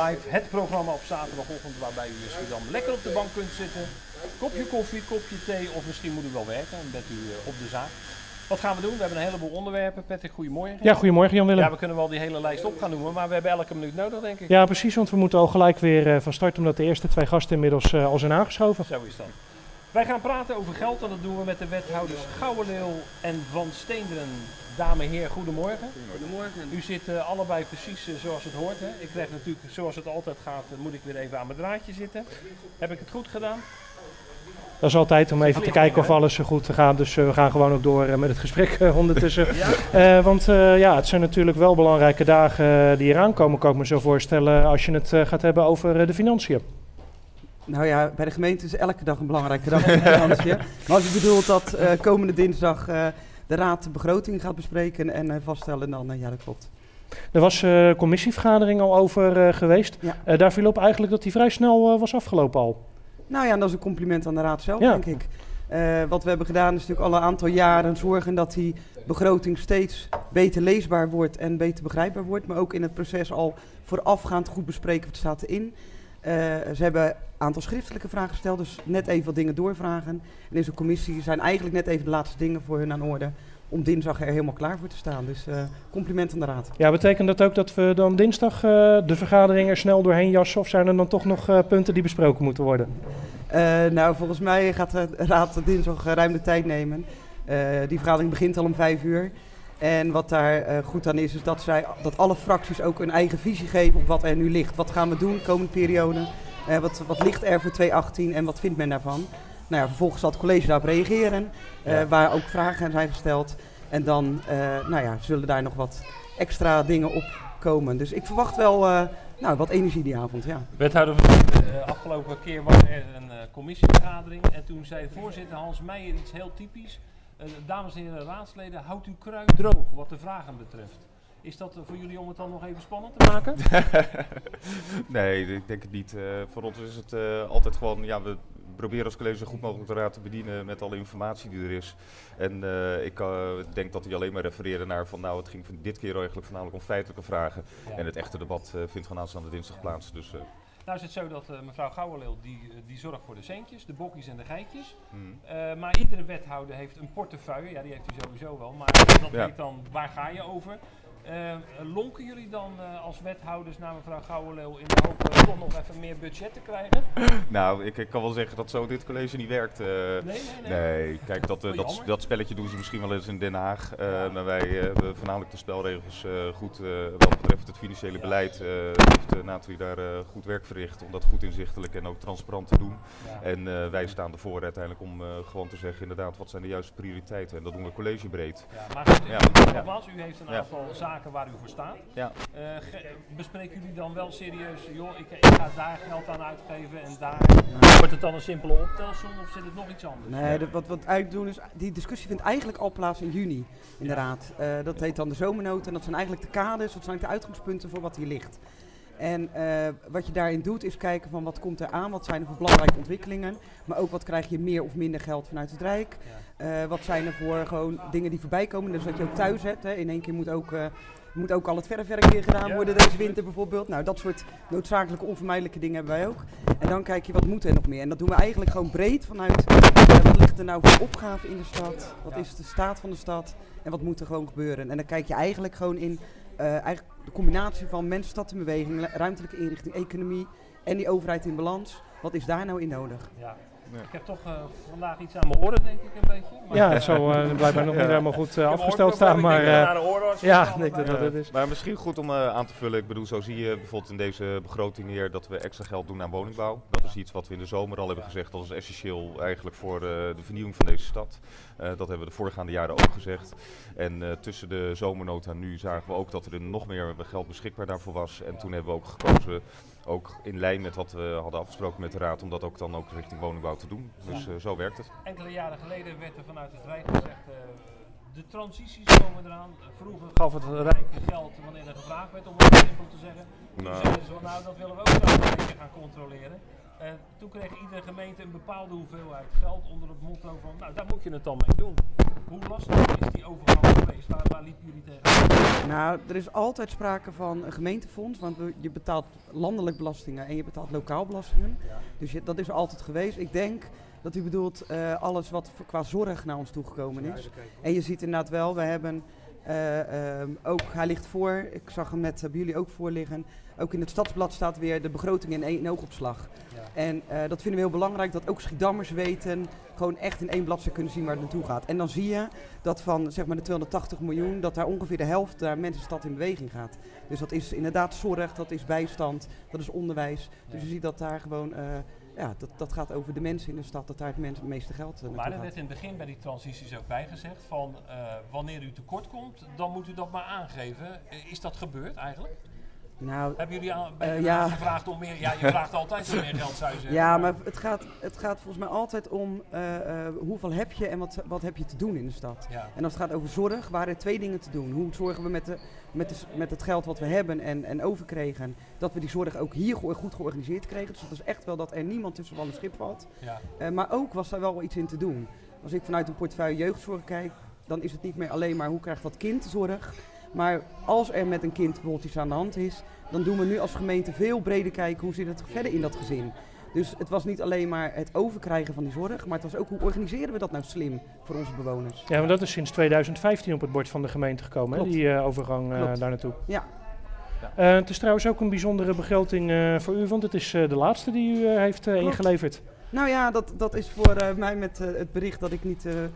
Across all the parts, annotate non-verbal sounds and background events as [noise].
Live, het programma op zaterdagochtend waarbij u in Schiedam lekker op de bank kunt zitten. Kopje koffie, kopje thee of misschien moet u wel werken en bent u eh, op de zaak. Wat gaan we doen? We hebben een heleboel onderwerpen. Patrick, goedemorgen. Ja, goedemorgen Jan-Willem. Ja, we kunnen wel die hele lijst op gaan noemen, maar we hebben elke minuut nodig, denk ik. Ja, precies, want we moeten al gelijk weer eh, van start, omdat de eerste twee gasten inmiddels eh, al zijn aangeschoven. Zo is dat. Wij gaan praten over geld en dat doen we met de wethouders Gouwenleeuw en Van Steenderen. Dame en heer, goedemorgen. Goedemorgen. U zit eh, allebei precies eh, zoals het hoort. Hè? Ik krijg natuurlijk, zoals het altijd gaat, eh, moet ik weer even aan mijn draadje zitten. Heb ik het goed gedaan? Dat is altijd om even te kijken of alles zo goed gaat. Dus eh, we gaan gewoon ook door met het gesprek eh, ondertussen. Eh, want eh, ja, het zijn natuurlijk wel belangrijke dagen die eraan komen, kan ik me zo voorstellen, als je het gaat hebben over de financiën. Nou ja, bij de gemeente is elke dag een belangrijke dag in de financiën. [laughs] Maar als u bedoelt dat eh, komende dinsdag eh, de raad de begroting gaat bespreken en eh, vaststellen, dan eh, ja, dat klopt. Er was eh commissievergadering al over geweest. Ja. Daar viel op eigenlijk dat die vrij snel was afgelopen al. Nou ja, en dat is een compliment aan de raad zelf, Ja. denk ik. Wat we hebben gedaan is natuurlijk al een aantal jaren zorgen dat die begroting steeds beter leesbaar wordt en beter begrijpbaar wordt. Maar ook in het proces al voorafgaand goed bespreken wat staat erin. Eh, ze hebben een aantal schriftelijke vragen gesteld, dus net even wat dingen doorvragen. En deze commissie zijn eigenlijk net even de laatste dingen voor hun aan orde om dinsdag er helemaal klaar voor te staan. Dus eh, compliment aan de raad. Ja, betekent dat ook dat we dan dinsdag eh, de vergadering er snel doorheen jassen? Of zijn er dan toch nog punten die besproken moeten worden? Nou, volgens mij gaat de raad dinsdag ruim de tijd nemen. Die vergadering begint al om vijf uur. En wat daar eh, goed aan is, is dat, zij, dat alle fracties ook een eigen visie geven op wat er nu ligt. Wat gaan we doen de komende periode? Eh, wat, wat ligt er voor 2018 en wat vindt men daarvan? Nou ja, vervolgens zal het college daarop reageren, eh, Ja. waar ook vragen aan zijn gesteld. En dan nou ja, zullen daar nog wat extra dingen op komen. Dus ik verwacht wel nou, wat energie die avond, ja. Wethouder van de afgelopen keer was er een commissievergadering en toen zei voorzitter Hans Meijer iets heel typisch. Eh, dames en heren raadsleden, houd uw kruid droog wat de vragen betreft. Is dat eh, voor jullie om het dan nog even spannend te maken? [laughs] Nee, ik denk het niet. Eh, voor ons is het altijd gewoon, ja, we proberen als college zo goed mogelijk de raad te bedienen met alle informatie die er is. En ik denk dat die alleen maar refereren naar van, nou, het ging van dit keer eigenlijk voornamelijk om feitelijke vragen. Ja. En het echte debat vindt gewoon aanstaande dinsdag plaats. Dus, Nou is het zo dat eh, mevrouw Gouwenleeuw die, eh, die zorgt voor de centjes, de bokkies en de geitjes. hmm. Eh, maar iedere wethouder heeft een portefeuille, ja die heeft hij sowieso wel, maar dat Ja. heet dan waar ga je over. Eh, lonken jullie dan eh, als wethouders naar mevrouw Gouwenleeuw in de hoop eh, toch nog even meer budget te krijgen? [clears throat] Nou, ik, ik kan wel zeggen dat zo dit college niet werkt. eh. Nee, nee, nee. Nee, kijk, dat, eh, Oh, dat, dat spelletje doen ze misschien wel eens in Den Haag. eh, Ja. Maar wij eh, hebben voornamelijk de spelregels eh, goed, eh, wat betreft het financiële Ja. beleid, eh, heeft uh, Nathalie daar eh, goed werk verricht om dat goed inzichtelijk en ook transparant te doen. Ja. En eh, wij staan ervoor uiteindelijk om eh, gewoon te zeggen inderdaad wat zijn de juiste prioriteiten. En dat doen we collegebreed. Ja, maar goed, u- nogmaals, u heeft een aantal zaken waar u voor staat. Ja. Eh, bespreken jullie dan wel serieus, joh, ik, ik ga daar geld aan uitgeven en daar... Wordt het dan een simpele optelsom of zit het nog iets anders? Nee, dat, wat we eigenlijk doen is, die discussie vindt eigenlijk al plaats in juni in de Ja. raad. Eh, dat heet dan de zomernoten en dat zijn eigenlijk de kaders, dat zijn de uitgangspunten voor wat hier ligt. En eh, wat je daarin doet is kijken van wat komt er aan, wat zijn er voor belangrijke ontwikkelingen, maar ook wat krijg je meer of minder geld vanuit het Rijk. Eh, wat zijn er voor gewoon dingen die voorbij komen, dus dat je ook thuis hebt. Hè. In één keer moet ook, eh, moet ook al het verfwerk weer gedaan worden deze winter bijvoorbeeld. Nou, dat soort noodzakelijke, onvermijdelijke dingen hebben wij ook. En dan kijk je wat moet er nog meer. En dat doen we eigenlijk gewoon breed vanuit wat ligt er nou voor opgave in de stad, wat is de staat van de stad en wat moet er gewoon gebeuren. En dan kijk je eigenlijk gewoon in eigenlijk de combinatie van mens, stad en beweging, ruimtelijke inrichting, economie en die overheid in balans. Wat is daar nou in nodig? Ja. Ja. Ik heb toch eh, vandaag iets aan mijn oren, denk ik een beetje. Maar, Ja, eh, het zal eh, blijkbaar nog niet helemaal goed eh, afgesteld staan. Maar eh, ja, denk dat dat het is. Maar misschien goed om eh, aan te vullen, ik bedoel, zo zie je bijvoorbeeld in deze begroting hier dat we extra geld doen aan woningbouw. Dat is iets wat we in de zomer al hebben gezegd, dat is essentieel eigenlijk voor eh, de vernieuwing van deze stad. Eh, dat hebben we de voorgaande jaren ook gezegd. En eh, tussen de zomernota en nu zagen we ook dat er nog meer geld beschikbaar daarvoor was. En toen hebben we ook gekozen, ook in lijn met wat we hadden afgesproken met de raad, om dat ook dan ook richting woningbouw te doen. Dus eh, zo werkt het. Enkele jaren geleden werd er vanuit het Rijk gezegd, eh, de transities komen eraan. Vroeger gaf het Rijk geld wanneer er gevraagd werd, om het simpel te zeggen. Toen Nou. zeiden ze nou dat willen we ook wel gaan controleren. En toen kreeg iedere gemeente een bepaalde hoeveelheid geld onder het motto van nou daar moet je het dan mee doen. Hoe lastig is die overgang geweest? Waar, waar liepen jullie tegen? Nou, er is altijd sprake van een gemeentefonds, want je betaalt landelijk belastingen en je betaalt lokaal belastingen. Dus je- dat is altijd geweest. Ik denk dat u bedoelt eh, alles wat qua zorg naar ons toegekomen is. En je ziet inderdaad wel, we hebben eh, ehm, ook, hij ligt voor, ik zag hem net eh, bij jullie ook voor liggen. Ook in het stadsblad staat weer de begroting in één oogopslag. En eh, dat vinden we heel belangrijk, dat ook Schiedammers weten, gewoon echt in één bladzijde kunnen zien waar het naartoe gaat. En dan zie je dat van zeg maar de 280 miljoen, dat daar ongeveer de helft daar Mensenstad in beweging gaat. Dus dat is inderdaad zorg, dat is bijstand, dat is onderwijs. Dus je ziet dat daar gewoon, eh, ja, dat, dat gaat over de mensen in de stad, dat daar het, mens- het meeste geld eh, Maar er gaat. werd in het begin bij die transities ook bijgezegd van wanneer u tekort komt, dan moet u dat maar aangeven. Is dat gebeurd eigenlijk? Nou, Hebben jullie aan, bij Eh, Den ja. Gevraagd om meer? Ja, je vraagt altijd om meer geld, zou je zeggen. Ja, maar het gaat, het gaat volgens mij altijd om eh, eh, hoeveel heb je en wat, wat heb je te doen in de stad. Ja. En als het gaat over zorg, waren er twee dingen te doen. Hoe zorgen we met, de, met, de, met het geld wat we hebben en, en overkregen, dat we die zorg ook hier go- goed georganiseerd kregen. Dus dat is echt wel dat er niemand tussen wal en schip valt. Ja. Eh, maar ook was daar wel iets in te doen. Als ik vanuit een portefeuille jeugdzorg kijk, dan is het niet meer alleen maar hoe krijgt dat kind zorg. Maar als er met een kind bijvoorbeeld iets aan de hand is, dan doen we nu als gemeente veel breder kijken hoe zit het verder in dat gezin. Dus het was niet alleen maar het overkrijgen van die zorg, maar het was ook hoe organiseren we dat nou slim voor onze bewoners. Ja, maar dat is sinds 2015 op het bord van de gemeente gekomen, hè, die eh, overgang eh, daar naartoe. Ja. Eh, het is trouwens ook een bijzondere begroting eh, voor u, want het is eh, de laatste die u heeft eh, ingeleverd. Nou ja, dat, dat is voor eh, mij met het bericht dat ik niet eh, eh,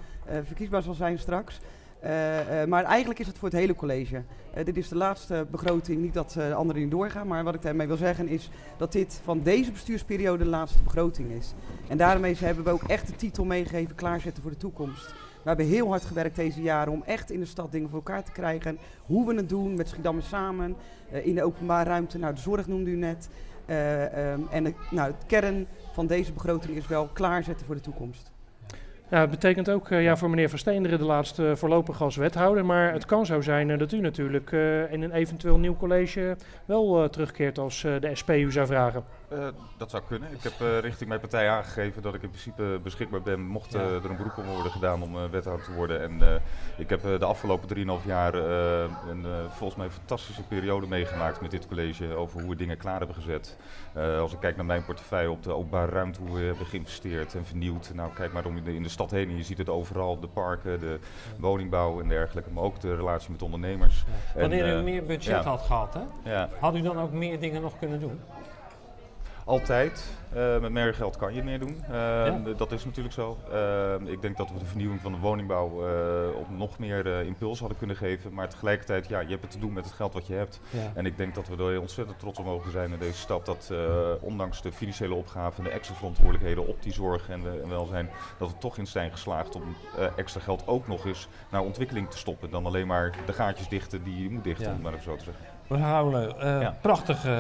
verkiesbaar zal zijn straks. Eh, eh, maar eigenlijk is het voor het hele college. Eh, dit is de laatste begroting, niet dat de anderen niet doorgaan. Maar wat ik daarmee wil zeggen is dat dit van deze bestuursperiode de laatste begroting is. En daarmee hebben we ook echt de titel meegegeven, klaarzetten voor de toekomst. We hebben heel hard gewerkt deze jaren om echt in de stad dingen voor elkaar te krijgen. Hoe we het doen, met Schiedammer samen, in de openbare ruimte. Nou, de zorg noemde u net. Eh, ehm, en nou, het kern van deze begroting is wel klaarzetten voor de toekomst. Ja, het betekent ook eh, ja, voor meneer Van Steenderen de laatste eh, voorlopig als wethouder. Maar het kan zo zijn eh, dat u natuurlijk in een eventueel nieuw college wel terugkeert als de SP u zou vragen. Eh, dat zou kunnen. Ik heb eh, richting mijn partij aangegeven dat ik in principe beschikbaar ben mocht eh, er een beroep om worden gedaan om wethouder te worden. En ik heb de afgelopen 3,5 jaar een volgens mij fantastische periode meegemaakt met dit college over hoe we dingen klaar hebben gezet. Als ik kijk naar mijn portefeuille op de openbare ruimte, hoe we hebben geïnvesteerd en vernieuwd. Nou, kijk maar om in de, stad heen en je ziet het overal, de parken, de woningbouw en dergelijke, maar ook de relatie met ondernemers. En, Wanneer u meer budget ja. had gehad, hè, had u dan ook meer dingen nog kunnen doen? Altijd. Eh, met meer geld kan je meer doen. Eh, Ja. Dat is natuurlijk zo. Eh, ik denk dat we de vernieuwing van de woningbouw eh, op nog meer eh, impuls hadden kunnen geven. Maar tegelijkertijd, ja, je hebt het te doen met het geld wat je hebt. Ja. En ik denk dat we er ontzettend trots op mogen zijn in deze stad. Dat ondanks de financiële opgaven en de extra verantwoordelijkheden op die zorg en, de, en welzijn, dat we toch in zijn geslaagd om extra geld ook nog eens naar ontwikkeling te stoppen. Dan alleen maar de gaatjes dichten die je moet dichten, Ja. om maar even zo te zeggen. Mevrouw Leu, eh, Ja. prachtige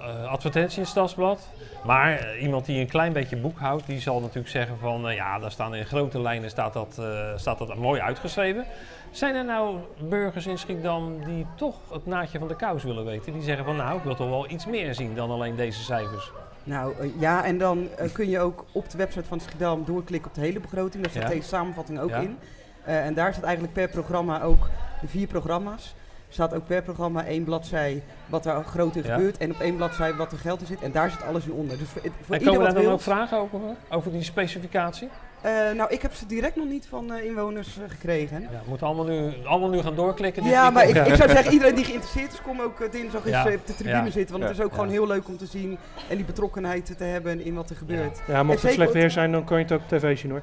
eh, advertentie in het Stadsblad. Maar eh, iemand die een klein beetje boekhoudt, die zal natuurlijk zeggen van... ja, daar staan in grote lijnen staat dat, eh, staat dat mooi uitgeschreven. Zijn er nou burgers in Schiedam die toch het naadje van de kous willen weten? Die zeggen van nou, ik wil toch wel iets meer zien dan alleen deze cijfers. Nou ja, en dan kun je ook op de website van Schiedam doorklikken op de hele begroting. Daar staat Ja. deze samenvatting ook Ja. in. Eh, en daar staat eigenlijk per programma ook de vier programma's. Er staat ook per programma één bladzij wat daar groot in Ja. gebeurt. En op één bladzij wat er geld in zit. En daar zit alles in onder. Dus voor, voor en ieder komen wat daar dan ook vragen over, over die specificatie? Eh, nou, ik heb ze direct nog niet van eh, inwoners eh, gekregen. Ja, moeten allemaal nu, allemaal nu gaan doorklikken? dit Ja, maar ik, ik zou zeggen, iedereen die geïnteresseerd is, kom ook dinsdag eens Ja. op de tribune Ja. zitten. Want het is ook gewoon heel leuk om te zien en die betrokkenheid te hebben in wat er gebeurt. Ja, mocht het slecht weer zijn, dan kan je het ook op tv zien hoor.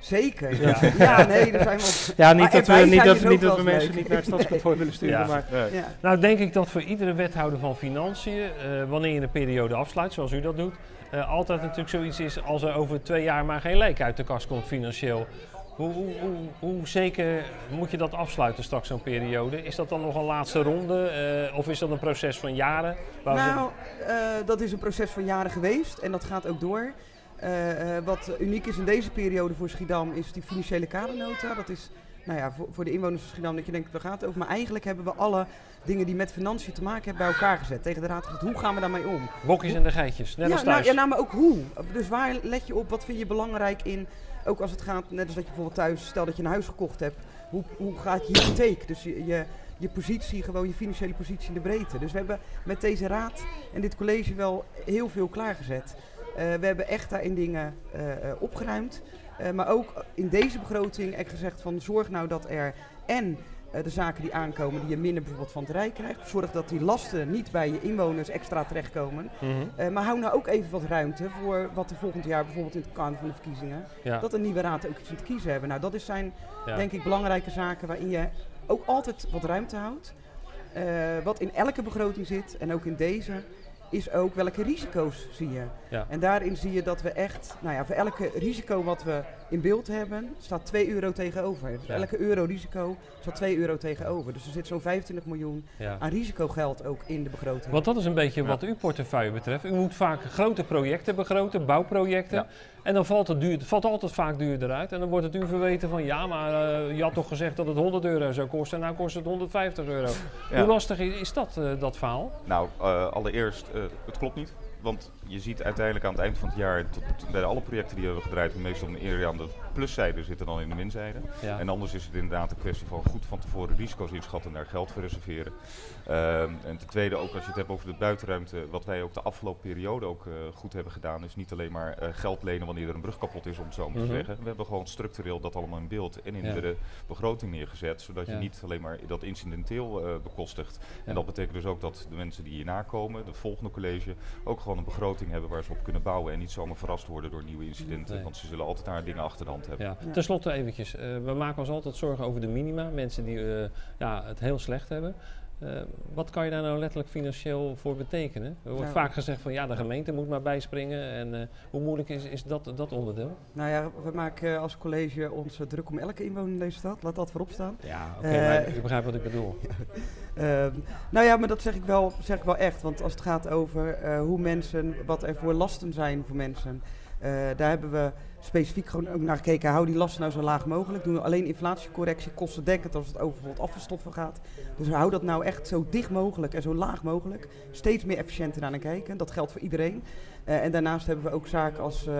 Zeker. Ja. Ja, nee, er zijn wel... Ja, niet Maar dat we, niet dat, dus niet ook dat we mensen leuk. niet naar het stadskantoor willen [laughs] sturen, Ja. maar... Ja. Nou, denk ik dat voor iedere wethouder van financiën, eh, wanneer je een periode afsluit, zoals u dat doet, eh, altijd natuurlijk zoiets is als er over twee jaar maar geen lijk uit de kast komt financieel. Hoe, hoe, hoe, hoe zeker moet je dat afsluiten straks, zo'n periode? Is dat dan nog een laatste ronde eh, of is dat een proces van jaren? Nou, eh, dat is een proces van jaren geweest en dat gaat ook door. Eh, eh, wat uniek is in deze periode voor Schiedam is die financiële kadernota. Dat is nou ja, voor, voor de inwoners van Schiedam dat je denkt, waar gaat het over? Maar eigenlijk hebben we alle dingen die met financiën te maken hebben bij elkaar gezet. Tegen de raad gezet, hoe gaan we daarmee om? Bokjes en de geitjes, net ja, als nou, thuis. ja, nou, maar ook hoe. Dus waar let je op? Wat vind je belangrijk in? Ook als het gaat, net als dat je bijvoorbeeld thuis, stel dat je een huis gekocht hebt. Hoe, hoe gaat je hypotheek? Dus je, je, je positie, gewoon je financiële positie in de breedte. Dus we hebben met deze raad en dit college wel heel veel klaargezet. Eh, we hebben echt daarin dingen eh, eh, opgeruimd. Maar ook in deze begroting heb ik gezegd van zorg nou dat er en de zaken die aankomen die je minder bijvoorbeeld van het Rijk krijgt. Zorg dat die lasten niet bij je inwoners extra terechtkomen. Mhm. Maar hou nou ook even wat ruimte voor wat er volgend jaar bijvoorbeeld in het kader van de verkiezingen. Ja. Dat een nieuwe raad ook iets om te kiezen hebben. Nou, dat is zijn Ja. denk ik belangrijke zaken waarin je ook altijd wat ruimte houdt. Wat in elke begroting zit en ook in deze is ook welke risico's zie je. Ja. En daarin zie je dat we echt, nou ja, voor elke risico wat we in beeld hebben, staat 2 euro tegenover. Dus Ja. elke euro risico staat 2 euro tegenover. Dus er zit zo'n 25 miljoen Ja. aan risicogeld ook in de begroting. Want dat is een beetje wat uw portefeuille betreft. U moet vaak grote projecten begroten, bouwprojecten. En dan valt het, duur, het valt altijd vaak duurder uit. En dan wordt het u verweten van ja, maar eh, je had toch gezegd dat het 100 euro zou kosten. En nu kost het 150 euro. Ja. Hoe lastig is, is dat, eh, dat verhaal? Nou, eh, allereerst, het klopt niet. Want je ziet uiteindelijk aan het eind van het jaar, tot, tot- bij alle projecten die we hebben gedraaid, meestal eerder aan de pluszijde zitten dan in de minzijde. Ja. En anders is het inderdaad een kwestie van goed van tevoren risico's inschatten en daar geld voor reserveren. Ehm, en ten tweede, ook als je het hebt over de buitenruimte, wat wij ook de afgelopen periode ook eh, goed hebben gedaan, is niet alleen maar eh, geld lenen wanneer er een brug kapot is, om het zo maar Mhm. te zeggen. We hebben gewoon structureel dat allemaal in beeld en in Ja. de begroting neergezet, zodat je niet alleen maar dat incidenteel eh, bekostigt. En dat betekent dus ook dat de mensen die hierna komen, de volgende college, ook gewoon een begroting hebben waar ze op kunnen bouwen en niet zomaar verrast worden door nieuwe incidenten. Nee. Want ze zullen altijd daar dingen achter de hand hebben. Ja. Ja. Ten slotte eventjes, eh, we maken ons altijd zorgen over de minima. Mensen die eh, ja, het heel slecht hebben. Eh, wat kan je daar nou letterlijk financieel voor betekenen? Er wordt Nou, vaak gezegd van ja, de gemeente moet maar bijspringen. En eh, hoe moeilijk is, is dat, dat onderdeel? Nou ja, we maken als college ons druk om elke inwoner in deze stad. Laat dat voorop staan. Ja, oké, maar ik begrijp wat ik bedoel. [laughs] Ehm, nou ja, maar dat zeg ik wel, zeg ik wel echt. Want als het gaat over eh, hoe mensen, wat er voor lasten zijn voor mensen. eh, daar hebben we specifiek gewoon ook naar gekeken. Hou die lasten nou zo laag mogelijk. Doen we alleen inflatiecorrectie, kostendekkend als het over bijvoorbeeld afvalstoffen gaat. Dus hou dat nou echt zo dicht mogelijk en zo laag mogelijk. Steeds meer efficiënter aan kijken. Dat geldt voor iedereen. Eh, en daarnaast hebben we ook zaken als eh,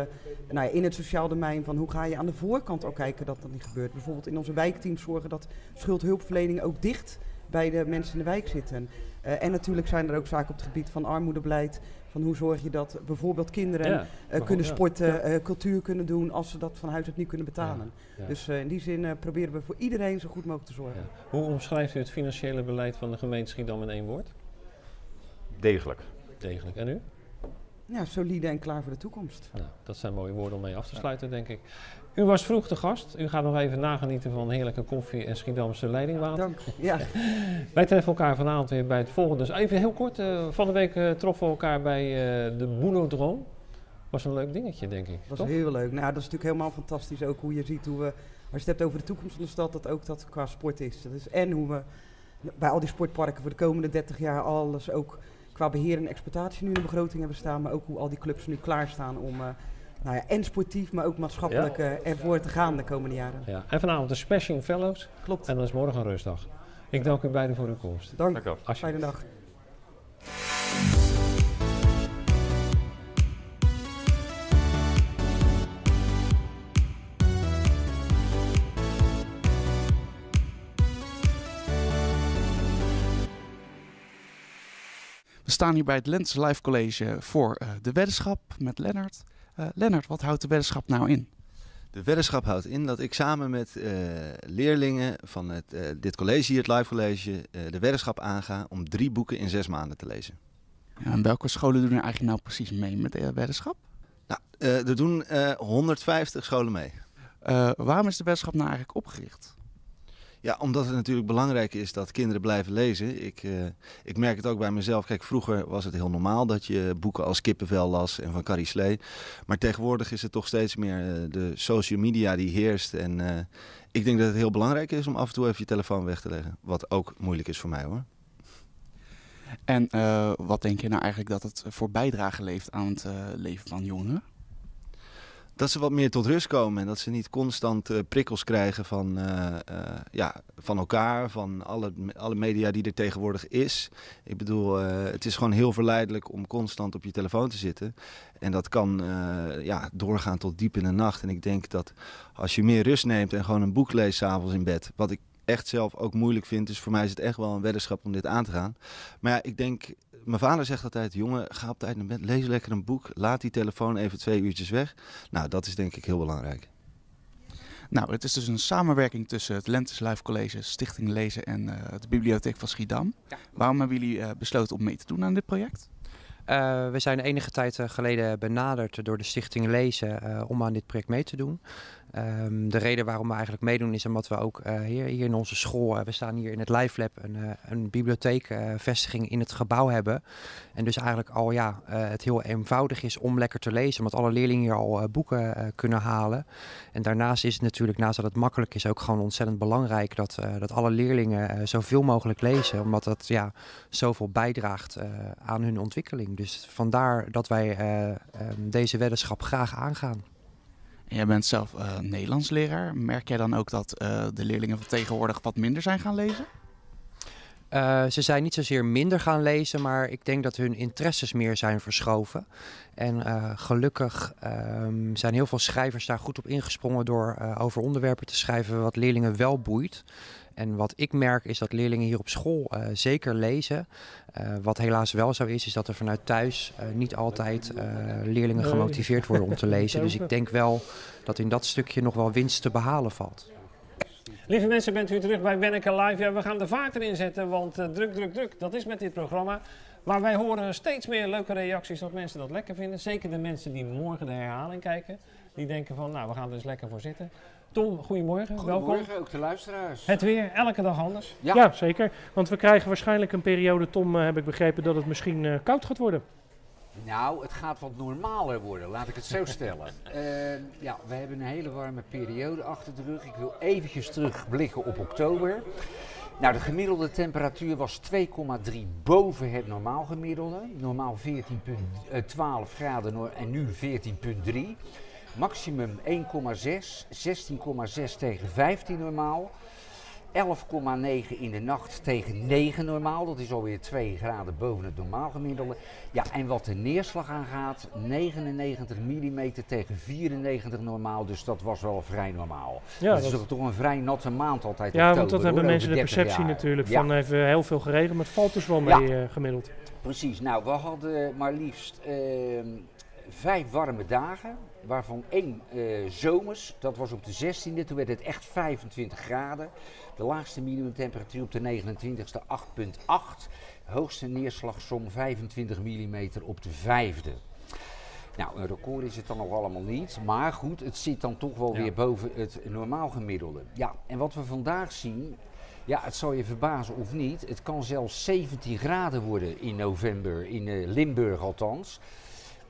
nou ja, in het sociaal domein van hoe ga je aan de voorkant ook kijken dat dat niet gebeurt. Bijvoorbeeld in onze wijkteams zorgen dat schuldhulpverlening ook dicht bij de mensen in de wijk zitten. Eh, en natuurlijk zijn er ook zaken op het gebied van armoedebeleid. Van hoe zorg je dat bijvoorbeeld kinderen Ja, eh, kunnen ja. sporten, eh, cultuur kunnen doen als ze dat van huis uit niet kunnen betalen. Ja. Dus eh, in die zin eh, proberen we voor iedereen zo goed mogelijk te zorgen. Ja. Hoe omschrijft u het financiële beleid van de gemeente Schiedam in één woord? Degelijk. Degelijk. En u? Ja, solide en klaar voor de toekomst. Nou, dat zijn mooie woorden om mee af te sluiten, denk ik. U was vroeg de gast. U gaat nog even nagenieten van heerlijke koffie en Schiedamse leidingwater. Dank. Ja. [laughs] Wij treffen elkaar vanavond weer bij het volgende. Dus even heel kort. eh, van de week eh, troffen we elkaar bij eh, de Boulodroom. Was een leuk dingetje, denk ik. Toch? was heel leuk. Nou, dat is natuurlijk helemaal fantastisch ook hoe je ziet hoe we, als je het hebt over de toekomst van de stad, dat ook dat qua sport is. Dat is en hoe we bij al die sportparken voor de komende 30 jaar alles ook qua beheer en exploitatie nu in de begroting hebben staan, maar ook hoe al die clubs nu klaarstaan om, nou ja, en sportief, maar ook maatschappelijk eh, ervoor te gaan de komende jaren. Ja. En vanavond de Smashing Fellows. Klopt. En dan is morgen een rustdag. Ik dank u beiden voor uw komst. Dank. Dank u wel. Alsjeblieft. Fijne dag. We staan hier bij het Lens Live College voor eh, de weddenschap met Lennart. Eh Lennart, wat houdt de weddenschap nou in? De weddenschap houdt in dat ik samen met eh, leerlingen van het, eh, dit college hier, het Live College, de weddenschap aanga om drie boeken in zes maanden te lezen. Ja, en welke scholen doen er eigenlijk nou precies mee met de weddenschap? Nou, er doen eh 150 scholen mee. Waarom is de weddenschap nou eigenlijk opgericht? Ja, omdat het natuurlijk belangrijk is dat kinderen blijven lezen. Ik, eh, ik merk het ook bij mezelf. Kijk, vroeger was het heel normaal dat je boeken als Kippenvel las en van Carrie Slee. Maar tegenwoordig is het toch steeds meer eh, de social media die heerst. En eh, ik denk dat het heel belangrijk is om af en toe even je telefoon weg te leggen. Wat ook moeilijk is voor mij hoor. En wat denk je nou eigenlijk dat het voor bijdrage levert aan het leven van jongeren? Dat ze wat meer tot rust komen en dat ze niet constant uh, prikkels krijgen van, uh, uh, ja, van elkaar, van alle, alle media die er tegenwoordig is. Ik bedoel, het is gewoon heel verleidelijk om constant op je telefoon te zitten. En dat kan ja, doorgaan tot diep in de nacht. En ik denk dat als je meer rust neemt en gewoon een boek leest s'avonds in bed, wat ik echt zelf ook moeilijk vind. Dus voor mij is het echt wel een weddenschap om dit aan te gaan. Maar ja, ik denk, mijn vader zegt altijd: jongen, ga op tijd naar bed, lees lekker een boek, laat die telefoon even twee uurtjes weg. Nou, dat is denk ik heel belangrijk. Nou, het is dus een samenwerking tussen het Lentes Live College, Stichting Lezen en uh, de Bibliotheek van Schiedam. Waarom hebben jullie uh, besloten om mee te doen aan dit project? Uh, we zijn enige tijd geleden benaderd door de Stichting Lezen om aan dit project mee te doen. Um, de reden waarom we eigenlijk meedoen is omdat we ook uh, hier, in onze school, uh, we staan hier in het Live Lab, een, een bibliotheekvestiging in het gebouw hebben. En dus eigenlijk al ja, het heel eenvoudig is om lekker te lezen, omdat alle leerlingen hier al boeken kunnen halen. En daarnaast is het natuurlijk, naast dat het makkelijk is, ook gewoon ontzettend belangrijk dat, dat alle leerlingen zoveel mogelijk lezen, omdat dat ja, zoveel bijdraagt aan hun ontwikkeling. Dus vandaar dat wij um, deze weddenschap graag aangaan. Jij bent zelf uh, Nederlands leraar. Merk jij dan ook dat uh, de leerlingen van tegenwoordig wat minder zijn gaan lezen? Uh, ze zijn niet zozeer minder gaan lezen, maar ik denk dat hun interesses meer zijn verschoven. En gelukkig um, zijn heel veel schrijvers daar goed op ingesprongen door over onderwerpen te schrijven wat leerlingen wel boeit. En wat ik merk is dat leerlingen hier op school uh, zeker lezen. Uh, wat helaas wel zo is, is dat er vanuit thuis uh, niet altijd leerlingen gemotiveerd worden om te [laughs] lezen. Dus ik denk wel dat in dat stukje nog wel winst te behalen valt. Lieve mensen, bent u terug bij Wenneke Live. Ja, we gaan de vaart erin zetten, want druk, druk, druk, dat is met dit programma. Maar wij horen steeds meer leuke reacties dat mensen dat lekker vinden. Zeker de mensen die morgen de herhaling kijken. Die denken van, nou, we gaan er dus lekker voor zitten. Tom, goedemorgen. Goedemorgen, Welkom. ook de luisteraars. Het weer, elke dag anders. Ja. ja. zeker. Want we krijgen waarschijnlijk een periode, Tom, uh, heb ik begrepen, dat het misschien uh, koud gaat worden. Nou, het gaat wat normaler worden, laat ik het zo [laughs] stellen. uh, ja, we hebben een hele warme periode achter de rug. Ik wil eventjes terugblikken op oktober. Nou, de gemiddelde temperatuur was 2,3 boven het normaal gemiddelde. Normaal 14,12 graden en nu 14,3. Maximum 1,6, 16,6 tegen 15 normaal. 11,9 in de nacht tegen 9 normaal. Dat is alweer 2 graden boven het normaal gemiddelde. Ja, en wat de neerslag aangaat, 99 mm tegen 94 normaal. Dus dat was wel vrij normaal. Ja, dat is toch een vrij natte maand altijd. Ja, oktober, want dat hebben mensen de perceptie jaar. natuurlijk ja. van even heel veel geregeld. Maar het valt dus wel mee ja. uh, gemiddeld. Precies. Nou, we hadden maar liefst uh, vijf warme dagen. Waarvan één uh, zomers, dat was op de 16e, toen werd het echt 25 graden. De laagste minimumtemperatuur op de 29e 8,8. Hoogste neerslagsom 25 mm op de vijfde. Nou, een record is het dan nog allemaal niet. Maar goed, het zit dan toch wel ja. weer boven het normaal gemiddelde. Ja, en wat we vandaag zien, ja, het zal je verbazen of niet. Het kan zelfs 17 graden worden in november, in uh, Limburg althans.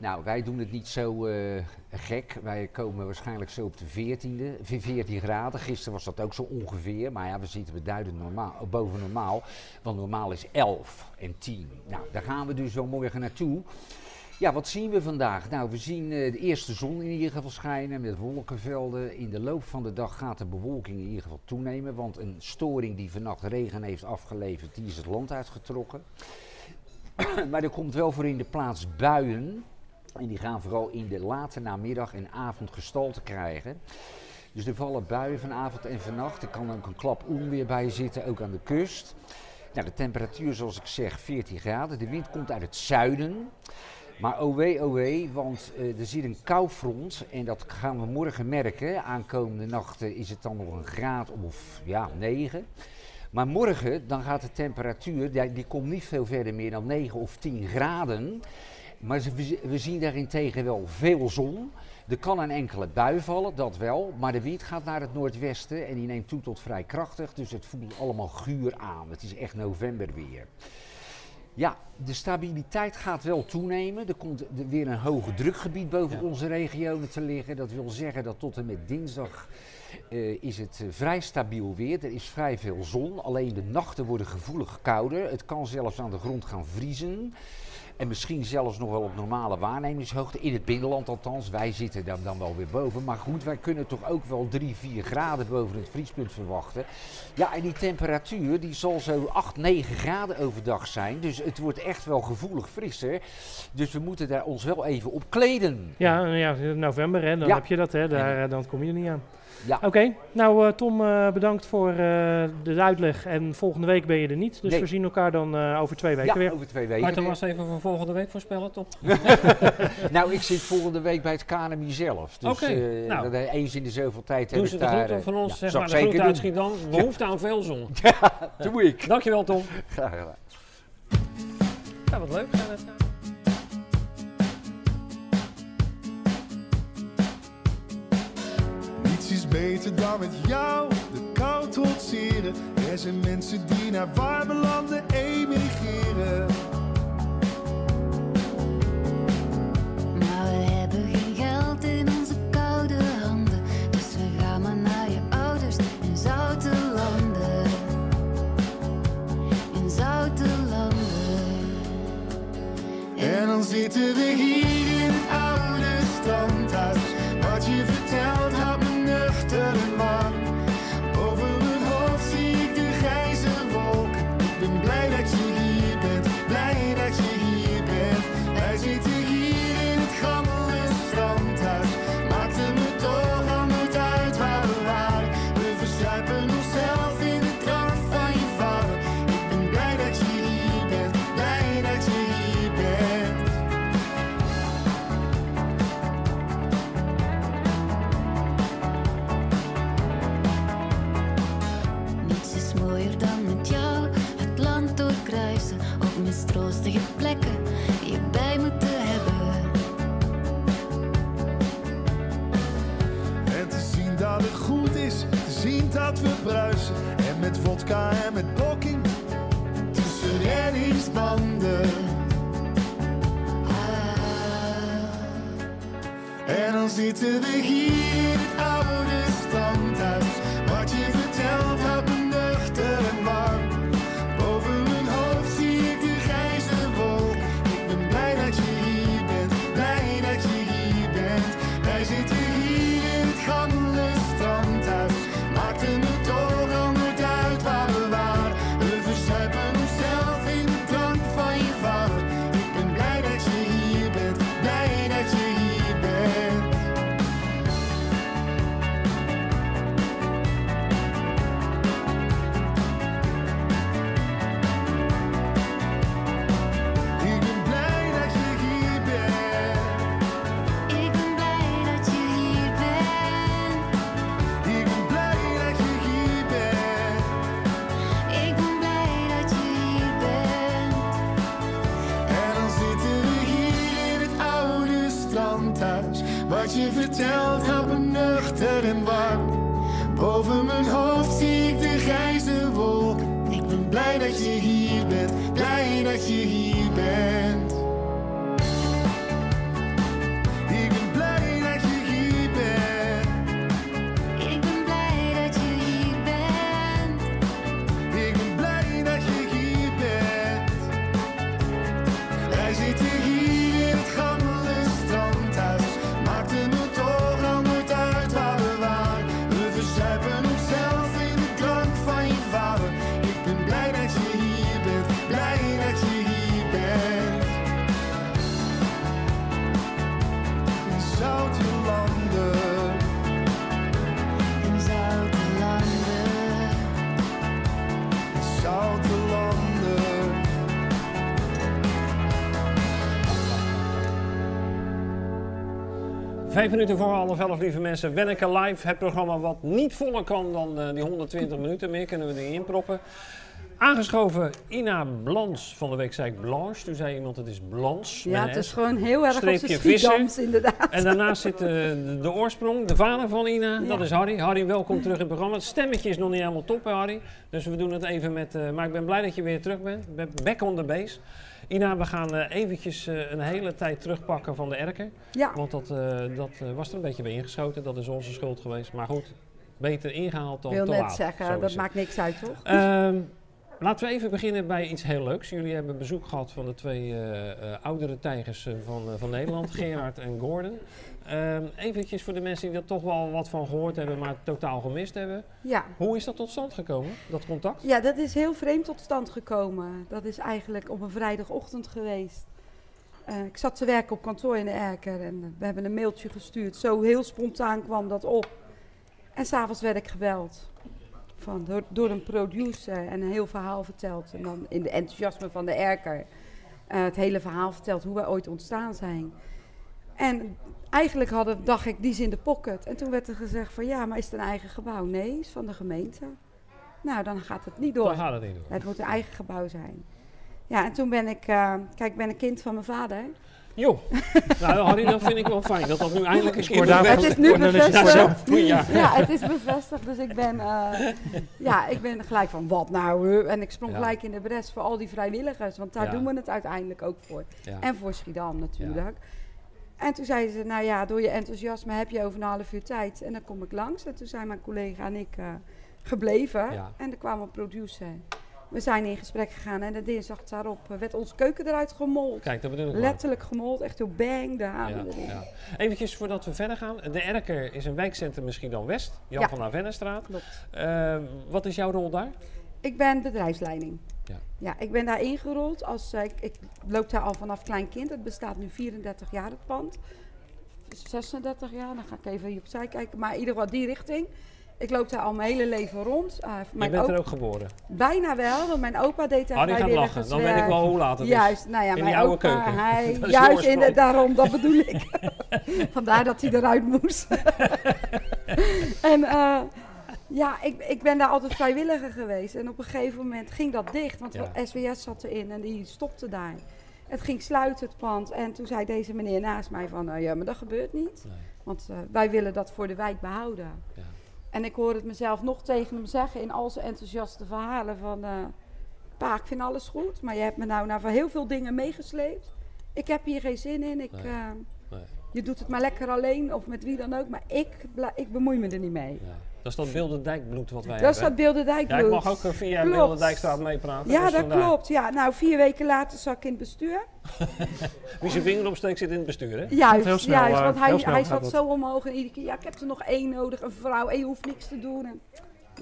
Nou, wij doen het niet zo uh, gek. Wij komen waarschijnlijk zo op de 14e, 14 graden. Gisteren was dat ook zo ongeveer. Maar ja, we zitten beduidend normaal, boven normaal. Want normaal is 11 en 10. Nou, daar gaan we dus wel morgen naartoe. Ja, wat zien we vandaag? Nou, we zien uh, de eerste zon in ieder geval schijnen met wolkenvelden. In de loop van de dag gaat de bewolking in ieder geval toenemen. Want een storing die vannacht regen heeft afgeleverd, die is het land uitgetrokken. [clears throat] maar er komt wel voor in de plaats buien. En die gaan vooral in de late namiddag en avond gestalte krijgen. Dus er vallen buien vanavond en vannacht. Er kan ook een klap onweer bij zitten, ook aan de kust. Nou, de temperatuur, zoals ik zeg, 14 graden. De wind komt uit het zuiden. Maar wee, oh wee, want uh, er zit een koufront en dat gaan we morgen merken. Aankomende nachten is het dan nog een graad of ja, 9. Maar morgen dan gaat de temperatuur, die, die komt niet veel verder meer dan 9 of 10 graden. Maar we zien daarentegen wel veel zon. Er kan een enkele bui vallen, dat wel. Maar de wind gaat naar het noordwesten en die neemt toe tot vrij krachtig. Dus het voelt allemaal guur aan. Het is echt november weer. Ja, de stabiliteit gaat wel toenemen. Er komt weer een hoge drukgebied boven ja. onze regionen te liggen. Dat wil zeggen dat tot en met dinsdag uh, is het uh, vrij stabiel weer. Er is vrij veel zon. Alleen de nachten worden gevoelig kouder. Het kan zelfs aan de grond gaan vriezen. En misschien zelfs nog wel op normale waarnemingshoogte. In het binnenland althans. Wij zitten daar dan wel weer boven. Maar goed, wij kunnen toch ook wel 3, 4 graden boven het vriespunt verwachten. Ja, en die temperatuur die zal zo 8, 9 graden overdag zijn. Dus het wordt echt wel gevoelig frisser. Dus we moeten daar ons wel even op kleden. Ja, ja november, hè, dan Ja. heb je dat, hè, daar, eh, dan kom je er niet aan. Ja. Oké, nou eh, Tom, eh, bedankt voor eh, de uitleg. En volgende week ben je er niet, dus Nee. we zien elkaar dan eh, over twee weken Ja, weer. over twee weken. Maar dan was even voor volgende week voorspellen, toch? [laughs] [laughs] Nou, ik zit volgende week bij het KNMI zelf. Dus Oké, eh, nou. dat, eens in de zoveel tijd Doen heb ze ik de daar... groeten van ons, ja, zeg maar, de groeten doen. uitschiet dan. Behoefte aan veel zon. [laughs] Doe ik. Dankjewel Tom. Graag gedaan. Ja, wat leuk. zijn het. Beter dan met jou. De kou trotseren. Er zijn mensen die naar warme landen emigreren. Maar we hebben geen geld me nuchter en mistroostige plekken je bij moeten hebben. En te zien dat het goed is, te zien dat we bruisen. En met vodka en met blokking tussen reddingsbanden. En dan zitten we hier in het oude Vijf minuten voor half elf, lieve mensen. Wenneke Live, het programma wat niet voller kan dan eh, die 120 [laughs] minuten. Meer kunnen we erin inproppen. Aangeschoven Ina Blans. Van de week zei ik Blanche. Toen zei iemand het is Blans. Ja, het is S. gewoon heel erg op Streepje vissen. Schiedams, inderdaad. En daarnaast zit eh, de, de oorsprong, de vader van Ina. Dat is Harry. Harry, welkom terug in het programma. Het stemmetje is nog niet helemaal top, hè, Harry. Dus we doen het even met... eh, maar ik ben blij dat je weer terug bent. Ba- Back on the base. Ina, we gaan eh, eventjes eh, een hele tijd terugpakken van de erken. Ja. Want dat, eh, dat was er een beetje bij ingeschoten. Dat is onze schuld geweest. Maar goed, beter ingehaald Ik dan wil te net laat. zeggen, Zo dat is het. maakt niks uit, toch? Ehm, Laten we even beginnen bij iets heel leuks. Jullie hebben bezoek gehad van de twee oudere tijgers van, van Nederland, [laughs] Gerard en Gordon. Ehm eventjes voor de mensen die er toch wel wat van gehoord hebben, maar totaal gemist hebben. Ja. Hoe is dat tot stand gekomen, dat contact? ja, dat is heel vreemd tot stand gekomen. Dat is eigenlijk op een vrijdagochtend geweest. Eh, ik zat te werken op kantoor in de Erker en we hebben een mailtje gestuurd. Zo heel spontaan kwam dat op. En s'avonds werd ik gebeld van, door, door een producer en een heel verhaal verteld. En dan in de enthousiasme van de Erker eh, het hele verhaal verteld hoe wij ooit ontstaan zijn. En eigenlijk hadden, dacht ik, die is in de pocket. En toen werd er gezegd van ja, maar is het een eigen gebouw? Nee, is van de gemeente. Nou, dan gaat het niet door. Dan gaat het niet door. Het moet een eigen gebouw zijn. Ja, en toen ben ik, eh, kijk, ik ben een kind van mijn vader. Joh, nou Harry, dat vind ik wel fijn dat dat nu eindelijk Cordaal- Het is nu is bevestigd. voor ja. Ja, het is bevestigd. Dus ik ben, eh, ja, ik ben gelijk van wat nou? En ik sprong Ja. gelijk in de bres voor al die vrijwilligers. Want daar Ja. doen we het uiteindelijk ook voor. Ja. En voor Schiedam natuurlijk. En toen zeiden ze, nou ja, door je enthousiasme heb je over een half uur tijd. En dan kom ik langs. En toen zijn mijn collega en ik eh, gebleven. Ja. En er kwam een producer. We zijn in gesprek gegaan en de dinsdag daarop eh, werd onze keuken eruit gemold. Kijk, dat bedoel ik. Letterlijk gemold, echt heel bang, de Ja, haven erin. ja. Eventjes voordat we verder gaan. De Erker is een wijkcentrum misschien dan West, Jan Ja. van Avennestraat. Klopt. Eh, wat is jouw rol daar? Ik ben bedrijfsleiding. Ja. Ja, ik ben daar ingerold. Als, eh, ik, ik loop daar al vanaf klein kind. Het bestaat nu 34 jaar, het pand. 36 jaar, dan ga ik even hier opzij kijken. Maar in ieder geval die richting. Ik loop daar al mijn hele leven rond. Uh, Je bent er ook geboren. Bijna wel, want mijn opa deed daar Harry gaat lachen, dan weet ik wel hoe laat het is. Juist, nou ja, In die mijn oude opa, keuken. hij, [laughs] juist, in de, daarom, dat bedoel ik. [laughs] Vandaar dat hij eruit moest. [laughs] en eh, ja, ik, ik ben daar altijd vrijwilliger geweest. En op een gegeven moment ging dat dicht, want Ja. SWS zat erin en die stopte daar. Het ging sluiten, het pand. En toen zei deze meneer naast mij van, nou ja, maar dat gebeurt niet. Nee. Want eh, wij willen dat voor de wijk behouden. Ja. En ik hoor het mezelf nog tegen hem zeggen in al zijn enthousiaste verhalen van... eh, pa, ik vind alles goed, maar je hebt me nou naar heel veel dingen meegesleept. Ik heb hier geen zin in. Ik, Nee. eh, Nee. je doet het maar lekker alleen of met wie dan ook, maar ik, ik bemoei me er niet mee. Ja. Dat is dat Bilderdijkbloed wat wij Dat is dat hebben. Bilderdijkbloed. Ja, ik mag ook eh, via Klopt. Bilderdijkstraat meepraten. Ja, dus dat klopt. Ja, nou, vier weken later zat ik in het bestuur. [laughs] Wie zijn vinger opsteekt zit in het bestuur, hè? Juist, heel snel, juist eh, want hij, heel snel hij zat zo omhoog en iedere keer, ja, ik heb er nog één nodig, een vrouw, en je hoeft niks te doen. En,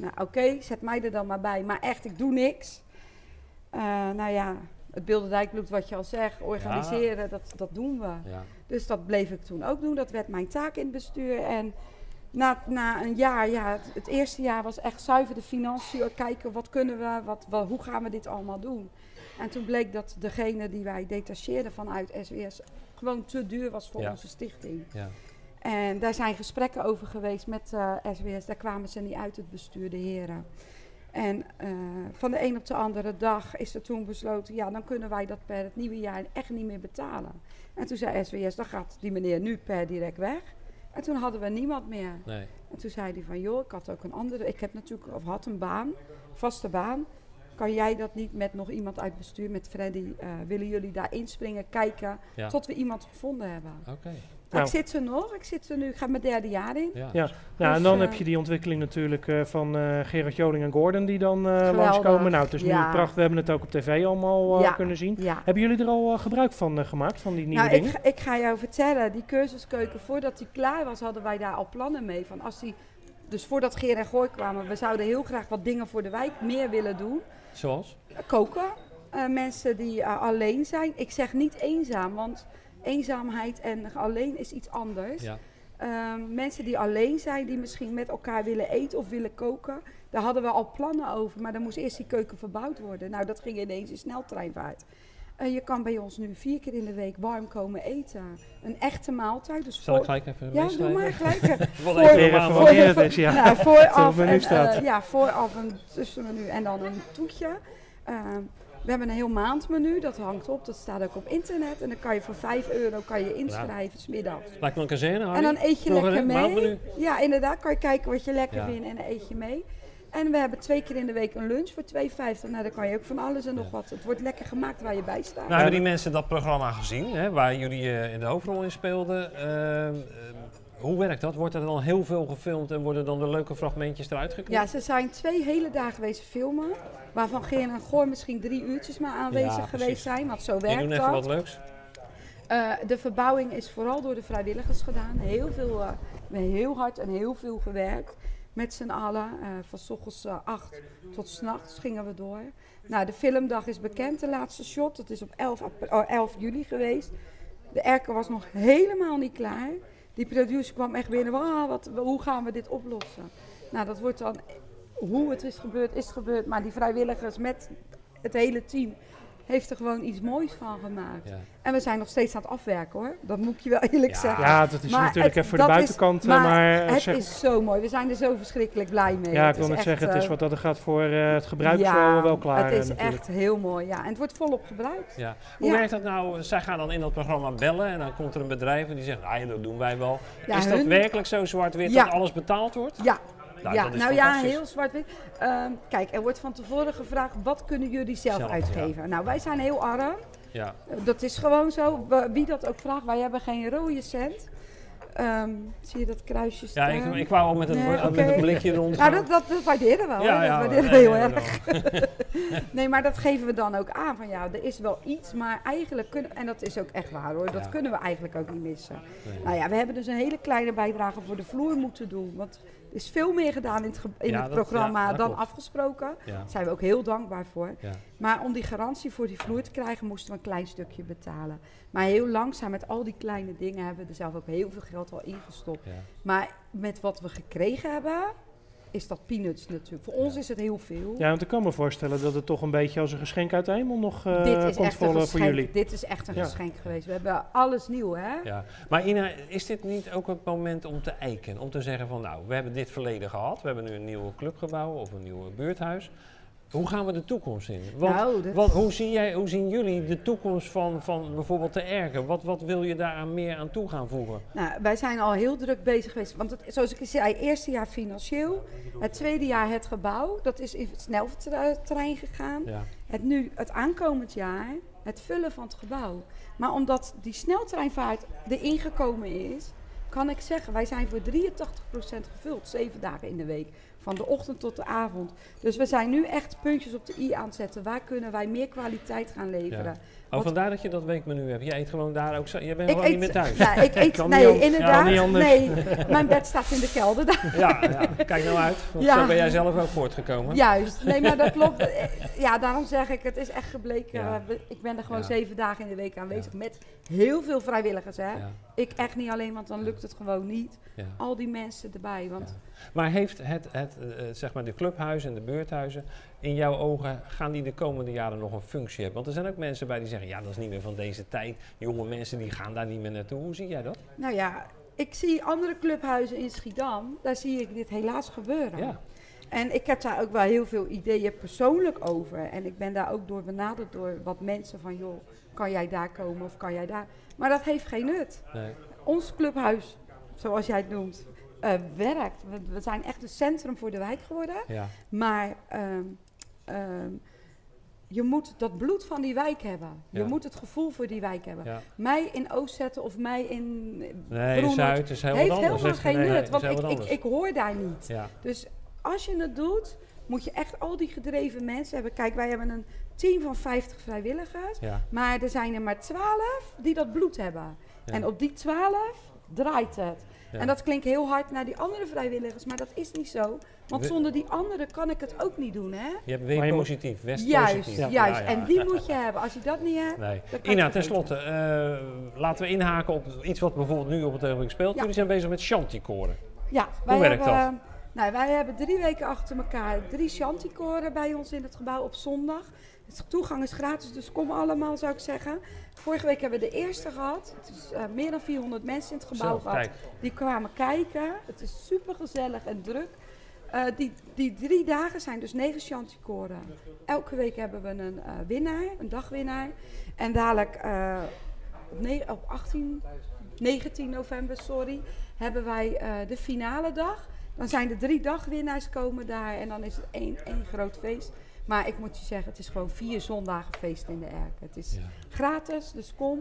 nou, oké, zet mij er dan maar bij. Maar echt, ik doe niks. Eh, nou ja, het Bilderdijkbloed, wat je al zegt, organiseren, dat, dat doen we. Ja. Dus dat bleef ik toen ook doen. Dat werd mijn taak in het bestuur. En na, na een jaar, ja, het, het eerste jaar was echt zuiver de financiën. Kijken wat kunnen we, wat, wat, hoe gaan we dit allemaal doen. En toen bleek dat degene die wij detacheerden vanuit SWS gewoon te duur was voor Ja. onze stichting. Ja. En daar zijn gesprekken over geweest met eh, SWS. Daar kwamen ze niet uit, het bestuur, de heren. En eh, van de een op de andere dag is er toen besloten, ja, dan kunnen wij dat per het nieuwe jaar echt niet meer betalen. En toen zei SWS, dan gaat die meneer nu per direct weg. En toen hadden we niemand meer. Nee. En toen zei hij van, joh, ik had ook een andere, ik heb natuurlijk, of had een baan, vaste baan. Kan jij dat niet met nog iemand uit bestuur, met Freddy, eh, willen jullie daar inspringen, kijken, Ja. tot we iemand gevonden hebben? Oké. Nou. Ik zit er nog, ik zit er nu, ik ga mijn derde jaar in. Ja. Ja, nou, en dan eh, heb je die ontwikkeling natuurlijk eh, van eh, Gerard Joling en Gordon die dan eh, langskomen. Nou, het is nu Ja. prachtig. We hebben het ook op tv allemaal eh, Ja. kunnen zien. Ja. Hebben jullie er al gebruik van gemaakt, van die nieuwe Nou, ik, dingen? ga- ik ga jou vertellen, die cursuskeuken, voordat die klaar was, hadden wij daar al plannen mee. Van als die, dus voordat Geer en Gooi kwamen, we zouden heel graag wat dingen voor de wijk meer willen doen. Zoals? Koken, Eh, mensen die alleen zijn. Ik zeg niet eenzaam, want eenzaamheid en alleen is iets anders. Ja. Ehm, mensen die alleen zijn, die misschien met elkaar willen eten of willen koken. Daar hadden we al plannen over, maar dan moest eerst die keuken verbouwd worden. Nou, dat ging ineens in sneltreinvaart. Eh, je kan bij ons nu vier keer in de week warm komen eten. Een echte maaltijd. Dus Zal ik voor- gelijk even Ja, doe maar gelijk. [laughs] eh, voor- even het is, ja. nou, vooraf, [laughs] op het menu en, eh, ja, vooraf een tussenmenu en dan een toetje. Ehm, we hebben een heel maandmenu, dat hangt op, dat staat ook op internet. En dan kan je voor 5 euro kan je inschrijven, 's middags. Lijkt me een kazerne, Harry. En dan eet je lekker mee. Maandmenu. Ja, inderdaad, kan je kijken wat je lekker Ja. vindt en dan eet je mee. En we hebben twee keer in de week een lunch voor 2,50. Nou, dan kan je ook van alles en nog wat. Het wordt lekker gemaakt waar je bij staat. Nou hebben die mensen dat programma gezien, hè, waar jullie eh, in de hoofdrol in speelden. Ehm, ehm, hoe werkt dat? Wordt er dan heel veel gefilmd en worden dan de leuke fragmentjes eruit geknipt? Ja, ze zijn twee hele dagen geweest filmen. Waarvan Geer en Goor misschien drie uurtjes maar aanwezig Ja, geweest zijn. Want zo Die werkt doen even dat. wat leuks. Eh, de verbouwing is vooral door de vrijwilligers gedaan. Heel veel, we hebben heel hard en heel veel gewerkt. Met z'n allen. Eh, van s ochtends eh, 8 tot s'nachts gingen we door. Nou, de filmdag is bekend, de laatste shot. Dat is op 11, april- oh, 11 juli geweest. De erker was nog helemaal niet klaar. Die producer kwam echt binnen. "Wauw, wat, hoe gaan we dit oplossen? Nou, dat wordt dan... Hoe het is gebeurd, is gebeurd. Maar die vrijwilligers met het hele team heeft er gewoon iets moois van gemaakt. Ja. En we zijn nog steeds aan het afwerken hoor. Dat moet ik je wel eerlijk Ja. zeggen. Ja, dat is Maar natuurlijk het- even voor de is- buitenkant. maar maar eh, het zeg- is zo mooi. We zijn er zo verschrikkelijk blij mee. ja, Het ik wil net zeggen, het is eh, wat dat er gaat voor eh, het gebruik ja, wel, wel klaar. Het is natuurlijk. echt heel mooi. Ja. En het wordt volop gebruikt. Ja. Hoe Ja. werkt dat nou? Zij gaan dan in dat programma bellen en dan komt er een bedrijf en die zegt, ah, ja, dat doen wij wel. Ja, is dat hun- werkelijk zo zwart-wit Ja. dat alles betaald wordt? Ja. Nou, ja, nou ja, heel zwart-wit. Ehm, kijk, er wordt van tevoren gevraagd, wat kunnen jullie zelf, Zelf, uitgeven? Nou, wij zijn heel arm. Ja. Eh, Dat is gewoon zo. Wie dat ook vraagt, wij hebben geen rode cent. Ehm, zie je dat kruisje Ja, staan? ik, ik wou al met een, met blikje rond. Nou, dat, dat, dat waarderen we wel. Ja, ja, dat waarderen we nee, heel nee, erg. [laughs] nee, maar dat geven we dan ook aan. Van ja, er is wel iets, maar eigenlijk kunnen... En dat is ook echt waar hoor. Dat Ja. kunnen we eigenlijk ook niet missen. Nou ja, we hebben dus een hele kleine bijdrage voor de vloer moeten doen. Want is veel meer gedaan in het, in Ja, het dat- programma ja, dan klopt. afgesproken. Ja. Daar zijn we ook heel dankbaar voor. Maar om die garantie voor die vloer te krijgen, moesten we een klein stukje betalen. Maar heel langzaam met al die kleine dingen hebben we er zelf ook heel veel geld al ingestopt. Maar met wat we gekregen hebben, is dat peanuts natuurlijk. Voor ons is het heel veel. Ja, want ik kan me voorstellen dat het toch een beetje als een geschenk uit de hemel nog eh, Dit is komt echt een voor, voor geschenk. jullie. Dit is echt een Ja. geschenk geweest. We hebben alles nieuw, hè? Ja. Maar Ina, is dit niet ook het moment om te eiken? Om te zeggen van nou, we hebben dit verleden gehad. We hebben nu een nieuw clubgebouw of een nieuw buurthuis. Hoe gaan we de toekomst in? Want, Nou, dat- hoe, zie jij, hoe zien jullie de toekomst van, van bijvoorbeeld de erken? Wat, wat wil je daar meer aan toe gaan voegen? Nou, wij zijn al heel druk bezig geweest. Want het, zoals ik zei, eerste jaar financieel. Het tweede jaar het gebouw. Dat is in het sneltrein gegaan. Ja. Het nu, het aankomend jaar, het vullen van het gebouw. Maar omdat die sneltreinvaart erin gekomen is, kan ik zeggen, wij zijn voor 83% gevuld. Zeven dagen in de week. Van de ochtend tot de avond. Dus we zijn nu echt puntjes op de i aan het zetten. Waar kunnen wij meer kwaliteit gaan leveren? Oh, vandaar dat je dat weekmenu hebt. Je eet gewoon daar ook zo. Je bent gewoon niet meer thuis. Ja, ik [laughs] eet, Kan nee, inderdaad. Ja, nee, [laughs] mijn bed staat in de kelder daar. [laughs] Ja, ja, kijk nou uit. Want Ja. zo ben jij zelf ook voortgekomen. Juist, nee, maar dat klopt. Ja, daarom zeg ik, het is echt gebleken. Ik ben er gewoon zeven dagen in de week aanwezig met heel veel vrijwilligers. Hè? Ik echt niet alleen, want dan lukt het gewoon niet. Al die mensen erbij. Want Maar heeft het, het, eh, zeg maar de clubhuizen en de beurthuizen, in jouw ogen, gaan die de komende jaren nog een functie hebben? Want er zijn ook mensen bij die zeggen, ja, dat is niet meer van deze tijd. Jonge mensen die gaan daar niet meer naartoe. Hoe zie jij dat? nou ja, ik zie andere clubhuizen in Schiedam, daar zie ik dit helaas gebeuren. Ja. En ik heb daar ook wel heel veel ideeën persoonlijk over. En ik ben daar ook door benaderd door wat mensen van, joh, kan jij daar komen of kan jij daar? Maar dat heeft geen nut. Nee. Ons clubhuis, zoals jij het noemt, eh, werkt. We, we zijn echt een centrum voor de wijk geworden. Ja. Maar ehm, ehm, je moet dat bloed van die wijk hebben. Je moet het gevoel voor die wijk hebben. Ja. mij in Oost zetten of mij in Nee, Zuid is heel heeft anders. helemaal geen nee, nut. Want ik, ik, ik hoor daar niet. Ja. Dus als je het doet, moet je echt al die gedreven mensen hebben. Kijk, wij hebben een team van 50 vrijwilligers. Maar er zijn er maar 12 die dat bloed hebben. En op die 12 draait het. Ja. En dat klinkt heel hard naar die andere vrijwilligers, maar dat is niet zo. Want zonder die anderen kan ik het ook niet doen, hè? Je hebt weer positief, West Juist, positief. juist. Ja. En die moet je hebben. Als je dat niet hebt, Nee. Ina, tenslotte, eh, laten we inhaken op iets wat bijvoorbeeld nu op het ogenblik speelt. Ja. Jullie zijn bezig met chanticoren. Ja, wij werkt hebben, Nou, wij hebben drie weken achter elkaar drie chanticoren bij ons in het gebouw op zondag. De toegang is gratis, dus kom allemaal zou ik zeggen. Vorige week hebben we de eerste gehad. Het is eh, meer dan 400 mensen in het gebouw Zo, gehad. kijk. Die kwamen kijken. Het is super gezellig en druk. Eh, die, die drie dagen zijn dus negen chanticoren. Elke week hebben we een eh, winnaar, een dagwinnaar. En dadelijk op, op 18, 19 november, sorry, hebben wij de finale dag. Dan zijn er drie dagwinnaars komen daar en dan is het één, één groot feest. Maar ik moet je zeggen, het is gewoon vier zondagen feest in de Erk. Het is Ja. gratis, dus kom.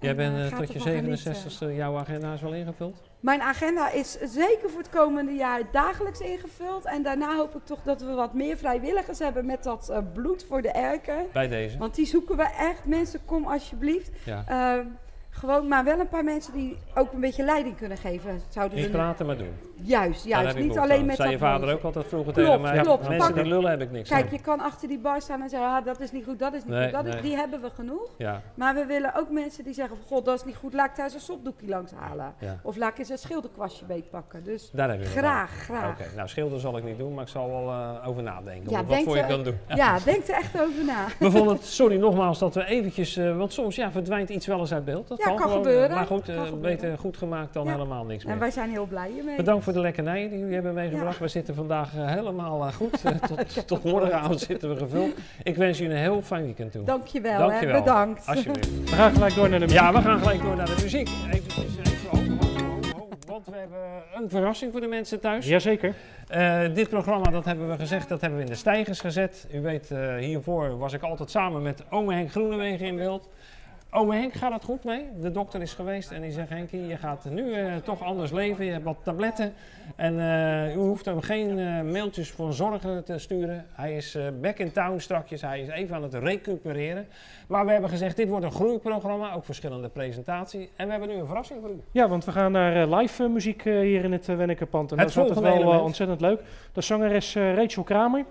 Jij En, bent eh, eh, tot je ervan genieten. 67ste, jouw agenda is wel ingevuld? Mijn agenda is zeker voor het komende jaar dagelijks ingevuld. En daarna hoop ik toch dat we wat meer vrijwilligers hebben met dat eh, bloed voor de erken. Bij deze. Want die zoeken we echt. Mensen, kom alsjeblieft. Ja. Gewoon, maar wel een paar mensen die ook een beetje leiding kunnen geven. Zouden Niet praten, maar doen. Juist, juist. Niet alleen met Zei dat je vader ook altijd vroeger Klopt, tegen mij? klopt. Mensen die lullen heb ik niks Kijk, aan. je kan achter die bar staan en zeggen, ah, dat is niet goed, dat is niet Nee, goed. Dat is, die hebben we genoeg. Ja. Maar we willen ook mensen die zeggen, god, dat is niet goed, laat ik thuis een sopdoekje langs halen. Ja. Of laat ik eens een schilderkwastje beetpakken. Dus Daar heb je wat graag, graag. Oké, nou schilderen zal ik niet doen, maar ik zal wel eh, over nadenken. Ja, wat voor je kan doen. Ja, denk er echt over na. [laughs] We vonden het, sorry nogmaals, dat we eventjes, eh, want soms ja, verdwijnt iets wel eens uit beeld. Dat Ja, kan, gebeuren. Maar goed, eh, beter goed gemaakt dan helemaal niks meer. En wij zijn heel blij hiermee. Bedankt voor de lekkernijen die jullie hebben meegebracht. We zitten vandaag eh, helemaal eh, goed. [laughs] Eh, tot, tot morgenavond zitten we gevuld. Ik wens jullie een heel fijn weekend toe. Dankjewel, hè. bedankt. Alsjeblieft. [laughs] We gaan gelijk door naar de muziek. Ja, we gaan gelijk door naar de muziek. Even, ho, want we hebben een verrassing voor de mensen thuis. Jazeker. Eh, dit programma, dat hebben we gezegd, dat hebben we in de stijgers gezet. U weet, eh, hiervoor was ik altijd samen met ome Henk Groenewegen in beeld. Ome Henk, gaat het goed mee? De dokter is geweest en die zegt, Henkie, je gaat nu eh, toch anders leven. Je hebt wat tabletten en eh, u hoeft hem geen eh, mailtjes voor zorgen te sturen. Hij is back in town strakjes, hij is even aan het recupereren. Maar we hebben gezegd, dit wordt een groeiprogramma, ook verschillende presentaties. En we hebben nu een verrassing voor u. Ja, want we gaan naar live muziek hier in het Wennekerpand. En Het dat is altijd wel ontzettend leuk. De zangeres Rachel Kramer.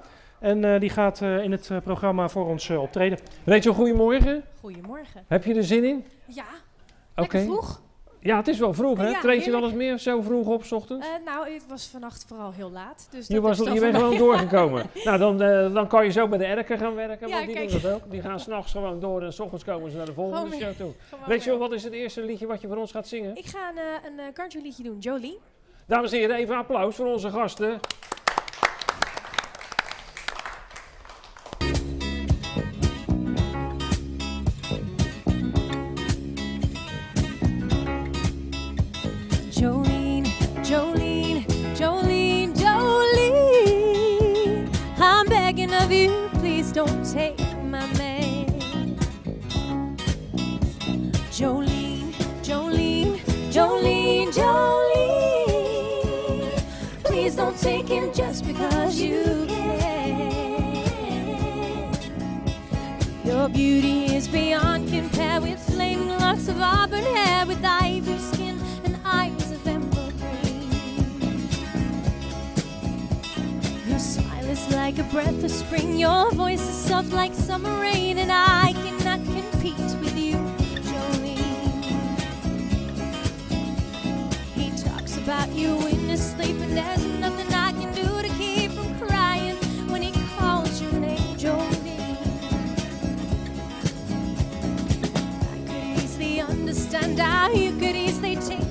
En eh, die gaat eh, in het eh, programma voor ons optreden. Rachel, goedemorgen. Goedemorgen. Heb je er zin in? Ja, Oké. lekker vroeg. Ja, het is wel vroeg, hè? Ja, Treed je wel eens meer zo vroeg op 's ochtends? Eh, nou, het was vannacht vooral heel laat. Dus je, dat was, je bent gewoon doorgekomen. [laughs] nou, dan, eh, dan kan je zo bij de erken gaan werken, Ja, want die kijk. doen dat ook. Die gaan s'nachts gewoon door en s ochtends komen ze naar de volgende Gewoon show toe. Weet je wat is het eerste liedje wat je voor ons gaat zingen? Ik ga een, een country liedje doen, Jolie. Dames en heren, even applaus voor onze gasten. Take my man. Jolene, Jolene, Jolene, Jolene. Please don't take him just because you can. Your beauty is beyond compare with flaming locks of auburn hair, a breath of spring, your voice is soft like summer rain, and I cannot compete with you, Jolene. He talks about you in his sleep, and there's nothing I can do to keep from crying when he calls your name, Jolene. I could easily understand how you could easily take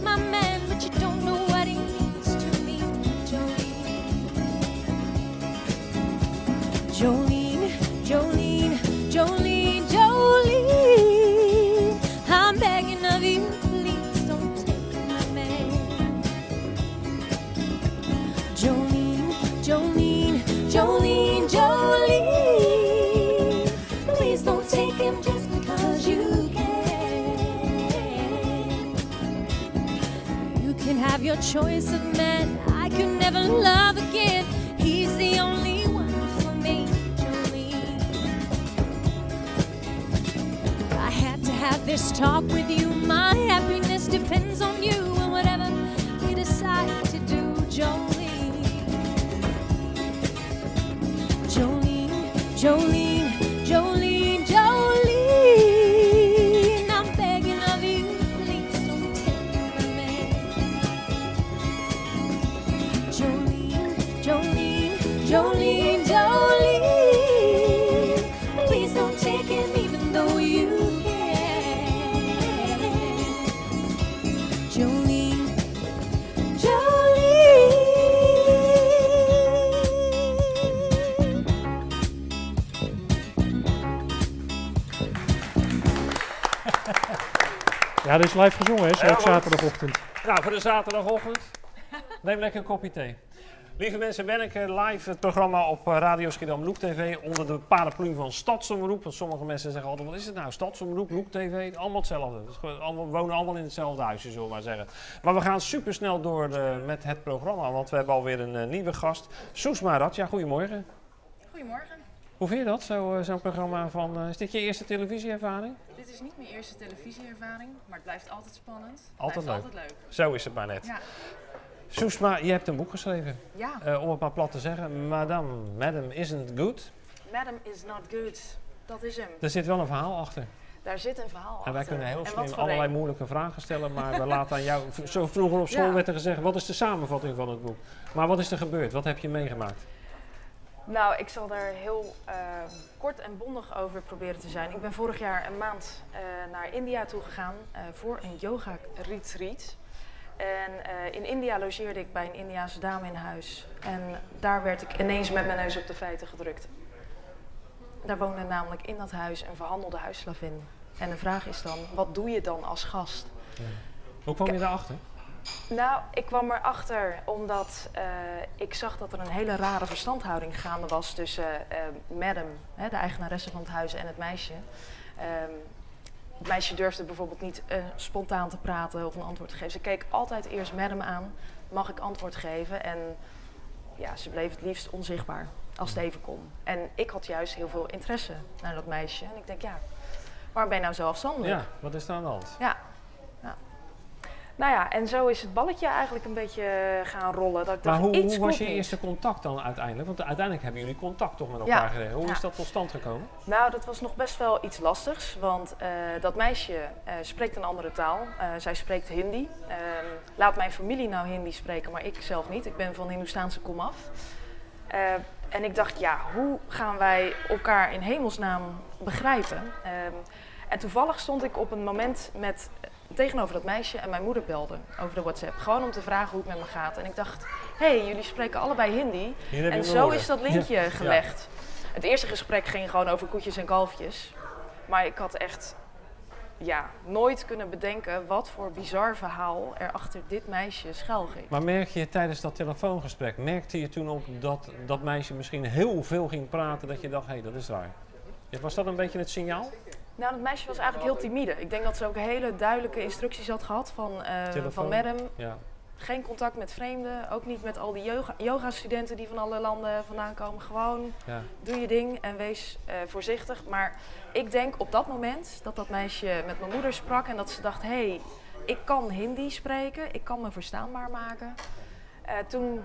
choice of men. I could never love again. He's the only one for me, Jolene. I had to have this talk with you. My dit is live gezongen, hè? Zo Ja, op zaterdagochtend. Nou, voor de zaterdagochtend. Neem lekker een kopje thee. Lieve mensen, ben ik live het programma op eh, Radio Schiedam Loek TV onder de paraplu van Stadsomroep. Want sommige mensen zeggen altijd, wat is het nou? Stadsomroep, Loek TV, allemaal hetzelfde. Het we wonen allemaal in hetzelfde huisje, zullen we maar zeggen. Maar we gaan super snel door eh, met het programma, want we hebben alweer een eh, nieuwe gast. Soesma Radja, goedemorgen. Goedemorgen. Hoe vind je dat, zo, eh, zo'n programma van... eh, is dit je eerste televisieervaring? Dit is niet mijn eerste televisieervaring, maar het blijft altijd spannend. Het Altijd leuk. altijd leuk. Zo is het maar net. Ja. Soesma, je hebt een boek geschreven. Ja. Eh, om het maar plat te zeggen, Madame, Madam isn't good. Madam is not good. Dat is hem. Er zit wel een verhaal achter. Daar zit een verhaal achter. En wij kunnen heel slim allerlei een? moeilijke vragen stellen, maar we laten aan jou. Zo vroeger op [laughs] school Ja. werd er gezegd: wat is de samenvatting van het boek? Maar wat is er gebeurd? Wat heb je meegemaakt? Nou, ik zal daar heel eh, kort en bondig over proberen te zijn. Ik ben vorig jaar een maand eh, naar India toe gegaan eh, voor een yoga retreat. En eh, in India logeerde ik bij een Indiaanse dame in huis. En daar werd ik ineens met mijn neus op de feiten gedrukt. Daar woonde namelijk in dat huis een verhandelde huisslavin. En de vraag is dan, wat doe je dan als gast? Hoe kwam je daarachter? Nou, ik kwam erachter omdat eh, ik zag dat er een hele rare verstandhouding gaande was tussen eh madam, hè, de eigenaresse van het huis, en het meisje. Ehm, het meisje durfde bijvoorbeeld niet eh, spontaan te praten of een antwoord te geven. Ze keek altijd eerst madam aan, mag ik antwoord geven? En ja, ze bleef het liefst onzichtbaar als het even kon. En ik had juist heel veel interesse naar dat meisje. En ik denk, ja, waarom ben je nou zo afstandelijk? Ja, wat is er aan de hand? Ja. Nou ja, en zo is het balletje eigenlijk een beetje gaan rollen. Dat ik Maar dacht, hoe, iets hoe was je niet. eerste contact dan uiteindelijk? Want uiteindelijk hebben jullie contact toch met Ja, elkaar gekregen. Hoe ja. is dat tot stand gekomen? Nou, dat was nog best wel iets lastigs, want eh, dat meisje eh, spreekt een andere taal. Eh, zij spreekt Hindi. Ehm, laat mijn familie nou Hindi spreken, maar ik zelf niet. Ik ben van Hindoestaanse komaf. Eh en ik dacht, ja, hoe gaan wij elkaar in hemelsnaam begrijpen? Ehm, en toevallig stond ik op een moment met, tegenover dat meisje en mijn moeder belde over de WhatsApp. Gewoon om te vragen hoe het met me gaat. En ik dacht, hé, hey, jullie spreken allebei Hindi. En zo is dat linkje Ja. gelegd. Het eerste gesprek ging gewoon over koetjes en kalfjes. Maar ik had echt ja, nooit kunnen bedenken wat voor bizar verhaal er achter dit meisje schuil ging. Maar merk je tijdens dat telefoongesprek, merkte je toen op dat dat meisje misschien heel veel ging praten, dat je dacht, hé, hey, dat is raar? Was dat een beetje het signaal? Nou, dat meisje was eigenlijk heel timide. Ik denk dat ze ook hele duidelijke instructies had gehad van, Telefoon? van madam. Ja. Geen contact met vreemden, ook niet met al die yoga- yoga-studenten die van alle landen vandaan komen. Gewoon Ja. doe je ding en wees eh, voorzichtig. Maar ik denk op dat moment dat dat meisje met mijn moeder sprak en dat ze dacht: hé, hey, ik kan Hindi spreken, ik kan me verstaanbaar maken. Eh, toen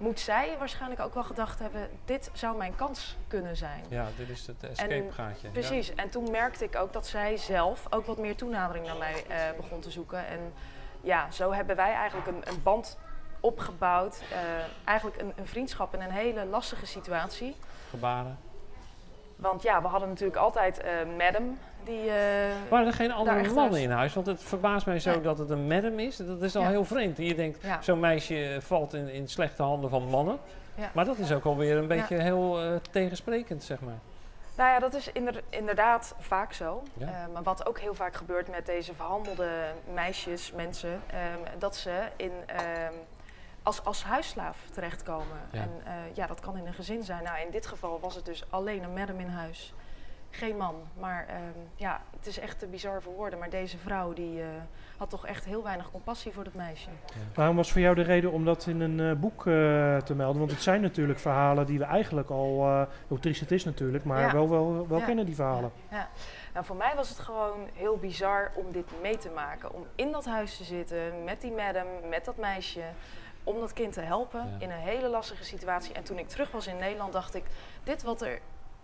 moet zij waarschijnlijk ook wel gedacht hebben: dit zou mijn kans kunnen zijn. Ja, dit is het escape gaatje. ja. Precies, en toen merkte ik ook dat zij zelf ook wat meer toenadering naar mij eh, begon te zoeken. En ja, zo hebben wij eigenlijk een, een band opgebouwd. eh, eigenlijk een, een vriendschap in een hele lastige situatie. Gebaren. Want ja, we hadden natuurlijk altijd eh, madam. Die, eh, Waren er geen andere mannen in huis? Want het verbaast mij zo dat het een madam is. Dat is al Ja. heel vreemd. Je denkt, Ja. zo'n meisje valt in, in slechte handen van mannen. Ja. Maar dat is ook alweer een beetje heel eh, tegensprekend, zeg maar. Nou ja, dat is inder- inderdaad vaak zo. Ja. Eh, maar wat ook heel vaak gebeurt met deze verhandelde meisjes, mensen, ehm, dat ze in, ehm, als, als huisslaaf terechtkomen. Ja. En eh, ja, dat kan in een gezin zijn. Nou, in dit geval was het dus alleen een madam in huis. Geen man. Maar ehm, ja, het is echt te bizar voor woorden. Maar deze vrouw die eh, had toch echt heel weinig compassie voor dat meisje. Waarom was voor jou de reden om dat in een eh, boek eh, te melden? Want het zijn natuurlijk verhalen die we eigenlijk al, eh, hoe triest het is natuurlijk, maar Ja. wel, wel, wel Ja. kennen die verhalen. Ja, nou voor mij was het gewoon heel bizar om dit mee te maken. Om in dat huis te zitten met die madam, met dat meisje. Om dat kind te helpen Ja. in een hele lastige situatie. En toen ik terug was in Nederland dacht ik, dit wat er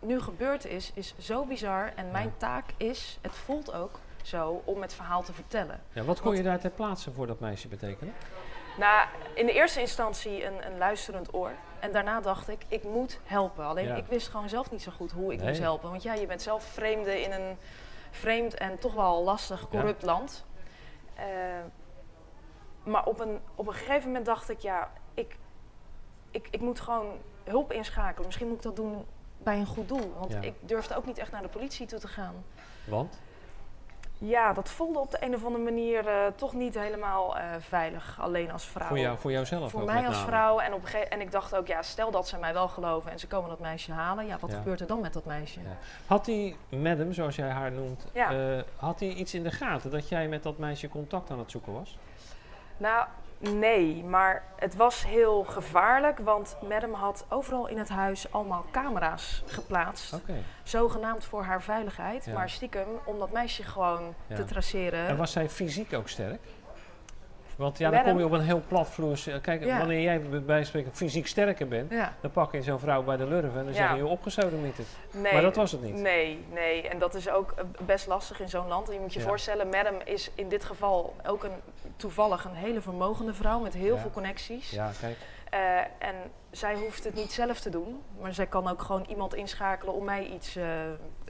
nu gebeurd is, is zo bizar. En mijn taak is, het voelt ook zo, om het verhaal te vertellen. Ja, wat kon je daar ter plaatse voor dat meisje betekenen? Nou, in de eerste instantie een, een luisterend oor. En daarna dacht ik, ik moet helpen. Alleen Ja. ik wist gewoon zelf niet zo goed hoe ik Nee. moest helpen. Want ja, je bent zelf vreemde in een vreemd en toch wel lastig, corrupt land. Eh, maar op een, op een gegeven moment dacht ik, ja, ik, ik, ik moet gewoon hulp inschakelen. Misschien moet ik dat doen bij een goed doel. Want Ja. ik durfde ook niet echt naar de politie toe te gaan. Want? Ja, dat voelde op de een of andere manier eh, toch niet helemaal eh, veilig, alleen als vrouw. Voor, jou, voor jouzelf Voor mij als vrouw. En, op en ik dacht ook, ja, stel dat ze mij wel geloven en ze komen dat meisje halen. Ja, wat Ja. gebeurt er dan met dat meisje? Had die madam, zoals jij haar noemt, Ja. eh, had hij iets in de gaten dat jij met dat meisje contact aan het zoeken was? Nou, nee, maar het was heel gevaarlijk, want madam had overal in het huis allemaal camera's geplaatst. Zogenaamd voor haar veiligheid, Ja. maar stiekem om dat meisje gewoon Ja. te traceren. En was zij fysiek ook sterk? Want ja, dan kom je op een heel platvloers. eh, Kijk, Ja. wanneer jij bij wijze van spreken fysiek sterker bent, Ja. dan pak je zo'n vrouw bij de lurven en dan zeg je je opgesodemieten. Nee, maar dat was het niet. Nee, nee. En dat is ook eh, best lastig in zo'n land. Je moet je voorstellen, madam is in dit geval ook een, toevallig een hele vermogende vrouw met heel veel connecties. Ja, kijk. Eh, en zij hoeft het niet zelf te doen, maar zij kan ook gewoon iemand inschakelen om mij iets eh,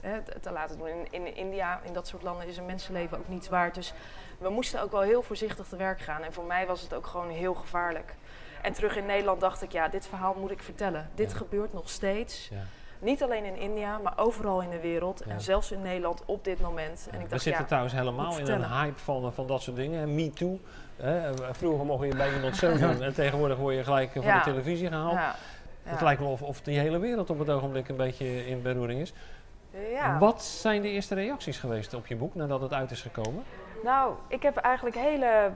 hè, te- te laten doen. In, in India, in dat soort landen, is een mensenleven ook niets waard. Dus we moesten ook wel heel voorzichtig te werk gaan. En voor mij was het ook gewoon heel gevaarlijk. En terug in Nederland dacht ik, ja, dit verhaal moet ik vertellen. Dit gebeurt nog steeds. Ja. Niet alleen in India, maar overal in de wereld. Ja. En zelfs in Nederland op dit moment. En ik We dacht, zitten ja, trouwens helemaal in een hype van, van dat soort dingen. En Me Too. Hè, eh, vroeger mocht je bij iemand zo doen [laughs] en tegenwoordig word je gelijk eh, van de televisie gehaald. Ja. Het lijkt wel of, of die hele wereld op het ogenblik een beetje in beroering is. Ja. Wat zijn de eerste reacties geweest op je boek nadat het uit is gekomen? Nou, ik heb eigenlijk hele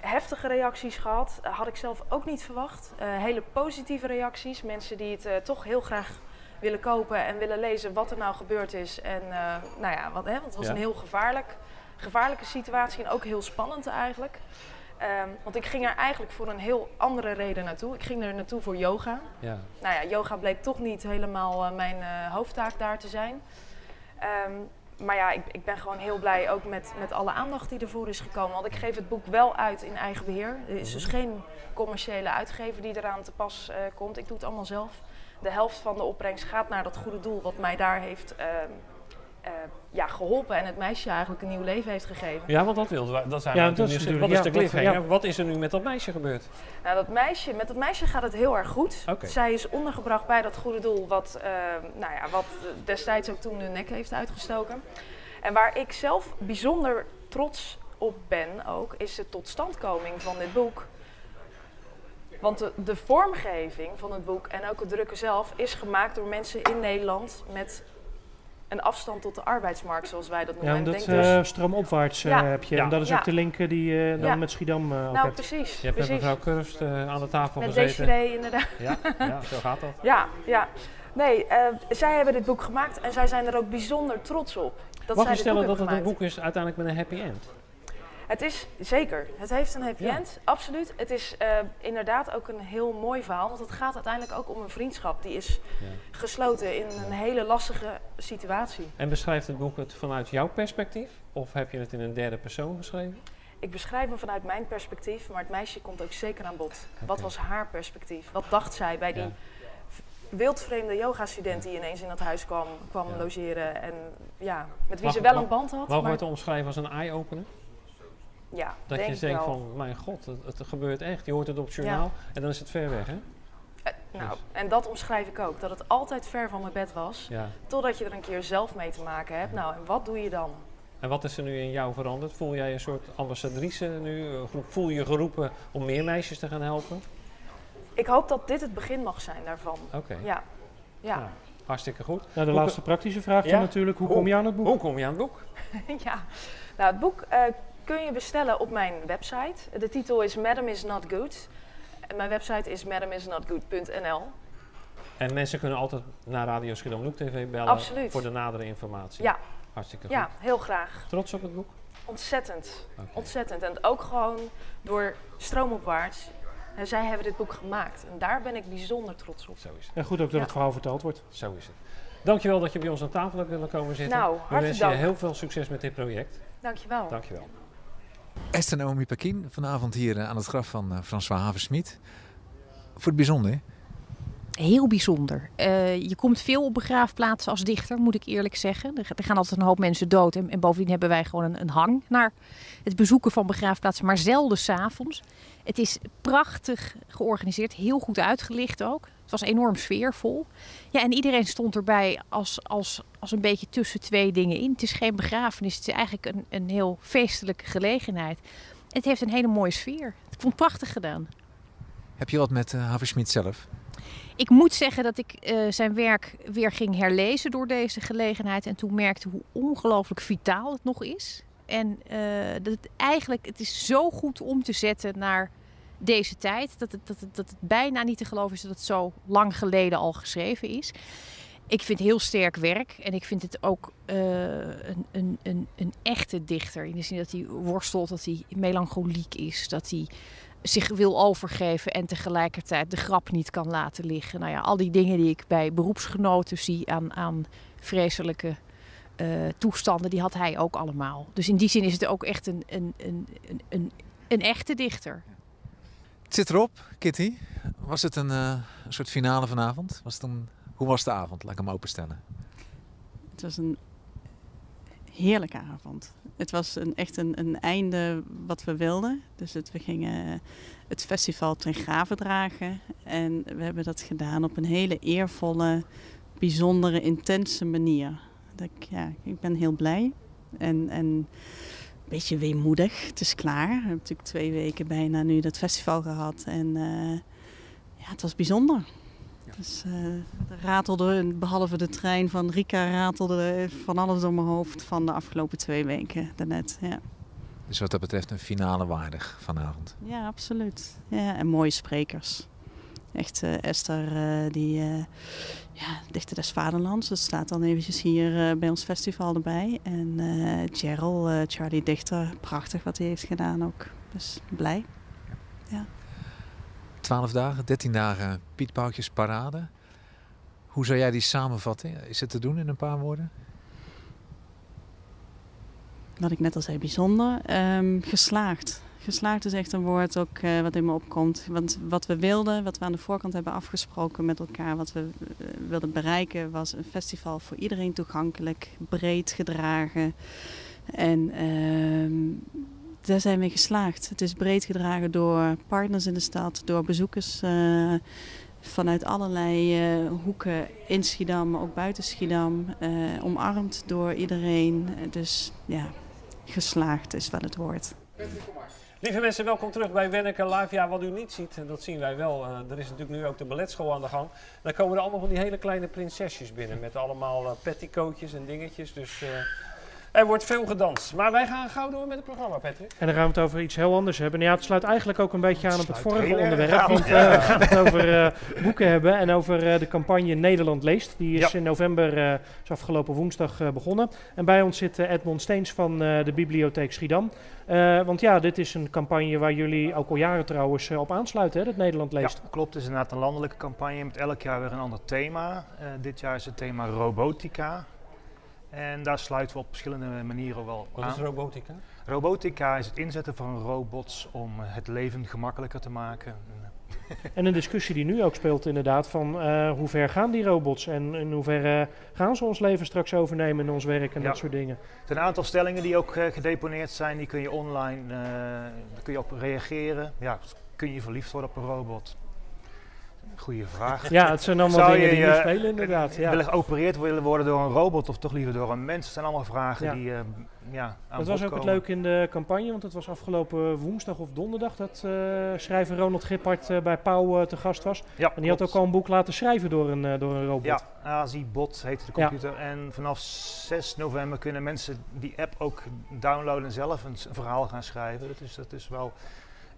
heftige reacties gehad. Eh, had ik zelf ook niet verwacht. Eh, hele positieve reacties. Mensen die het eh, toch heel graag willen kopen en willen lezen wat er nou gebeurd is. En nou ja, wat, hè, want het was Ja. een heel gevaarlijk, gevaarlijke situatie en ook heel spannend eigenlijk. Ehm, want ik ging er eigenlijk voor een heel andere reden naartoe. Ik ging er naartoe voor yoga. Ja. Nou ja, yoga bleek toch niet helemaal eh, mijn eh, hoofdtaak daar te zijn. Ehm, maar ja, ik, ik ben gewoon heel blij ook met, met alle aandacht die ervoor is gekomen. Want ik geef het boek wel uit in eigen beheer. Er is dus geen commerciële uitgever die eraan te pas eh, komt. Ik doe het allemaal zelf. De helft van de opbrengst gaat naar dat goede doel wat mij daar heeft eh, ja, geholpen. En het meisje eigenlijk een nieuw leven heeft gegeven. Ja, want dat wilden we. Dat zijn Ja, we nieuwsgierig. Wat is de ja, wat- cliffhanger? ja. Wat is er nu met dat meisje gebeurd? Nou, dat meisje, met dat meisje gaat het heel erg goed. Zij is ondergebracht bij dat goede doel, wat, eh, nou ja, wat destijds ook toen de nek heeft uitgestoken. En waar ik zelf bijzonder trots op ben ook, is de totstandkoming van dit boek. Want de, de vormgeving van het boek en ook het drukken zelf is gemaakt door mensen in Nederland met een afstand tot de arbeidsmarkt, zoals wij dat noemen. Ja, En dat denk dus- eh, stroomopwaarts eh, Ja. heb je. Ja. En dat is Ja. ook de link eh, die je dan Ja. met Schiedam eh, ook Nou, hebt. precies. Je hebt met precies. mevrouw Kurst eh, aan de tafel Met gezeten. Desiree, inderdaad. Ja, ja, zo gaat dat. Ja, ja. Nee, eh, zij hebben dit boek gemaakt en zij zijn er ook bijzonder trots op. Dat Mag zij je stellen dat het een boek is uiteindelijk met een happy end? Het is zeker, het heeft een happy Ja. end, absoluut. Het is eh, inderdaad ook een heel mooi verhaal, want het gaat uiteindelijk ook om een vriendschap die is gesloten in een hele lastige situatie. En beschrijft het boek het vanuit jouw perspectief? Of heb je het in een derde persoon geschreven? Ik beschrijf hem vanuit mijn perspectief, maar het meisje komt ook zeker aan bod. Wat was haar perspectief? Wat dacht zij bij die Ja. wildvreemde yoga-student die ineens in dat huis kwam, kwam logeren en ja, met wie Mag- ze wel mag- een band had? Mogen we maar- het omschrijven als een eye-opener? Ja, Dat denk je denkt wel. van, mijn god, het, het gebeurt echt. Je hoort het op het journaal en dan is het ver weg, hè? Eh, nou, en dat omschrijf ik ook. Dat het altijd ver van mijn bed was. Ja. Totdat je er een keer zelf mee te maken hebt. Nou, en wat doe je dan? En wat is er nu in jou veranderd? Voel jij een soort ambassadrice nu? Eh, Voel je je geroepen om meer meisjes te gaan helpen? Ik hoop dat dit het begin mag zijn daarvan. Oké. Ja. Ja. Nou, hartstikke goed. Nou, de Hoe- laatste praktische vraag dan Ja? natuurlijk. Hoe kom je aan het boek? Hoe kom je aan het boek? [laughs] ja. Nou, het boek eh, kun je bestellen op mijn website. De titel is Madam is Not Good. En Mijn website is madamisnotgood.nl. En mensen kunnen altijd naar Radio Schiedam TV bellen Absoluut. voor de nadere informatie. Ja. Hartstikke goed. Ja, heel graag. Trots op het boek? Ontzettend. Ontzettend. En ook gewoon door stroomopwaarts. En zij hebben dit boek gemaakt. En daar ben ik bijzonder trots op. Zo is het. En goed ook dat Ja. het verhaal verteld wordt. Zo is het. Dankjewel dat je bij ons aan tafel hebt willen komen zitten. Nou, We wensen je heel veel succes met dit project. Dankjewel. Dankjewel. Esther Naomi Pakin, vanavond hier eh, aan het graf van eh, François Haversmit. Voor het bijzonder? Heel bijzonder. Eh, je komt veel op begraafplaatsen als dichter, moet ik eerlijk zeggen. Er, gaan altijd een hoop mensen dood. En, en bovendien hebben wij gewoon een, een hang naar het bezoeken van begraafplaatsen, maar zelden s'avonds. Het is prachtig georganiseerd, heel goed uitgelicht ook. Het was enorm sfeervol. Ja, en iedereen stond erbij als, als, als een beetje tussen twee dingen in. Het is geen begrafenis, het is eigenlijk een, een heel feestelijke gelegenheid. Het heeft een hele mooie sfeer. Ik vond het prachtig gedaan. Heb je wat met uh, Haversmit zelf? Ik moet zeggen dat ik uh, zijn werk weer ging herlezen door deze gelegenheid. En toen merkte hoe ongelooflijk vitaal het nog is. En uh, dat het eigenlijk, het is zo goed om te zetten naar deze tijd. Dat het, dat, het, dat het bijna niet te geloven is dat het zo lang geleden al geschreven is. Ik vind heel sterk werk. En ik vind het ook uh, een, een, een, een echte dichter. In de zin dat hij worstelt, dat hij melancholiek is. Dat hij zich wil overgeven en tegelijkertijd de grap niet kan laten liggen. Nou ja, al die dingen die ik bij beroepsgenoten zie aan, aan vreselijke uh, toestanden, die had hij ook allemaal. Dus in die zin is het ook echt een, een, een, een, een echte dichter. Het zit erop, Kitty. Was het een, een soort finale vanavond? Was het hoe was de avond? Laat ik hem openstellen. Het was een heerlijke avond. Het was een, echt een, een einde wat we wilden. Dus we gingen het festival ten graven dragen. En we hebben dat gedaan op een hele eervolle, bijzondere, intense manier. Dat ik, ja, ik ben heel blij. En, en beetje weemoedig. Het is klaar. We hebben natuurlijk twee weken bijna nu dat festival gehad. En uh, ja, het was bijzonder. Dus uh, ratelde, behalve de trein van Rika, ratelde van alles door mijn hoofd van de afgelopen twee weken daarnet. Ja. Dus wat dat betreft een finale waardig vanavond. Ja, absoluut. Ja, en mooie sprekers. Echt uh, Esther, uh, die uh, ja, dichter des vaderlands. Dat staat dan eventjes hier bij ons festival erbij. En Gerald, Charlie Dichter, prachtig wat hij heeft gedaan ook. Dus blij. Ja. 12 dagen, 13 dagen Piet Boutjes parade. Hoe zou jij die samenvatten? Is het te doen in een paar woorden? Wat ik net al zei, bijzonder. Um, geslaagd. Geslaagd is echt een woord ook uh, wat in me opkomt. Want wat we wilden, wat we aan de voorkant hebben afgesproken met elkaar, wat we uh, wilden bereiken, was een festival voor iedereen toegankelijk, breed gedragen. En uh, daar zijn we geslaagd. Het is breed gedragen door partners in de stad, door bezoekers uh, vanuit allerlei hoeken in Schiedam, ook buiten Schiedam. Omarmd door iedereen. Dus ja, geslaagd is wel het woord. Lieve mensen, welkom terug bij Wenneke Live. Ja, wat u niet ziet, dat zien wij wel. Uh, er is natuurlijk nu ook de balletschool aan de gang. Dan komen er allemaal van die hele kleine prinsesjes binnen met allemaal uh, petticoatjes en dingetjes. Dus uh, er wordt veel gedanst. Maar wij gaan gauw door met het programma, Patrick. En dan gaan we het over iets heel anders hebben. Ja, het sluit eigenlijk ook een beetje aan op het vorige onderwerp. aan, Want uh, ja. we gaan het over uh, boeken hebben en over uh, de campagne Nederland leest. Die is Ja. in november, is afgelopen woensdag begonnen. En bij ons zit Edmond Steens van de Bibliotheek Schiedam. Want ja, dit is een campagne waar jullie ook al jaren trouwens op aansluiten, hè, dat Nederland leest. Ja, klopt. Het is inderdaad een landelijke campagne met elk jaar weer een ander thema. Dit jaar is het thema robotica. En daar sluiten we op verschillende manieren wel Wat aan. is robotica? Robotica is het inzetten van robots om eh, het leven gemakkelijker te maken. [laughs] En een discussie die nu ook speelt inderdaad van uh, hoe ver gaan die robots en in hoeverre gaan ze ons leven straks overnemen in ons werk en Ja. dat soort dingen. Er zijn een aantal stellingen die ook eh, gedeponeerd zijn, die kun je online eh, kun je op reageren. Ja, kun je verliefd worden op een robot? Goeie vraag. Ja, het zijn allemaal Zou dingen je die nu je, spelen inderdaad, eh, ja. willen geopereerd willen worden door een robot of toch liever door een mens? Dat zijn allemaal vragen Ja. die eh, ja, aan Dat was ook het leuke in de campagne, want het was afgelopen woensdag of donderdag dat uh, schrijver Ronald Gippard uh, bij Pauw uh, te gast was. Ja, en die had ook al een boek laten schrijven door een, uh, door een robot. Ja, AziBot heet de computer. En vanaf 6 november kunnen mensen die app ook downloaden en zelf een, een verhaal gaan schrijven. Dus dat is wel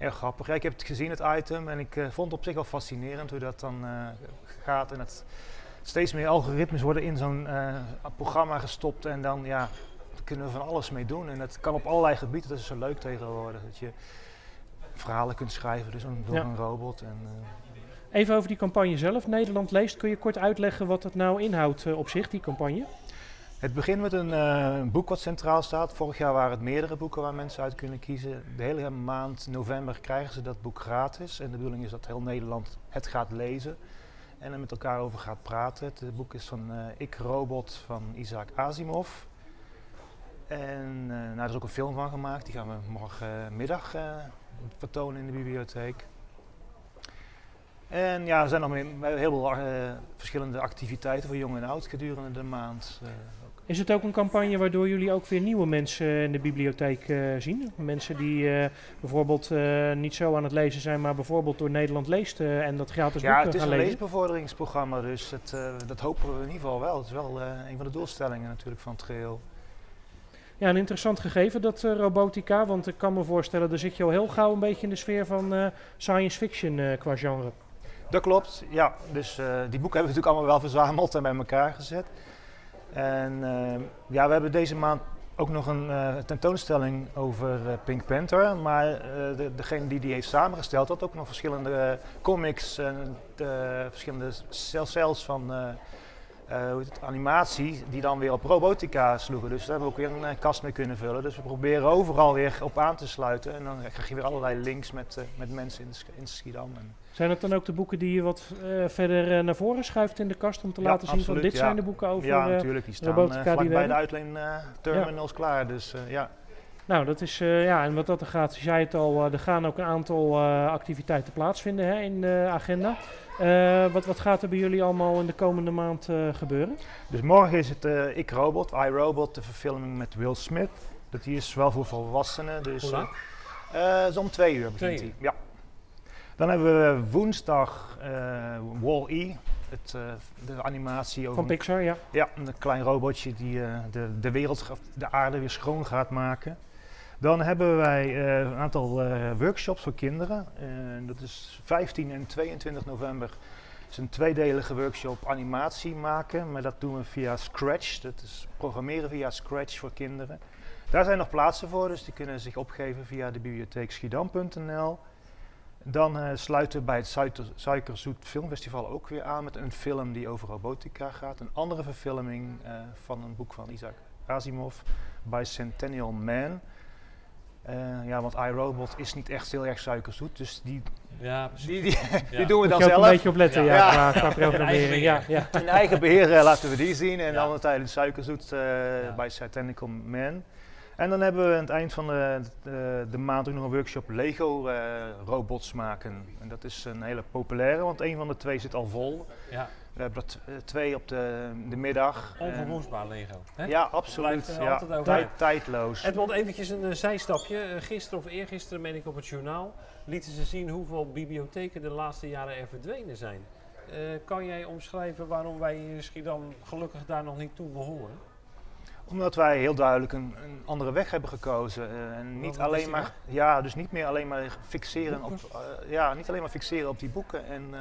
erg grappig. Ja, ik heb het gezien, het item, en ik eh, vond het op zich wel fascinerend hoe dat dan eh, gaat. En het steeds meer algoritmes worden in zo'n eh, programma gestopt en dan ja, kunnen we van alles mee doen. En dat kan op allerlei gebieden, dat is zo leuk tegenwoordig. Dat je verhalen kunt schrijven dus door Ja. een robot. En, Even over die campagne zelf. Nederland leest. Kun je kort uitleggen wat het nou inhoudt uh, op zich, die campagne? Het begint met een, uh, een boek wat centraal staat. Vorig jaar waren het meerdere boeken waar mensen uit kunnen kiezen. De hele maand november krijgen ze dat boek gratis. En de bedoeling is dat heel Nederland het gaat lezen en er met elkaar over gaat praten. Het boek is van uh, Ik Robot van Isaac Asimov. En uh, er is ook een film van gemaakt. Die gaan we morgenmiddag vertonen in de bibliotheek. En ja, er zijn nog heel veel eh, verschillende activiteiten voor jong en oud gedurende de maand. eh. Is het ook een campagne waardoor jullie ook weer nieuwe mensen in de bibliotheek eh, zien? Mensen die eh, bijvoorbeeld eh, niet zo aan het lezen zijn, maar bijvoorbeeld door Nederland leest en dat gratis ja, boek het is gaan een lezen? leesbevorderingsprogramma, dus het, dat hopen we in ieder geval wel. Het is wel een van de doelstellingen natuurlijk van het geheel. Ja, een interessant gegeven dat robotica, want ik kan me voorstellen, daar zit je al heel gauw een beetje in de sfeer van science fiction qua genre. Dat klopt, ja. Dus die boeken hebben we natuurlijk allemaal wel verzameld en bij elkaar gezet. En eh, ja, we hebben deze maand ook nog een eh, tentoonstelling over eh, Pink Panther. Maar eh, de, degene die die heeft samengesteld had ook nog verschillende comics en de verschillende cel- cells van eh, eh, het, animatie die dan weer op robotica sloegen. Dus daar hebben we ook weer een eh, kast mee kunnen vullen. Dus we proberen overal weer op aan te sluiten. En dan krijg je weer allerlei links met, eh, met mensen in, in Schiedam. En Zijn het dan ook de boeken die je wat eh, verder eh, naar voren schuift in de kast om te laten zien van dit ja. zijn de boeken over Ja, eh, natuurlijk. Die staan uh, bij de uitleen-terminals klaar. Dus eh, ja. Nou, dat is, eh, ja, en wat dat er gaat, je zei het al, eh, er gaan ook een aantal eh, activiteiten plaatsvinden hè, in de agenda. Wat, wat gaat er bij jullie allemaal in de komende maand gebeuren? Dus morgen is het Ik Robot, iRobot, de verfilming met Will Smith. Dat die is wel voor volwassenen. Dus, zo om twee uur begint Twee hij. Ja. Dan hebben we woensdag Wall-E, het, de animatie over Van Pixar, ja. Ja, een klein robotje die de, de wereld, de aarde weer schoon gaat maken. Dan hebben wij eh, een aantal eh, workshops voor kinderen. En dat is 15 en 22 november. Het is een tweedelige workshop animatie maken, maar dat doen we via Scratch. Dat is programmeren via Scratch voor kinderen. Daar zijn nog plaatsen voor, dus die kunnen zich opgeven via de bibliotheek schiedam.nl. Dan eh, sluiten we bij het Suiker- Suikerzoet Filmfestival ook weer aan met een film die over robotica gaat. Een andere verfilming van een boek van Isaac Asimov, Bicentennial Man. Eh, ja, want iRobot is niet echt heel erg suikerzoet, dus die, Ja, die, die, Ja. die doen we Moet dan je ook zelf. een beetje opletten, ja, qua- qua [laughs] In programmering, ja, ja. In eigen beheer eh, laten we die zien en dan tijdens suikerzoet eh bij Satanical Man. En dan hebben we aan het eind van de, de, de maand ook nog een workshop Lego eh, robots maken. En dat is een hele populaire, want een van de twee zit al vol. Ja. We hebben er eh, twee op de, de middag. Onverwoestbaar Lego. Hè? Ja, absoluut. Blijft, eh, ja. altijd. Tijd- tijdloos. Edmond, eventjes een eh, zijstapje. Gisteren of eergisteren, meen ik op het journaal, lieten ze zien hoeveel bibliotheken de laatste jaren er verdwenen zijn. Kan jij omschrijven waarom wij in Schiedam gelukkig daar nog niet toe behoren? Omdat wij heel duidelijk een, een andere weg hebben gekozen. en niet alleen maar, ja, dus niet meer alleen maar fixeren op, ja, niet alleen maar fixeren op die boeken. En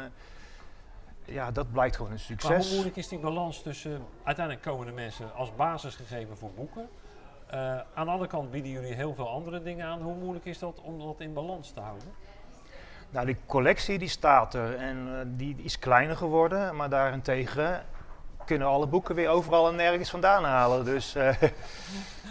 ja, dat blijkt gewoon een Maar hoe succes. moeilijk is die balans tussen, uiteindelijk komen de mensen als basisgegeven voor boeken. Eh, aan de andere kant bieden jullie heel veel andere dingen aan. Hoe moeilijk is dat om dat in balans te houden? Nou, die collectie die staat er en eh, die is kleiner geworden, maar daarentegen kunnen alle boeken weer overal en nergens vandaan halen. Dus, eh,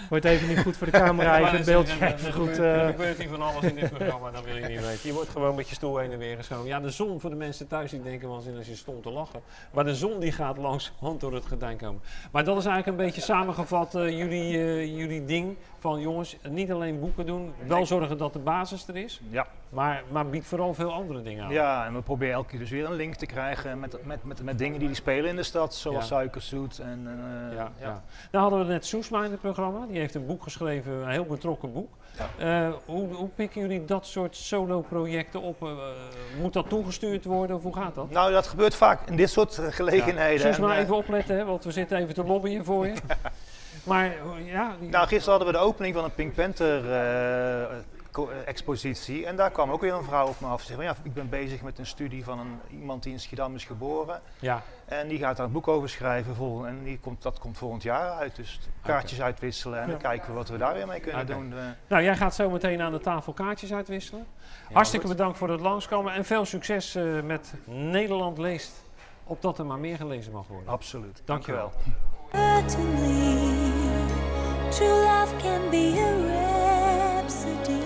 Wordt even niet goed voor de [laughs] camera, Ja, even er goed... gebeurt- gebeurt hier van alles in dit programma, dat wil je niet weten. Je wordt gewoon met je stoel heen en weer geschoven. Ja, de zon voor de mensen thuis die denken wel eens in als je stond te lachen. Maar de zon die gaat langzamerhand door het gordijn komen. Maar dat is eigenlijk een beetje samengevat eh, jullie, eh, jullie ding. Van jongens, niet alleen boeken doen, wel zorgen dat de basis er is. Ja. Maar, maar bied vooral veel andere dingen aan. ja, en we proberen elke keer dus weer een link te krijgen met, met, met, met dingen die die spelen in de stad, zoals suikerzoet. En, eh, Ja, ja. Nou hadden we net Soesma in het programma. Die heeft een boek geschreven, een heel betrokken boek. Eh, hoe, hoe pikken jullie dat soort solo-projecten op? Eh, moet dat toegestuurd worden of hoe gaat dat? Nou, dat gebeurt vaak in dit soort gelegenheden. En, eh, even opletten, hè, want we zitten even te lobbyen voor je. [laughs] Maar ja, Nou, gisteren hadden we de opening van een Pink Panther eh, eh, expositie. En daar kwam ook weer een vrouw op me af. Ze zei, ja, ik ben bezig met een studie van een, iemand die in Schiedam is geboren. Ja. En die gaat daar een boek over schrijven. Vol, en die komt, dat komt volgend jaar uit. Dus kaartjes uitwisselen. En dan Ja. kijken we wat we daar weer mee kunnen doen. eh. Nou, jij gaat zo meteen aan de tafel kaartjes uitwisselen. Hartstikke goed. bedankt voor het langskomen en veel succes eh, met Nederland leest. Opdat er maar meer gelezen mag worden. Absoluut. Dankjewel. Certainly, true love can be a rhapsody,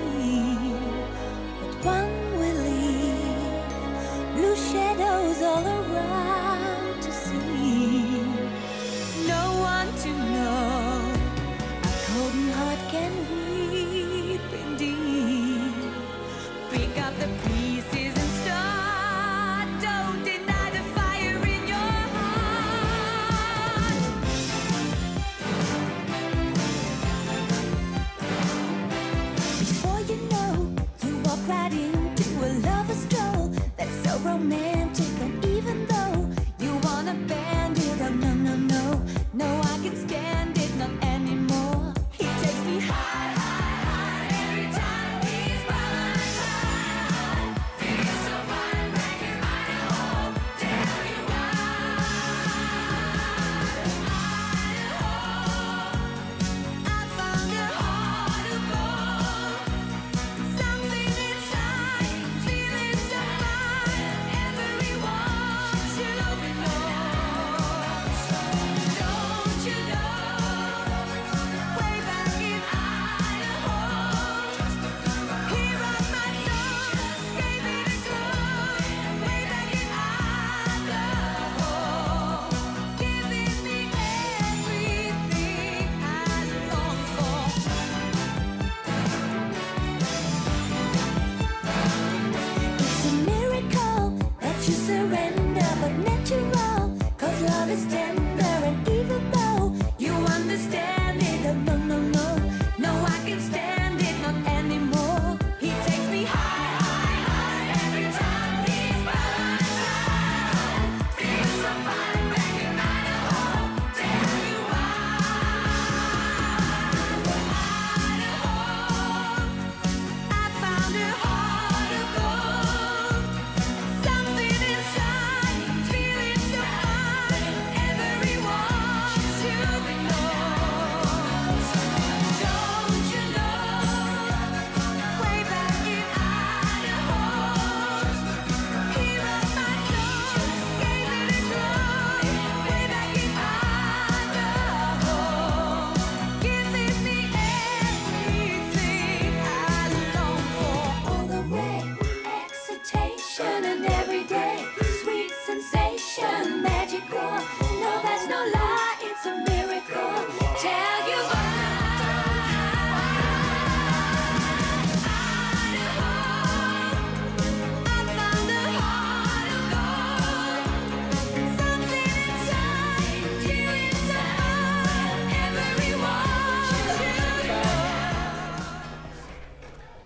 but one will leave blue shadows all around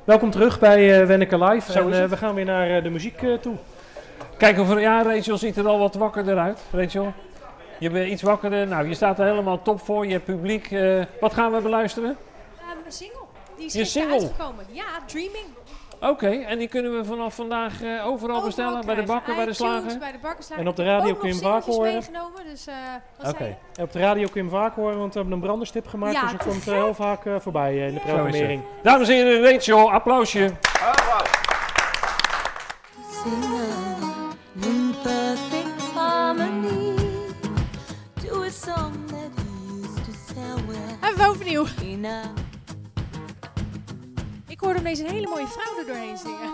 Welkom terug bij eh Wenneke Live. Zo en eh, we gaan weer naar eh, de muziek eh, toe. Kijk of er, ja, Rachel ziet er al wat wakkerder uit. Rachel, je bent iets wakkerder. Nou, je staat er helemaal top voor. Je hebt publiek. Eh, wat gaan we beluisteren? Eh, mijn single. Die is Je single? uitgekomen. Ja, Dreaming. Oké, en die kunnen we vanaf vandaag eh, overal bestellen. Bij de bakker, bij de slager. bij de. En op de radio kun je hem vaak horen. meegenomen, dus, eh, wat Oké. zei je? En Op de radio kun je hem vaak horen, want we hebben een branderstip gemaakt. Ja, dus te komt eh, heel vaak eh, voorbij in de programmering. Dames en heren, Rachel, applausje. Ineens een hele mooie vrouw er doorheen zingen.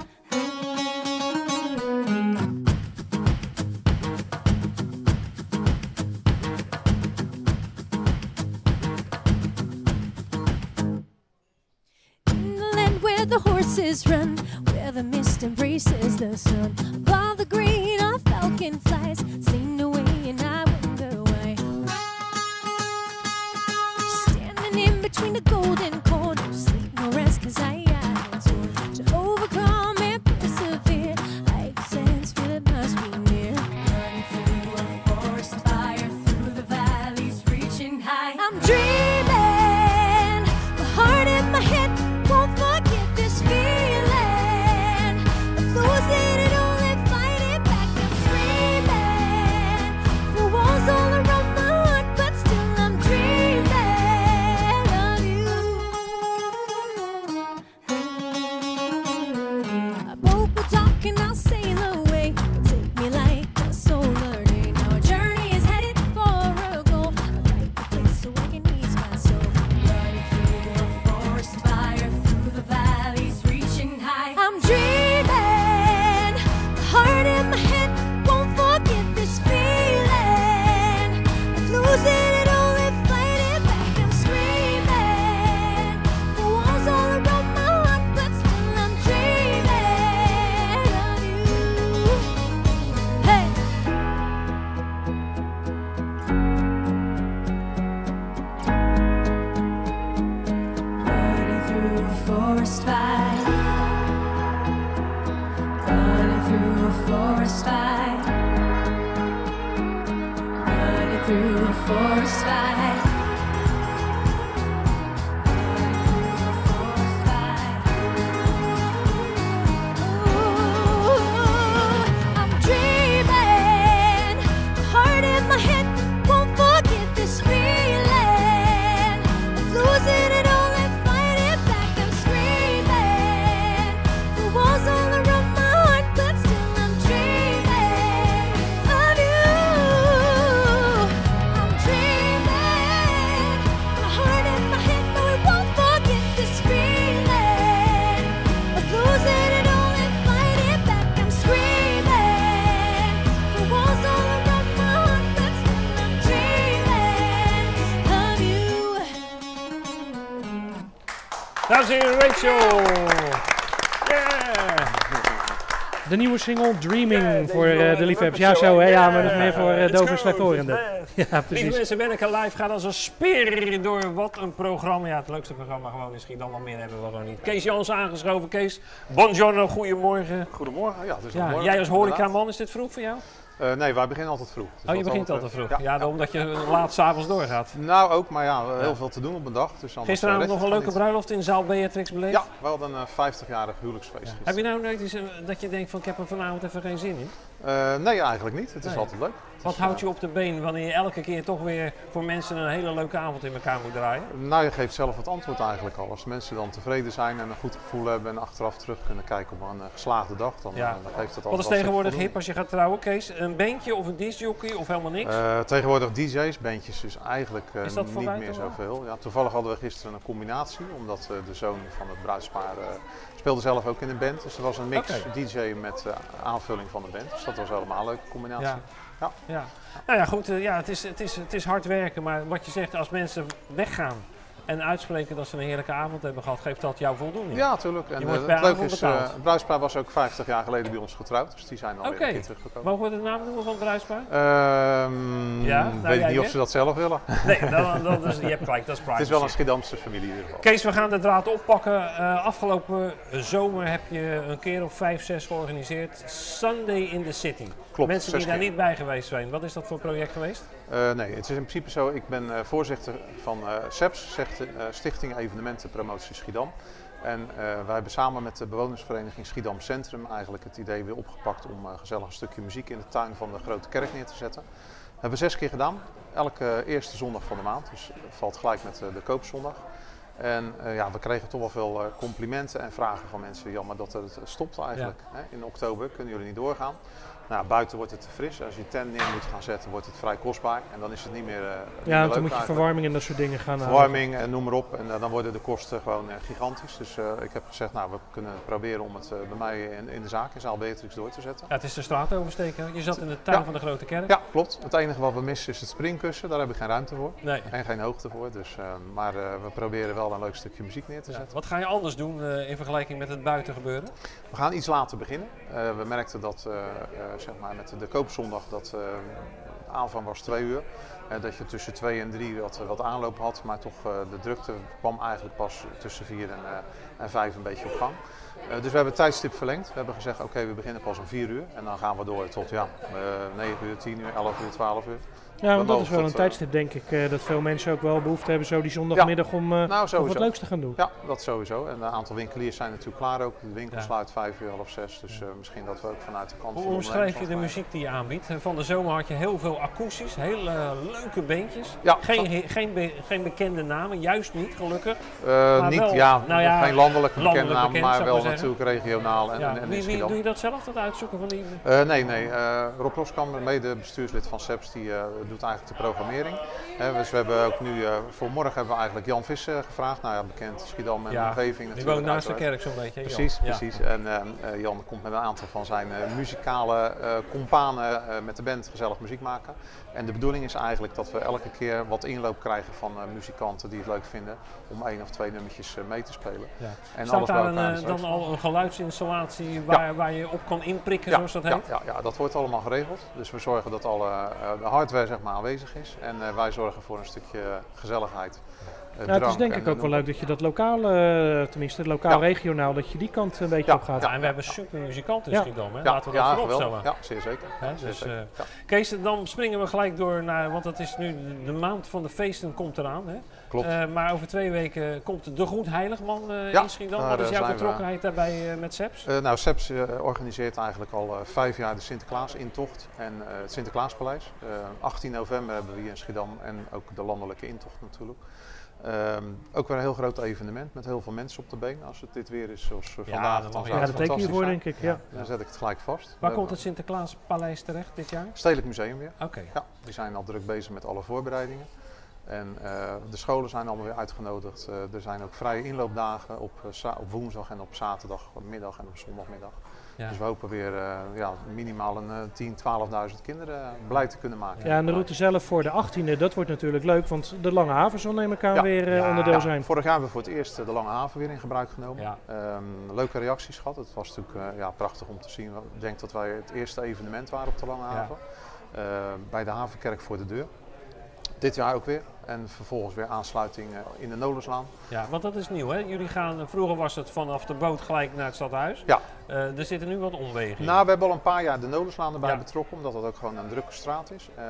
De nieuwe single Dreaming voor eh, de liefhebbers. Ja, zo hè? Ja, maar dat is meer voor uh, dove [laughs] en slechthorenden. Ja, Lieve precies. mensen, Wenneke Live gaat als een speer door wat een programma. Ja, het leukste programma gewoon is Schiedam, nog meer hebben we gewoon niet. Kees Jans aangeschoven. Kees, buongiorno, goedemorgen. Goedemorgen, ja, het is Ja, jij als horecaman, is dit vroeg voor jou? Eh, nee, wij beginnen altijd vroeg. Dus Oh, je begint dat altijd vroeg. Ja, omdat je laat s'avonds doorgaat. Nou, ook, maar ja, heel veel te doen op een dag. Dus eh, nog red een leuke bruiloft in zaal Beatrix beleefd. Ja, we hadden een 50-jarig huwelijksfeest Heb je nou nooit eens eh, dat je denkt van ik heb er vanavond even geen zin in? Eh, nee, eigenlijk niet. Het is Nee. altijd leuk. Wat houdt je op de been wanneer je elke keer toch weer voor mensen een hele leuke avond in elkaar moet draaien? Nou, je geeft zelf het antwoord eigenlijk al. Als mensen dan tevreden zijn en een goed gevoel hebben en achteraf terug kunnen kijken op een eh, geslaagde dag, dan, eh, dan geeft het altijd Wat is wel tegenwoordig hip als je gaat trouwen, Kees? Een beentje of een discjockey of helemaal niks? Eh, tegenwoordig DJ's, bandjes, dus eigenlijk eh, Is dat niet meer zoveel. Ja, toevallig hadden we gisteren een combinatie, omdat eh, de zoon van het bruidspaar speelde zelf ook in een band. Dus er was een mix. DJ met aanvulling van de band. Dus dat was helemaal een leuke combinatie. Ja. Ja. Ja. Nou ja, goed, ja, het, is, het, is, het is hard werken, maar wat je zegt, als mensen weggaan en uitspreken dat ze een heerlijke avond hebben gehad, geeft dat jou voldoening? Ja, natuurlijk. En je eh, het leuke is, eh, het bruidspaar was ook 50 jaar geleden bij ons getrouwd, dus die zijn alweer Oké, een keer teruggekomen. mogen we de naam noemen van het bruidspaar? Ehm, Ja, nou, weet ik jij niet of ze dat zelf willen. Nee, dan, dan, dus, je hebt gelijk, dat is [laughs] Het is wel een. Schiedamse familie in ieder geval. Kees, we gaan de draad oppakken. Eh, afgelopen zomer heb je een keer of vijf, zes georganiseerd. Sunday in the City. Klopt, Mensen die daar niet bij geweest zijn. Wat is dat voor project geweest? Eh, nee, het is in principe zo. Ik ben eh, voorzitter van eh SEPS, zegt, Stichting Evenementen Promotie Schiedam. En wij hebben samen met de bewonersvereniging Schiedam Centrum eigenlijk het idee weer opgepakt om gezellig een stukje muziek in de tuin van de Grote Kerk neer te zetten. Dat hebben we zes keer gedaan, elke eerste zondag van de maand. Dus het valt gelijk met de koopzondag. En ja, we kregen toch wel veel complimenten en vragen van mensen. Jammer dat het stopt eigenlijk. Hè? In oktober kunnen jullie niet doorgaan. Nou, buiten wordt het te fris. Als je tent neer moet gaan zetten, wordt het vrij kostbaar. En dan is het niet meer. eh, niet meer Ja, want leuk dan moet je eigenlijk. verwarming en dat soort dingen gaan halen. Verwarming en noem maar op. En eh, dan worden de kosten gewoon eh, gigantisch. Dus eh, ik heb gezegd, nou, we kunnen proberen om het bij mij in, in de zaak in zaal Beatrix door te zetten. Ja, het is de straat oversteken. Je zat in de tuin Ja. van de Grote Kerk. Ja, klopt. Het enige wat we missen is het springkussen. Daar heb ik geen ruimte voor. Nee. En geen hoogte voor. Dus, eh, maar eh, we proberen wel een leuk stukje muziek neer te Ja. zetten. Wat ga je anders doen eh, in vergelijking met het buiten gebeuren? We gaan iets later beginnen. Eh, we merkten dat zeg maar met de koopzondag dat eh, aanvang was twee uur. Eh, dat je tussen twee en drie wat, wat aanloop had. Maar toch eh, de drukte kwam eigenlijk pas tussen vier en, eh, en vijf een beetje op gang. Eh, dus we hebben het tijdstip verlengd. We hebben gezegd oké we beginnen pas om vier uur. En dan gaan we door tot ja, eh 9 uur, 10 uur, 11 uur, 12 uur. Ja, want dat is wel een eh, tijdstip, denk ik, eh, dat veel mensen ook wel behoefte hebben zo die zondagmiddag om eh, nou, wat leuks te gaan doen. Ja, dat sowieso. En een aantal winkeliers zijn natuurlijk klaar ook. De winkel Ja. sluit vijf uur, half zes. Dus eh, misschien dat we ook vanuit de kant Hoe van de omschrijf je de muziek die je aanbiedt? Van de zomer had je heel veel akoestisch, hele leuke beentjes. Ja, geen, he- geen, be- geen bekende namen, juist niet, gelukkig. Eh, niet, wel- ja, nou ja, geen landelijke landelijk bekende naam, bekend, maar wel zeggen. natuurlijk regionaal en, Ja, en, en wie, wie, doe je dat zelf, dat uitzoeken van die... Eh, nee, nee. eh, Rob Roskamp, mede bestuurslid van SEPS, die eh, doet eigenlijk de programmering. Hè, dus we hebben ook nu, eh, voor morgen hebben we eigenlijk Jan Visser gevraagd. Nou ja, bekend Schiedam en Ja, omgeving die woont naast de kerk zo'n beetje, hè, Jan? Precies, Ja. precies. En eh, eh, Jan komt met een aantal van zijn eh, muzikale eh companen eh, met de band gezellig muziek maken. En de bedoeling is eigenlijk dat we elke keer wat inloop krijgen van eh, muzikanten die het leuk vinden om één of twee nummertjes eh, mee te spelen. Ja. En Staat alles daar een, eh, dan al een geluidsinstallatie waar, waar je op kan inprikken, Ja, zoals dat heet? Ja, ja, dat wordt allemaal geregeld. Dus we zorgen dat alle de hardware zeg maar, aanwezig is. En wij zorgen voor een stukje gezelligheid. Eh, Ja, het is denk en, ik ook wel leuk dat je dat lokaal, eh, tenminste lokaal-regionaal, dat je die kant een beetje Ja, op gaat. Ja, en we hebben super muzikanten in Ja. Schiedam, hè? Ja, laten we dat ja, voorop stellen. Ja, zeer zeker. Hè, Ja, zeer dus, zeker. eh, Ja. Kees, dan springen we gelijk door naar, want het is nu de, maand van de feesten komt eraan. Hè? Klopt. Eh, maar over twee weken komt de Goed Heiligman eh Ja, in Schiedam. Wat is jouw betrokkenheid daarbij eh, met SEPS? Eh, nou, SEPS organiseert eigenlijk al vijf jaar de Sinterklaas-intocht en eh, het Sinterklaaspaleis. Eh 18 november hebben we hier in Schiedam en ook de landelijke intocht natuurlijk. Ehm, ook weer een heel groot evenement met heel veel mensen op de been. Als het dit weer is zoals eh, Ja, vandaag, dan zou Ja, dat fantastisch voor, denk ik, ja. Dan zet ik het gelijk vast. Waar komt het Sinterklaaspaleis terecht dit jaar? Stedelijk Museum weer. Oké. Ja, die zijn al druk bezig met alle voorbereidingen. En eh, de scholen zijn allemaal weer uitgenodigd. Eh, er zijn ook vrije inloopdagen op, op woensdag en op zaterdagmiddag en op zondagmiddag. Ja. Dus we hopen weer eh, ja, minimaal een eh, 10, 12.000 kinderen eh, blij te kunnen maken. Ja, en de route zelf voor de 18e, dat wordt natuurlijk leuk, want de Lange Haven zal neem ik aan weer eh, onderdeel Ja, zijn. Vorig jaar hebben we voor het eerst de Lange Haven weer in gebruik genomen. Ja. Ehm, leuke reacties gehad. Het was natuurlijk eh, ja, prachtig om te zien. Ik denk dat wij het eerste evenement waren op de Lange Ja. Haven. Bij de Havenkerk voor de deur. Dit jaar ook weer. En vervolgens weer aansluiting eh, in de Nolenslaan. Ja, want dat is nieuw hè? Jullie gaan, eh, vroeger was het vanaf de boot gelijk naar het stadhuis. Ja. Eh, er zitten nu wat omwegen in. Nou, we hebben al een paar jaar de Nolenslaan erbij Ja. betrokken, omdat dat ook gewoon een drukke straat is. Ehm,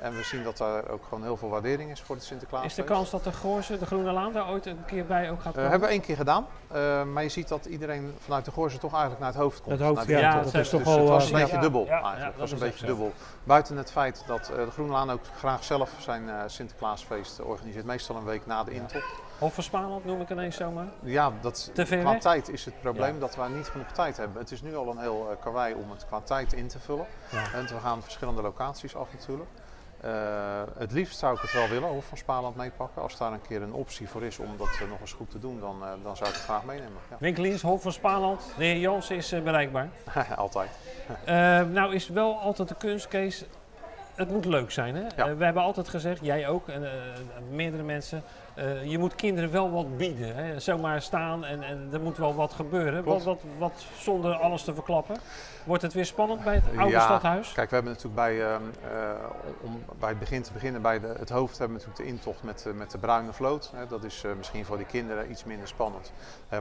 en we zien dat daar ook gewoon heel veel waardering is voor het Sinterklaas. Is de kans dat de Goorse, de Groene Laan, daar ooit een keer bij ook gaat Uh, komen? hebben we één keer gedaan, Uh, maar je ziet dat iedereen vanuit de Goorse toch eigenlijk naar het hoofd komt. Het hoofd, Naar de ja, dat is Dus toch het wel, was een beetje ja. dubbel Ja, ja, eigenlijk. dat het was een beetje dubbel. Buiten het feit dat uh, de Groene Laan ook graag zelf zijn uh, Sinterklaasfeest organiseert, meestal een week na de intocht. Hof van Spaanland noem ik ineens zomaar. Ja, dat, Te ver qua weg? tijd is het probleem dat we niet genoeg tijd hebben. Het is nu al een heel uh, karwei om het qua tijd in te vullen. En we gaan verschillende locaties af natuurlijk. Uh, het liefst zou ik het wel willen, Hof van Spaanland meepakken. Als daar een keer een optie voor is om dat uh, nog eens goed te doen, dan, uh, dan zou ik het graag meenemen. Ja. Winkeliers, Hof van Spaanland, de heer Jans is eh, bereikbaar. [laughs] Altijd. Eh, nou is wel altijd de kunst, Kees, het moet leuk zijn. Hè? Ja. Eh, we hebben altijd gezegd, jij ook en eh, meerdere mensen, je moet kinderen wel wat bieden. Hè? Zomaar staan en, en er moet wel wat gebeuren. Wat, wat, wat zonder alles te verklappen. Wordt het weer spannend bij het oude ja, stadhuis? Kijk, we hebben natuurlijk bij, uh, uh, om bij het begin te beginnen, bij de, het hoofd hebben we natuurlijk de intocht met, uh, met de bruine vloot. Hè. Dat is misschien voor de kinderen iets minder spannend.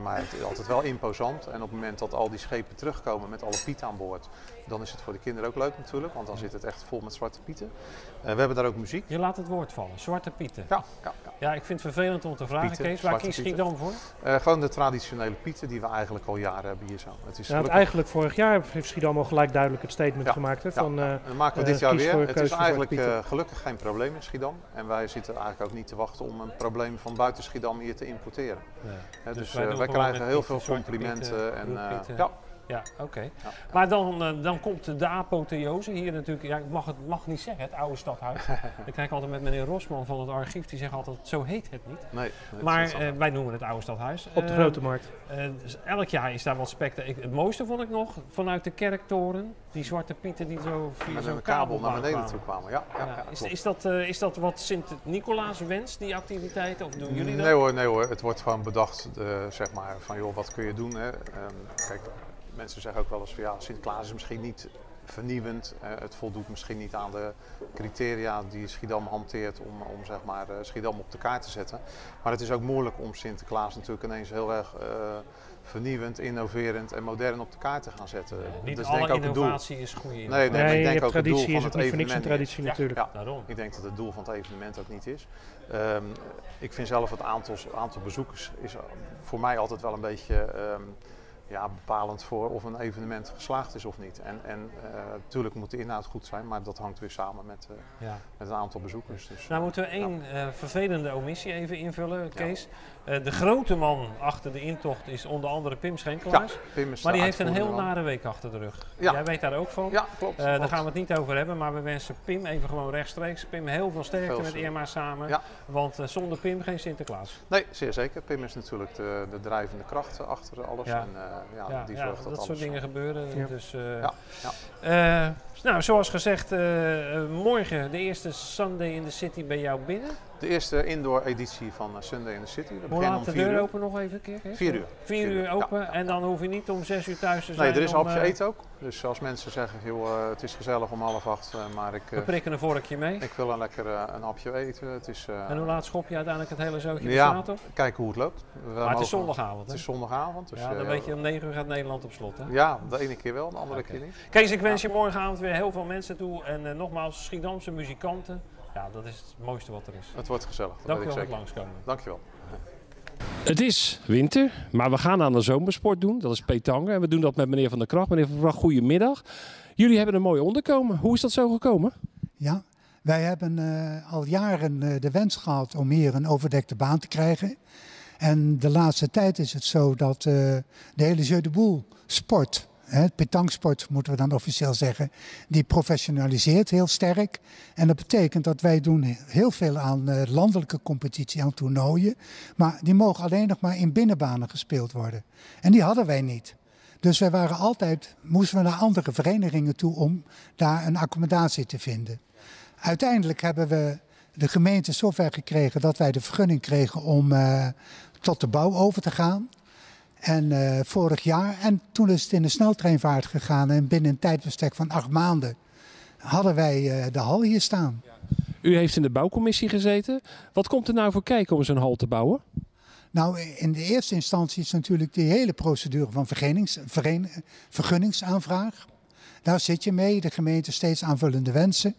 maar het is altijd wel imposant. En op het moment dat al die schepen terugkomen met alle pieten aan boord, dan is het voor de kinderen ook leuk natuurlijk. Want dan zit het echt vol met zwarte pieten. we hebben daar ook muziek. Je laat het woord vallen, zwarte pieten. Ja, ja, ja. ja ik vind het vervelend om te vragen, Pieten, Kees. Waar kies. Schiedam voor? gewoon de traditionele pieten die we eigenlijk al jaren hebben hier zo. Het is Ja, eigenlijk vorig jaar heeft Schiedam al gelijk duidelijk het statement Ja, gemaakt. Hè, ja, van, ja. eh, maken we eh, dit jaar weer. Het is eigenlijk eh, gelukkig geen probleem in Schiedam. En wij zitten eigenlijk ook niet te wachten om een probleem van buiten Schiedam hier te importeren. Dus dus wij eh, wij krijgen heel veel complimenten. En, Groene ja. Ja, oké. Maar dan, eh, dan komt de apotheose hier natuurlijk. Ja, ik mag het mag niet zeggen, het oude stadhuis. [laughs] ik kijk altijd met meneer Rosman van het archief, die zegt altijd: zo heet het niet. Nee, maar eh, wij noemen het oude stadhuis. Op de Eh, Grote Markt. dus elk jaar is daar wat spectaculair. Het mooiste vond ik nog vanuit de kerktoren, die zwarte pieten die zo via zo'n kabel naar beneden kwamen. toe kwamen. Ja, ja, Ja, ja, is, is, dat, eh, is dat wat Sint-Nicolaas wenst, die activiteiten? Of doen jullie dat? Nee hoor, nee hoor, het wordt gewoon bedacht, zeg maar, van joh, wat kun je doen? Hè? Ehm, kijk, mensen zeggen ook wel eens van ja, Sinterklaas is misschien niet vernieuwend. eh, het voldoet misschien niet aan de criteria die Schiedam hanteert om, om zeg maar, eh, Schiedam op de kaart te zetten. Maar het is ook moeilijk om Sinterklaas natuurlijk ineens heel erg eh, vernieuwend, innoverend en modern op de kaart te gaan zetten. niet dat is alle denk ik ook doel. innovatie is goede Nee, nee, ik denk ook het doel van is het niks een evenement. traditie Ja, natuurlijk. Ja, Daarom. Ik denk dat het doel van het evenement ook niet is. Ehm, ik vind zelf het aantal, aantal bezoekers is voor mij altijd wel een beetje ehm, ja, bepalend voor of een evenement geslaagd is of niet. En, en natuurlijk moet de inhoud goed zijn, maar dat hangt weer samen met, eh, Ja. met een aantal bezoekers. Dus, Nou moeten we één eh, vervelende omissie even invullen, Kees. Eh, de grote man achter de intocht is onder andere Pim Schenkelaars. Ja, Pim is maar die heeft een heel nare week achter de rug. Jij weet daar ook van. Ja, klopt, Eh, daar gaan we het niet over hebben, maar we wensen Pim even gewoon rechtstreeks. Pim heel veel sterkte Veel met. Irma samen. Want eh, zonder Pim geen Sinterklaas. Nee, zeer zeker. Pim is natuurlijk de, de drijvende kracht achter alles. Ja. En uh, ja, Ja, die zorgt dat, dat soort dingen gebeuren. Dus, uh, ja. Nou, zoals gezegd, uh, morgen de eerste Sunday in the City bij jou binnen. De eerste indoor editie van Sunday in the City. We Hoe laat de deur uur. open nog even een keer? Vier uur. Vier uur open ja. en dan hoef je niet om zes uur thuis te zijn. Nee, er is een hapje eten ook. Dus als mensen zeggen, joh, het is gezellig om half acht, maar ik... We prikken een vorkje mee. Ik wil een lekker een hapje eten. Het is, en hoe laat schop je uiteindelijk het hele zootje ja, kijken hoe het loopt. We maar het is zondagavond, Het is zondagavond. Dus ja, dan weet je om negen uur gaat Nederland op slot, hè? Ja, de ene keer wel, de andere okay. keer niet. Kees, ik wens je morgenavond weer heel veel mensen toe. En uh, nogmaals, Schiedamse muzikanten. Ja, dat is het mooiste wat er is. Het wordt gezellig. Dank je wel voor het langskomen. Dankjewel. Het is winter, maar we gaan aan de zomersport doen. Dat is petanque. En we doen dat met meneer Van der Kracht. Meneer Van der Kracht, goedemiddag. Jullie hebben een mooi onderkomen. Hoe is dat zo gekomen? Ja, wij hebben uh, al jaren uh, de wens gehad om hier een overdekte baan te krijgen. En de laatste tijd is het zo dat uh, de hele Jeu de Boel sport, het moeten we dan officieel zeggen, die professionaliseert heel sterk. En dat betekent dat wij doen heel veel aan uh, landelijke competitie, aan toernooien. Maar die mogen alleen nog maar in binnenbanen gespeeld worden. En die hadden wij niet. Dus wij waren altijd, moesten we naar andere verenigingen toe om daar een accommodatie te vinden. Uiteindelijk hebben we de gemeente zover gekregen dat wij de vergunning kregen om uh, tot de bouw over te gaan. En uh, vorig jaar, en toen is het in de sneltreinvaart gegaan en binnen een tijdbestek van acht maanden hadden wij uh, de hal hier staan. U heeft in de bouwcommissie gezeten. Wat komt er nou voor kijken om zo'n hal te bouwen? Nou, in de eerste instantie is natuurlijk die hele procedure van vergunningsaanvraag. Daar zit je mee, de gemeente steeds aanvullende wensen.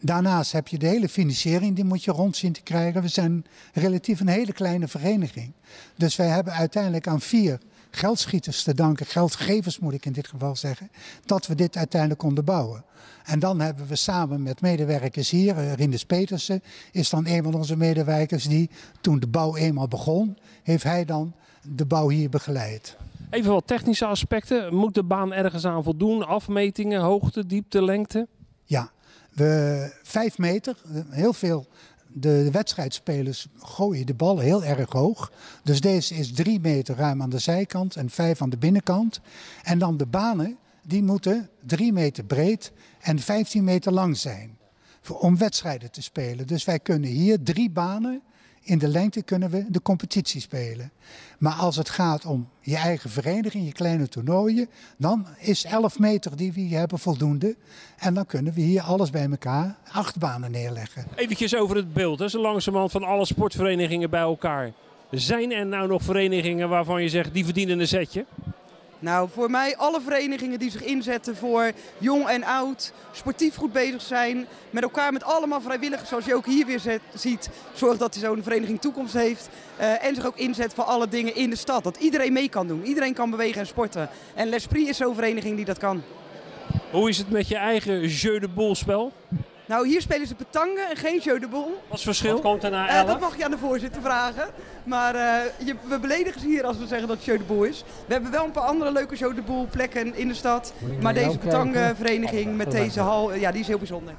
Daarnaast heb je de hele financiering, die moet je rond zien te krijgen. We zijn relatief een hele kleine vereniging. Dus wij hebben uiteindelijk aan vier geldschieters te danken, geldgevers moet ik in dit geval zeggen, dat we dit uiteindelijk konden bouwen. En dan hebben we samen met medewerkers hier, eh, Rindes Petersen is dan een van onze medewerkers die toen de bouw eenmaal begon, heeft hij dan de bouw hier begeleid. Even wat technische aspecten. Moet de baan ergens aan voldoen? Afmetingen, hoogte, diepte, lengte? Ja, we, vijf meter, heel veel. De wedstrijdspelers gooien de bal heel erg hoog. Dus deze is drie meter ruim aan de zijkant en vijf aan de binnenkant. En dan de banen, die moeten drie meter breed en 15 meter lang zijn. Om wedstrijden te spelen. Dus wij kunnen hier drie banen. In de lengte kunnen we de competitie spelen. Maar als het gaat om je eigen vereniging, je kleine toernooien, dan is 11 meter die we hier hebben voldoende. En dan kunnen we hier alles bij elkaar acht banen neerleggen. Eventjes over het beeld. Zo langzamerhand van alle sportverenigingen bij elkaar. Zijn er nou nog verenigingen waarvan je zegt die verdienen een setje? Nou, voor mij alle verenigingen die zich inzetten voor jong en oud, sportief goed bezig zijn, met elkaar, met allemaal vrijwilligers, zoals je ook hier weer ziet, zorg dat zo'n vereniging toekomst heeft. eh, en zich ook inzet voor alle dingen in de stad. Dat iedereen mee kan doen, iedereen kan bewegen en sporten. En L'Esprit is zo'n vereniging die dat kan. Hoe is het met je eigen jeu de boel spel? Nou, hier spelen ze petanque en geen jeu de boel. Wat is het verschil? Wat komt er na Eh, 11? dat mag je aan de voorzitter vragen. Maar eh, je, we beledigen ze hier als we zeggen dat het jeu de boel is. We hebben wel een paar andere leuke jeu de boel plekken in de stad. Maar deze kijken? petanque-vereniging met deze hal, ja, die is heel bijzonder.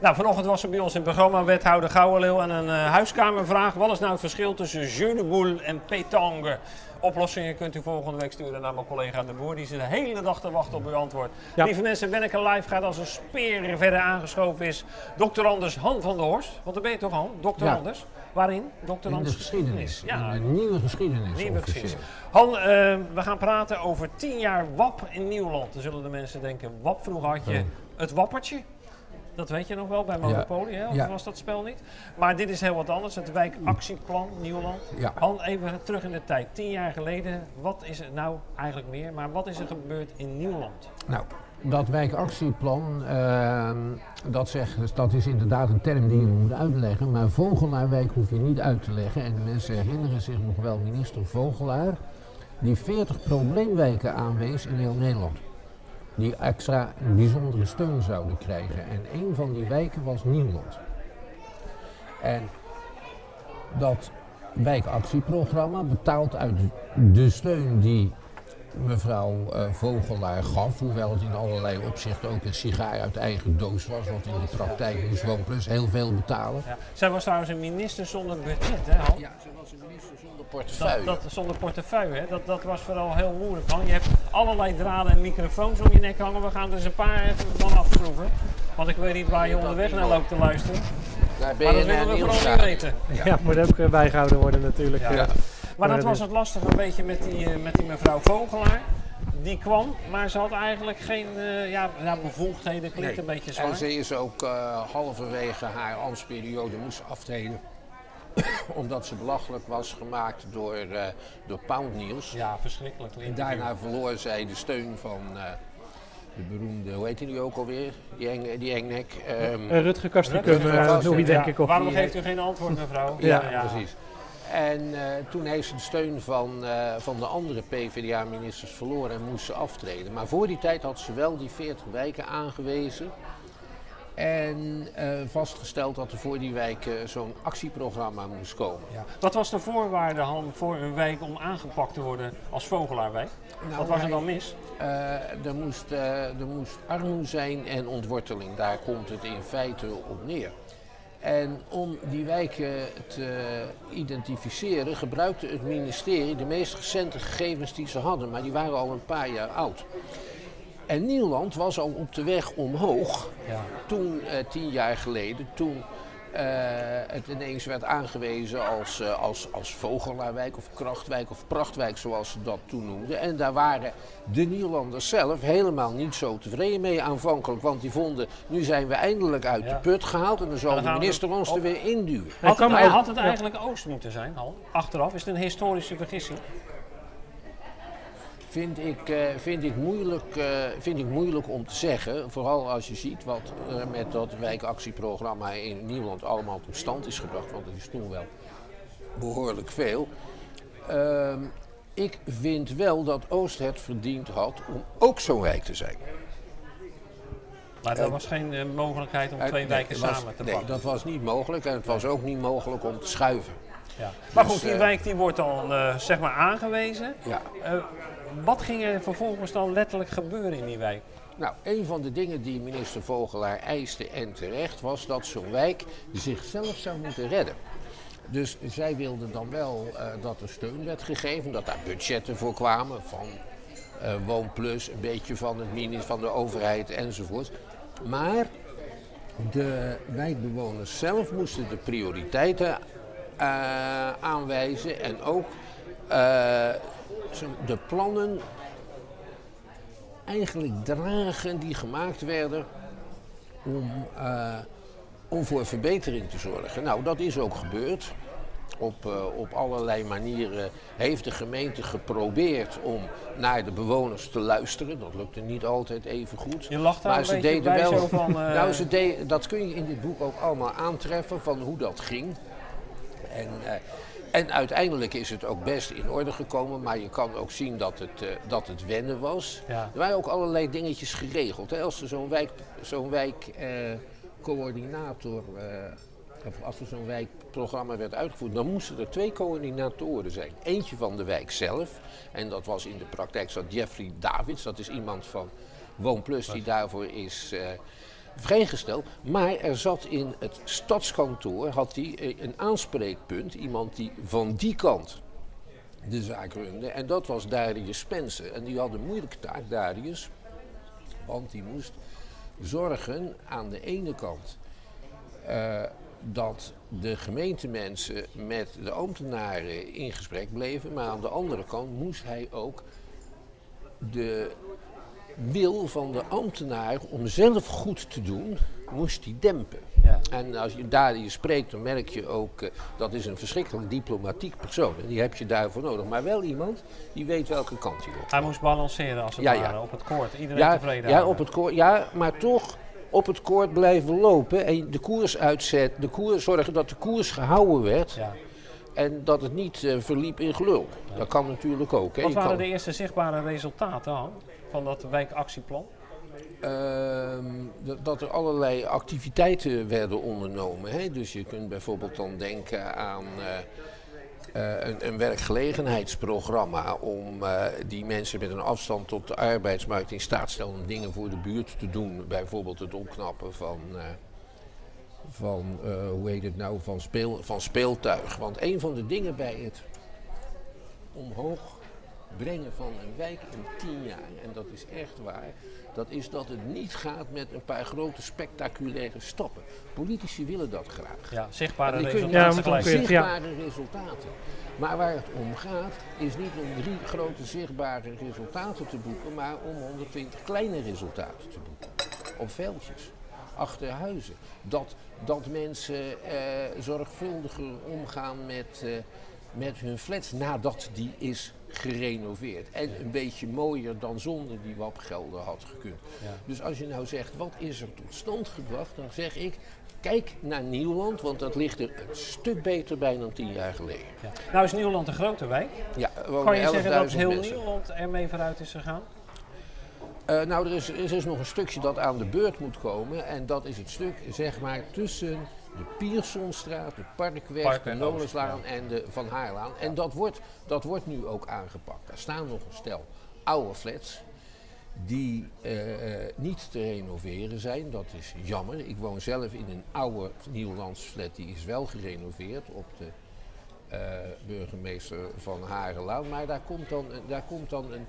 Nou, vanochtend was er bij ons in het programma wethouder Gouwenleeuw en een eh, huiskamervraag. Wat is nou het verschil tussen jeu de boule en pétanque? Oplossingen kunt u volgende week sturen naar mijn collega De Boer. Die zit de hele dag te wachten op uw antwoord. Ja. Lieve mensen, Benneke Live gaat als een speer verder aangeschoven is. Dr. Anders Han van der Horst. Want daar ben je toch Han? Dr. Ja. Anders. Waarin? Dr. In de Anders geschiedenis. Ja, een nieuwe geschiedenis. Nieuwe geschiedenis. Han, eh, we gaan praten over 10 jaar WAP in Nieuwland. Dan zullen de mensen denken, WAP vroeger had je Ja. het wappertje. Dat weet je nog wel bij Monopoly, hè? of Ja. was dat spel niet? Maar dit is heel wat anders, het wijkactieplan Nieuwland. Ja. Han, even terug in de tijd. Tien jaar geleden, wat is er nou eigenlijk meer, maar wat is er gebeurd in Nieuwland? Nou, dat wijkactieplan, ehm, dat, zegt, dat is inderdaad een term die je moet uitleggen. Maar Vogelaarwijk hoef je niet uit te leggen. En de mensen herinneren zich nog wel minister Vogelaar, die 40 probleemwijken aanwees in heel Nederland. Die extra bijzondere steun zouden krijgen. En een van die wijken was Nieuwland. En dat wijkactieprogramma betaald uit de steun die mevrouw eh, Vogelaar gaf, hoewel het in allerlei opzichten ook een sigaar uit eigen doos was, wat in de praktijk moest WoonPlus heel veel betalen. Ja. Zij was trouwens een minister zonder budget, hè? Ja, zonder portefeuille. Dat, dat, zonder portefeuille, hè? Dat, dat was vooral heel moeilijk. Han. Je hebt allerlei draden en microfoons om je nek hangen. We gaan er eens een paar even van afschroeven. Want ik weet niet waar je onderweg naar loopt te luisteren. Daar Maar dat willen we vooral niet weten. Ja, moet ook eh, bijgehouden worden natuurlijk. Ja. Ja. Maar dat het was het lastige een beetje met die, eh, met die mevrouw Vogelaar. Die kwam, maar ze had eigenlijk geen eh, ja, ja, bevoegdheden. Klinkt Nee. een beetje zwaar. En ze is ook eh, halverwege haar ambtsperiode moest aftreden. [coughs] Omdat ze belachelijk was gemaakt door, eh door Pound News. Ja, verschrikkelijk. En daarna verloor zij de steun van eh, de beroemde, hoe heet die ook alweer? Die, eng, die engnek. ehm, Eh, Rutger Kastrikum, denk ik, of- Waarom Die geeft u geen antwoord, mevrouw? [laughs] Ja, precies. En eh, toen heeft ze de steun van, eh, van de andere PvdA-ministers verloren en moest ze aftreden. Maar voor die tijd had ze wel die 40 wijken aangewezen. En eh, vastgesteld dat er voor die wijken zo'n actieprogramma moest komen. Wat was de voorwaarde Han, voor een wijk om aangepakt te worden als Vogelaarwijk? Wat was er dan mis? Eh, er, moest, eh, er moest armoede zijn en ontworteling. Daar komt het in feite op neer. En om die wijken te identificeren gebruikte het ministerie de meest recente gegevens die ze hadden, maar die waren al een paar jaar oud. En Nieuwland was al op de weg omhoog toen, eh, tien jaar geleden, toen eh, het ineens werd aangewezen als, eh, als, als Vogelaarwijk of Krachtwijk of Prachtwijk zoals ze dat toen noemden. En daar waren de Nederlanders zelf helemaal niet zo tevreden mee aanvankelijk. Want die vonden, nu zijn we eindelijk uit de put gehaald en dan zal de minister ons er weer induwen. Had, het, maar had het eigenlijk Oost moeten zijn, al? Achteraf, is het een historische vergissing? Vind ik, eh, vind, ik moeilijk, eh, vind ik moeilijk om te zeggen. Vooral als je ziet wat er met dat wijkactieprogramma in Nieuwland allemaal tot stand is gebracht. Want het is toen wel behoorlijk veel. Ehm, ik vind wel dat Oost het verdiend had om ook zo'n wijk te zijn. Maar er was geen eh, mogelijkheid om twee nee, wijken was- samen te Nee, pakken. dat was niet mogelijk. En het was ook niet mogelijk om te schuiven. Ja. Maar Dus, goed, die eh, wijk die wordt dan zeg maar aangewezen. Ja. Wat ging er vervolgens dan letterlijk gebeuren in die wijk? Nou, een van de dingen die minister Vogelaar eiste en terecht was dat zo'n wijk zichzelf zou moeten redden. Dus zij wilden dan wel eh, dat er steun werd gegeven, dat daar budgetten voor kwamen van eh, Woonplus, een beetje van het ministerie van de overheid enzovoort. Maar de wijkbewoners zelf moesten de prioriteiten eh, aanwijzen en ook de plannen eigenlijk dragen die gemaakt werden om, eh, om voor verbetering te zorgen. Nou, dat is ook gebeurd. Op, eh, op allerlei manieren heeft de gemeente geprobeerd om naar de bewoners te luisteren. Dat lukte niet altijd even goed. Je lacht daar maar een ze deden bij wel. van, [laughs] eh, nou, ze deden, dat kun je in dit boek ook allemaal aantreffen van hoe dat ging. En, en uiteindelijk is het ook best in orde gekomen, maar je kan ook zien dat het, eh, dat het wennen was. Ja. Er waren ook allerlei dingetjes geregeld. Hè. Als er zo'n wijk, zo'n wijkcoördinator, of als er zo'n wijkprogramma werd uitgevoerd, dan moesten er twee coördinatoren zijn. Eentje van de wijk zelf, en dat was in de praktijk zat Jeffrey Davids, dat is iemand van Woonplus die daarvoor is eh, vrijgesteld. Maar er zat in het stadskantoor had hij eh, een aanspreekpunt, iemand die van die kant de zaak runde. En dat was Darius Spencer. En die had een moeilijke taak, Darius. Want die moest zorgen aan de ene kant eh, dat de gemeentemensen met de ambtenaren in gesprek bleven. Maar aan de andere kant moest hij ook de wil van de ambtenaar om zelf goed te doen, moest hij dempen. Ja. En als je daar je spreekt, dan merk je ook, eh, dat is een verschrikkelijk diplomatiek persoon. En die heb je daarvoor nodig. Maar wel iemand die weet welke kant hij op. Hij moest balanceren als het Ja, ja. ware op het koord. Iedereen tevreden ja, op het koord, ja, maar toch op het koord blijven lopen en de koers uitzet, de koers, zorgen dat de koers gehouden werd. Ja. En dat het niet eh, verliep in gelul. Dat kan natuurlijk ook. Hè. Wat waren de eerste zichtbare resultaten Han, van dat wijkactieplan? Ehm, dat- er allerlei activiteiten werden ondernomen. Hè? Dus je kunt bijvoorbeeld dan denken aan eh, eh, een, een werkgelegenheidsprogramma om eh, die mensen met een afstand tot de arbeidsmarkt in staat te stellen om dingen voor de buurt te doen. Bijvoorbeeld het opknappen van, van hoe heet het nou, van, speel, van speeltuig. Want een van de dingen bij het omhoog brengen van een wijk in tien jaar, en dat is echt waar, dat is dat het niet gaat met een paar grote spectaculaire stappen. Politici willen dat graag. Ja, zichtbare resultaten met gelijk. zichtbare resultaten. Maar waar het om gaat, is niet om drie grote zichtbare resultaten te boeken, maar om 120 kleine resultaten te boeken. Op veldjes, achter huizen. Dat, dat mensen eh, zorgvuldiger omgaan met, eh, met hun flats nadat die is gerenoveerd. En een beetje mooier dan zonder die WAP-gelden had gekund. Ja. Dus als je nou zegt, wat is er tot stand gebracht, dan zeg ik, kijk naar Nieuwland, want dat ligt er een stuk beter bij dan tien jaar geleden. Ja. Nou is Nieuwland een grote wijk. Ja, Kan je zeggen dat 11.000 heel mensen. Nieuwland ermee vooruit is gegaan? Eh, nou, er is, er is nog een stukje dat aan de beurt moet komen. En dat is het stuk, zeg maar, tussen de Piersonstraat, de Parkweg, Park de en Nolenslaan en de Van Haarlaan. En dat wordt, dat wordt nu ook aangepakt. Daar staan nog een stel oude flats die eh, eh, niet te renoveren zijn. Dat is jammer. Ik woon zelf in een oude Nieuwlands flat, die is wel gerenoveerd op de eh, burgemeester van Harelaan. Maar daar komt dan, daar komt dan een,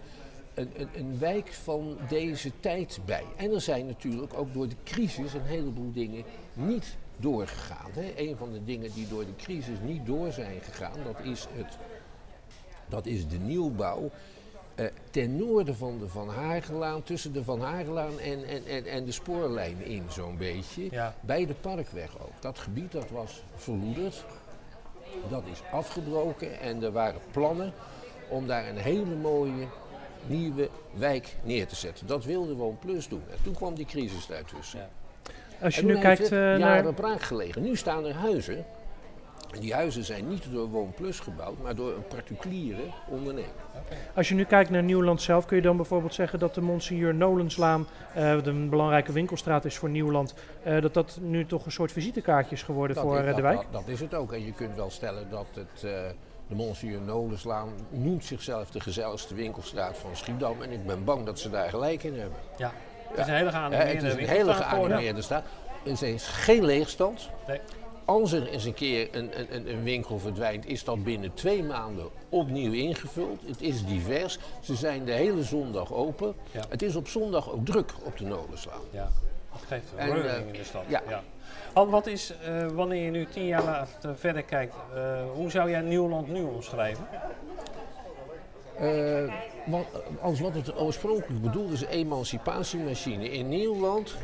een, een, een wijk van deze tijd bij. En er zijn natuurlijk ook door de crisis een heleboel dingen niet doorgegaan. Hè. Een van de dingen die door de crisis niet door zijn gegaan, dat is, het, dat is de nieuwbouw eh, ten noorden van de Van Hagelaan, tussen de Van Hagelaan en, en, en, en de spoorlijn in zo'n beetje. Bij de Parkweg ook. Dat gebied dat was verloederd. Dat is afgebroken en er waren plannen om daar een hele mooie nieuwe wijk neer te zetten. Dat wilde WoonPlus doen. En toen kwam die crisis daartussen. Als je nu kijkt eh, jaren naar... braak gelegen. Nu staan er huizen. En die huizen zijn niet door WoonPlus gebouwd, maar door een particuliere ondernemer. Als je nu kijkt naar Nieuwland zelf, kun je dan bijvoorbeeld zeggen dat de Monsignor Nolenslaan, eh, wat een belangrijke winkelstraat is voor Nieuwland, eh, dat dat nu toch een soort visitekaartje is geworden Dat voor is- eh, de dat- wijk? Dat, dat is het ook. En je kunt wel stellen dat het, eh, de Monsignor Nolenslaan noemt zichzelf de gezelligste winkelstraat van Schiedam. En ik ben bang dat ze daar gelijk in hebben. Ja, het is een hele geanimeerde Het is een hele winkelstraat geanimeerde straat. Er is geen leegstand. Nee. Als er eens een keer een, een, een- winkel verdwijnt, is dat binnen twee maanden opnieuw ingevuld. Het is divers. Ze zijn de hele zondag open. Ja. Het is op zondag ook druk op de Nolenslaan. Ja, dat geeft een En, reuring eh, in de stad. ja. Al, wat is, eh, wanneer je nu tien jaar verder kijkt, eh, hoe zou jij Nieuwland nu omschrijven? Eh, wat, als wat het oorspronkelijk bedoelde is emancipatiemachine. In Nieuwland,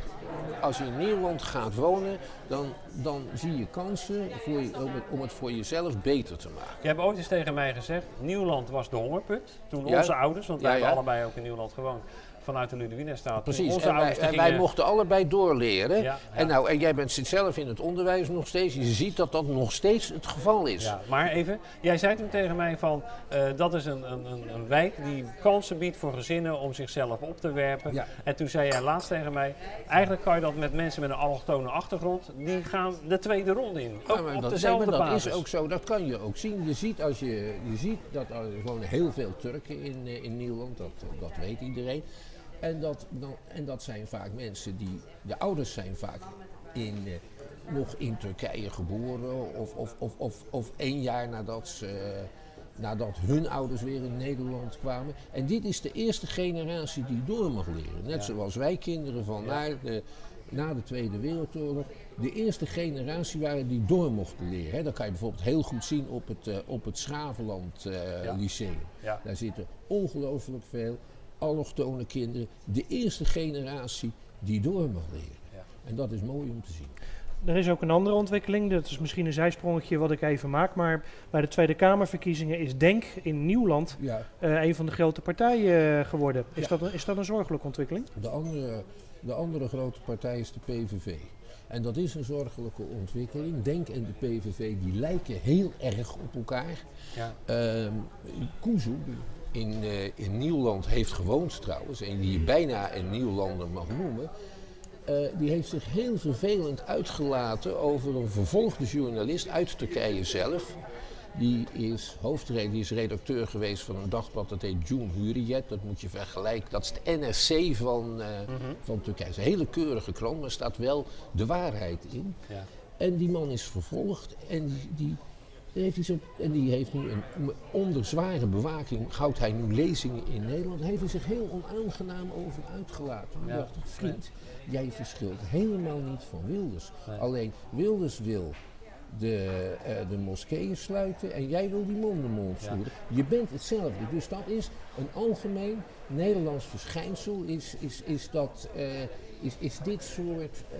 als je in Nieuwland gaat wonen, dan, dan zie je kansen voor je, om, het, om het voor jezelf beter te maken. Je hebt ooit eens tegen mij gezegd, Nieuwland was de hongerput. Toen Ja. onze ouders, want wij Ja, hebben allebei ook in Nieuwland gewoond, vanuit de Ludwigstraat. Toen Precies, onze en wij, ouders die en wij mochten allebei doorleren. Ja. En, nou, en jij bent, zelf in het onderwijs nog steeds. Je ziet dat dat nog steeds het geval is. Ja, maar even, jij zei toen tegen mij van eh, dat is een, een, een, een wijk die kansen biedt voor gezinnen om zichzelf op te werpen. Ja. En toen zei jij laatst tegen mij, eigenlijk kan je dat met mensen met een allochtone achtergrond, die gaan de tweede ronde in. Ook Ja, maar op dat, dezelfde maar dat basis. is ook zo, dat kan je ook zien. Je ziet, als je, je ziet dat er wonen heel veel Turken in, eh, in Nieuwland, dat, dat weet iedereen. En dat, dan, en dat zijn vaak mensen die, de ouders zijn vaak in, eh, nog in Turkije geboren of, of, of, of, of één jaar nadat, ze, nadat hun ouders weer in Nederland kwamen. En dit is de eerste generatie die door mag leren. Net Ja. zoals wij kinderen van na, de, na de Tweede Wereldoorlog de eerste generatie waren die door mochten leren. Hè. Dat kan je bijvoorbeeld heel goed zien op het, eh, op het Schravenland eh, Ja. Lyceum. Daar zitten ongelooflijk veel allochtone kinderen. De eerste generatie die door mag leren. En dat is mooi om te zien. Er is ook een andere ontwikkeling, dat is misschien een zijsprongetje wat ik even maak, maar bij de Tweede Kamerverkiezingen is Denk in Nieuwland Ja. eh, een van de grote partijen eh, geworden. Is, Ja. dat, een- is dat een zorgelijke ontwikkeling? De andere, de andere grote partij is de PVV. En dat is een zorgelijke ontwikkeling. Denk en de PVV die lijken heel erg op elkaar. Ja. Ehm Kuzu in, eh, in Nieuwland heeft gewoond trouwens, en die je bijna een Nieuwlander mag noemen. eh, die heeft zich heel vervelend uitgelaten over een vervolgde journalist uit Turkije zelf. Die is hoofdredacteur, die is redacteur geweest van een dagblad dat heet June Hurriyet. Dat moet je vergelijken. Dat is het NRC van, eh, van Turkije. Het is een hele keurige krant, maar er staat wel de waarheid in. Ja. En die man is vervolgd en die, die, die heeft, en die heeft nu een, onder zware bewaking, houdt hij nu lezingen in Nederland. Daar heeft hij zich heel onaangenaam over uitgelaten. Ja. dacht, vriend, jij verschilt helemaal niet van Wilders. Nee. Alleen Wilders wil de, eh, de moskeeën sluiten en jij wil die mondenmond Ja. voeren. Je bent hetzelfde. Dus dat is een algemeen Nederlands verschijnsel. Is, is, is, dat, eh, is, is dit soort eh,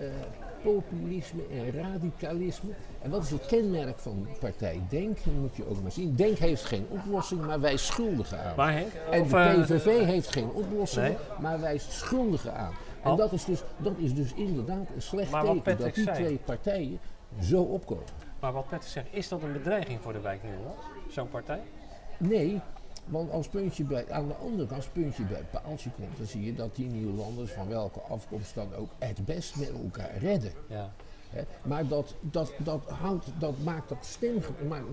populisme en radicalisme. En wat is het kenmerk van partij Denk? Dat moet je ook maar zien. Denk heeft geen oplossing, maar wij schuldigen aan. Maar en de eh, PVV heeft geen oplossing, Nee. maar wij schuldigen aan. En Al- dat is, dus, dat is dus inderdaad een slecht teken dat die zei. twee partijen zo opkomen. Maar wat Petter zegt, is dat een bedreiging voor de wijk Nieuwland? Zo'n partij? Nee, want als puntje bij, aan de andere kant, als puntje bij paaltje komt, dan zie je dat die Nieuwlanders van welke afkomst dan ook het best met elkaar redden. Ja. Maar dat, dat, dat, houdt, dat maakt dat stemgedrag, maakt,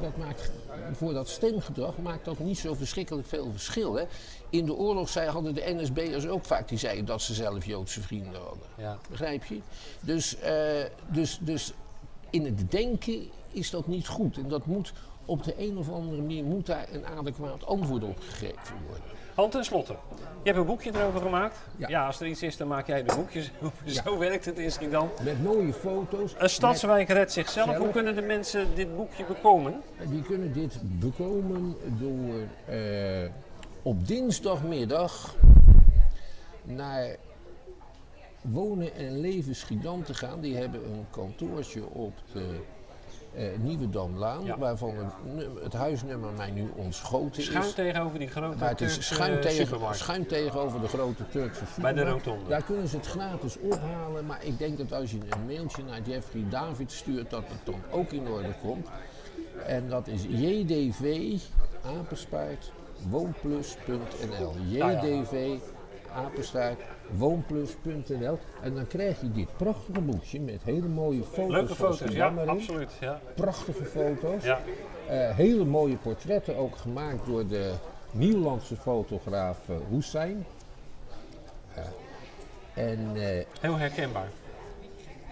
dat maakt, voor dat stemgedrag maakt dat niet zo verschrikkelijk veel verschil. Hè. In de oorlog zei, hadden de NSB'ers ook vaak, die zeiden dat ze zelf Joodse vrienden hadden. Ja. Begrijp je? Dus, eh, dus, dus in het denken is dat niet goed. En dat moet op de een of andere manier moet daar een adequaat antwoord op gegeven worden. Hand ten slotte. Je hebt een boekje erover gemaakt. Ja. Ja, als er iets is, dan maak jij de boekjes [laughs] over. Ja. Zo werkt het in Schiedam. Met mooie foto's. Een stadswijk redt zichzelf. Zelf. Hoe kunnen de mensen dit boekje bekomen? Die kunnen dit bekomen door eh, op dinsdagmiddag naar Wonen en Leven Schiedam te gaan. Die hebben een kantoortje op de eh, Nieuwe Damlaan, waarvan het, num- het huisnummer mij nu ontschoten is. Schuin tegenover die grote Maar het is Turkse schuin, tegen, supermarkt. schuin tegenover de grote Turkse Bij de supermarkt. rotonde. Daar kunnen ze het gratis ophalen. Maar ik denk dat als je een mailtje naar Jeffrey David stuurt, dat het dan ook in orde komt. En dat is jdv apenstaart woonplus.nl. jdv apenstaart woonplus.nl. En dan krijg je dit prachtige boekje met hele mooie foto's. Leuke foto's, ja, absoluut. Ja. Prachtige foto's. Ja. Eh, hele mooie portretten ook gemaakt door de Nieuwlandse fotograaf eh, Hussein. Eh, en, Heel herkenbaar.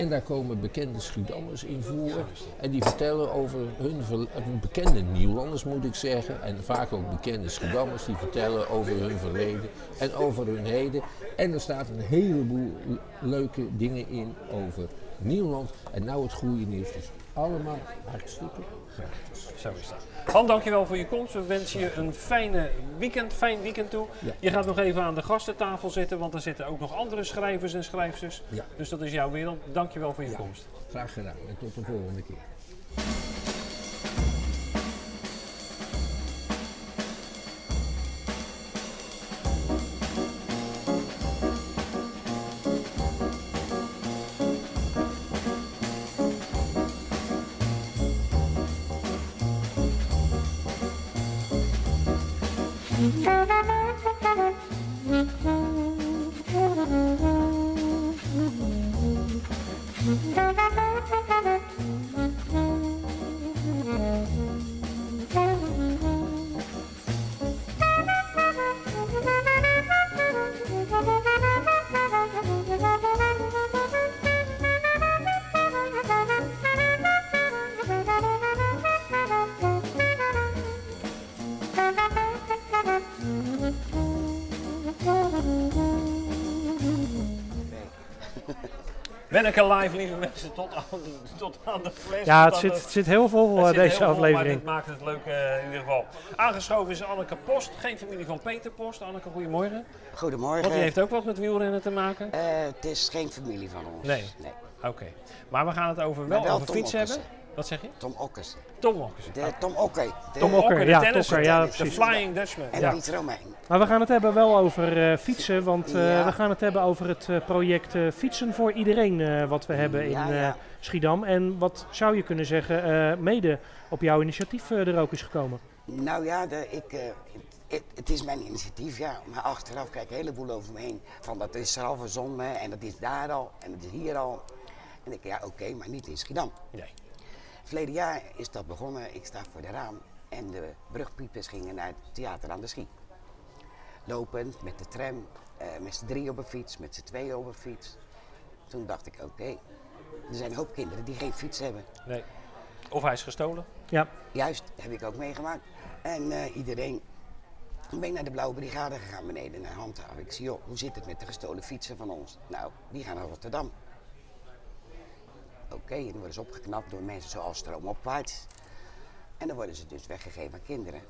En daar komen bekende Schiedammers in voor. En die vertellen over hun bekende Nieuwlanders moet ik zeggen. En vaak ook bekende Schiedammers die vertellen over hun verleden en over hun heden. En er staat een heleboel leuke dingen in over Nieuwland. En nou het goede nieuws. Dus allemaal hartstikke gratis. Zo is dat. Han, dankjewel voor je komst. We wensen je een fijne weekend, fijn weekend toe. Ja. Je gaat nog even aan de gastentafel zitten, want er zitten ook nog andere schrijvers en schrijfsters. Ja. Dus dat is jouw wereld. Dankjewel voor je komst. Graag gedaan en tot de volgende keer. Wenneke live, lieve mensen, tot aan, tot aan de fles. Ja, het zit- de- het zit heel vol, zit deze heel vol, aflevering. Maar dit maakt het leuk eh, in ieder geval. Aangeschoven is Anneke Post, geen familie van Peter Post. Anneke, goedemorgen. Goedemorgen. Want die heeft ook wat met wielrennen te maken? Eh, het is geen familie van ons. Nee. Oké. Maar we gaan het over, wel, wel over Tom fietsen hebben. Wat zeg je? Tom Okkers. Tom Okkers. De, Tom Okker. De- Tom Okker, de ja. Tokker, ja, de precies. Flying Dutchman. En ja. Piet Romein. Maar we gaan het hebben wel over eh, fietsen, want eh, Ja. we gaan het hebben over het eh, project eh, Fietsen voor Iedereen eh, wat we hebben Ja, in eh. Schiedam. En wat zou je kunnen zeggen, eh, mede op jouw initiatief er ook is gekomen. Nou ja, de, ik, eh, het, het, het is mijn initiatief, ja. Maar achteraf kijk ik een heleboel over me heen. Van dat is er al verzonnen en dat is daar al en dat is hier al. En ik, ja oké, maar niet in Schiedam. Nee. Verleden jaar is dat begonnen. Ik sta voor de raam en de brugpiepers gingen naar het theater aan de Schie. Lopend, met de tram, eh, met z'n drie op een fiets, met z'n twee op een fiets. Toen dacht ik, oké, er zijn een hoop kinderen die geen fiets hebben. Nee. Of hij is gestolen. Ja. Juist, heb ik ook meegemaakt. En eh, iedereen. Toen ben ik naar de Blauwe Brigade gegaan beneden naar handhaven. Ik zie, joh, hoe zit het met de gestolen fietsen van ons? Nou, die gaan naar Rotterdam. Oké, en dan worden ze opgeknapt door mensen zoals stroomopwaarts. En dan worden ze dus weggegeven aan kinderen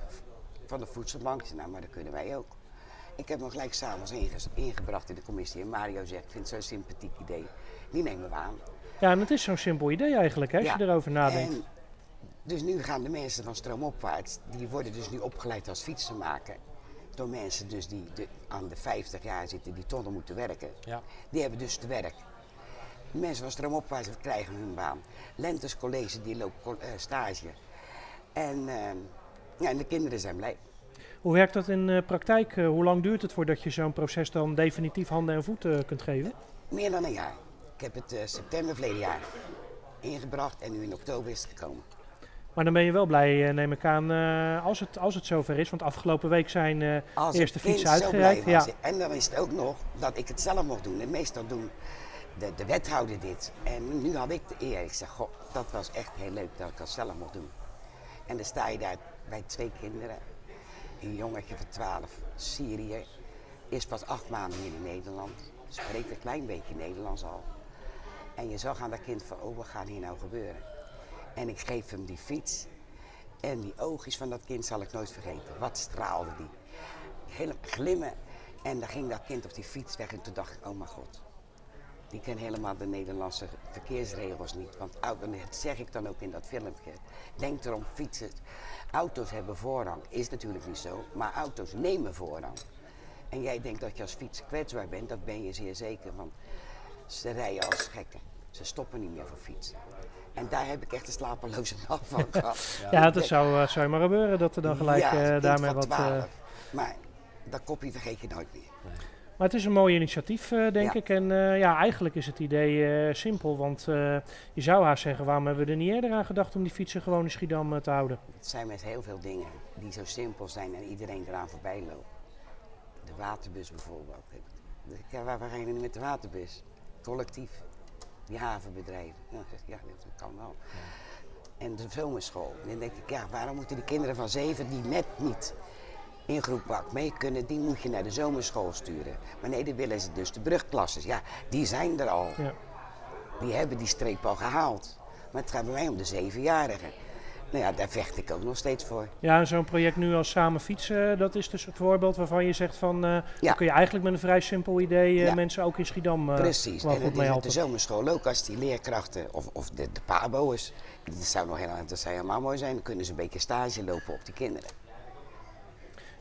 van de voedselbank. Nou, maar dat kunnen wij ook. Ik heb hem gelijk s'avonds inge- ingebracht in de commissie. En Mario zegt, ik vind het zo'n sympathiek idee. Die nemen we aan. Ja, en het is zo'n simpel idee eigenlijk, hè, als Ja, je erover nadenkt. en dus nu gaan de mensen van stroomopwaarts, die worden dus nu opgeleid als fietsenmaker. Door mensen dus die de- aan de 50 jaar zitten, die tonnen moeten werken. Ja. Die hebben dus te werk. De mensen van stroomopwaarts krijgen hun baan. Lentes College, die loopt eh, stage. En, ehm, ja, en de kinderen zijn blij. Hoe werkt dat in eh, praktijk? Eh, hoe lang duurt het voordat je zo'n proces dan definitief handen en voeten kunt geven? Meer dan een jaar. Ik heb het september verleden jaar ingebracht en nu in oktober is het gekomen. Maar dan ben je wel blij, neem ik aan, als, het, als het zover is. Want afgelopen week zijn Als eerste fietsen zo uitgereikt. Ja. En dan is het ook nog dat ik het zelf mocht doen. En meestal doen de, de wethouder dit. En nu had ik de eer. Ik zeg, goh, dat was echt heel leuk dat ik dat zelf mocht doen. En dan sta je daar bij twee kinderen. een jongetje van 12, Syrië, is pas acht maanden hier in Nederland. Spreekt een klein beetje Nederlands al. En je zag aan dat kind van, oh, wat gaat hier nou gebeuren? En ik geef hem die fiets. En die oogjes van dat kind zal ik nooit vergeten. Wat straalde die. Helemaal glimmen. En dan ging dat kind op die fiets weg. En toen dacht ik, oh mijn god. Die kent helemaal de Nederlandse verkeersregels niet. Want dat zeg ik dan ook in dat filmpje. Denk erom, fietsen. Auto's hebben voorrang. Is natuurlijk niet zo. Maar auto's nemen voorrang. En jij denkt dat je als fietser kwetsbaar bent. Dat ben je zeer zeker. Want ze rijden als gekken. Ze stoppen niet meer voor fietsen. En daar heb ik echt een slapeloze [laughs] nacht van gehad. Ja, dat zou, eh, zou je maar gebeuren dat er dan gelijk ja, eh, daarmee wat... 12. eh, Maar dat kopje vergeet je nooit meer. Maar het is een mooi initiatief, eh, denk Ja. ik. En eh, ja, eigenlijk is het idee eh, simpel. Want je zou haast zeggen, waarom hebben we er niet eerder aan gedacht om die fietsen gewoon in Schiedam te houden? Het zijn met heel veel dingen die zo simpel zijn en iedereen eraan voorbij loopt. De waterbus bijvoorbeeld. Ja, waar, waar ga je nu met de waterbus? Collectief. Die havenbedrijven. Ja, ja dat kan wel. En de zomerschool. En dan denk ik, ja, waarom moeten die kinderen van zeven die net niet in groep bak mee kunnen, die moet je naar de zomerschool sturen. Maar nee, dan willen ze dus de brugklasses. Ja, die zijn er al. Ja. Die hebben die streep al gehaald. Maar het gaat bij mij om de zevenjarigen. Nou ja, daar vecht ik ook nog steeds voor. Ja, en zo'n project nu als Samen Fietsen, dat is dus het voorbeeld waarvan je zegt van... dan kun je eigenlijk met een vrij simpel idee eh, Ja. mensen ook in Schiedam eh Precies. wel En goed dat mee is op de zomerschool ook als die leerkrachten of, of de, de pabo's. Dat zou, nog heel, dat zou helemaal mooi zijn. Dan kunnen ze een beetje stage lopen op die kinderen.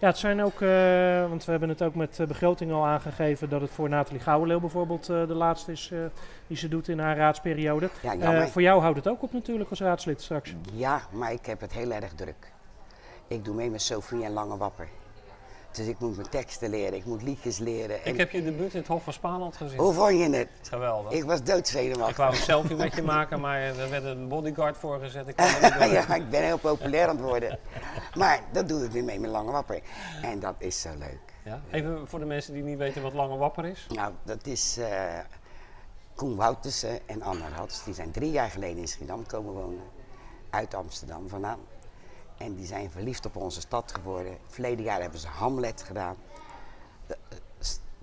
Ja, het zijn ook, eh, want we hebben het ook met de begroting al aangegeven dat het voor Nathalie Gouwenleeuw bijvoorbeeld eh, de laatste is eh, die ze doet in haar raadsperiode. Ja, Eh, voor jou houdt het ook op natuurlijk als raadslid straks. Ja, maar ik heb het heel erg druk. Ik doe mee met Sophie en Lange Wapper. Dus ik moet mijn teksten leren, ik moet liedjes leren. En Ik heb je debuut in het Hof van Spaanland gezien. Hoe vond je het? Geweldig. Ik was doodzenuwachtig. Ik wou een selfie met je maken, maar er werd een bodyguard voor gezet. Ik [laughs] kon niet door. ja, ik ben heel populair aan het worden. Maar dat doe ik weer mee met Lange Wapper. En dat is zo leuk. Ja? Even voor de mensen die niet weten wat Lange Wapper is. Nou, dat is eh, Koen Woutersen en Anna Rats. Die zijn drie jaar geleden in Schiedam komen wonen. Uit Amsterdam vandaan. En die zijn verliefd op onze stad geworden. Verleden jaar hebben ze Hamlet gedaan. Eh,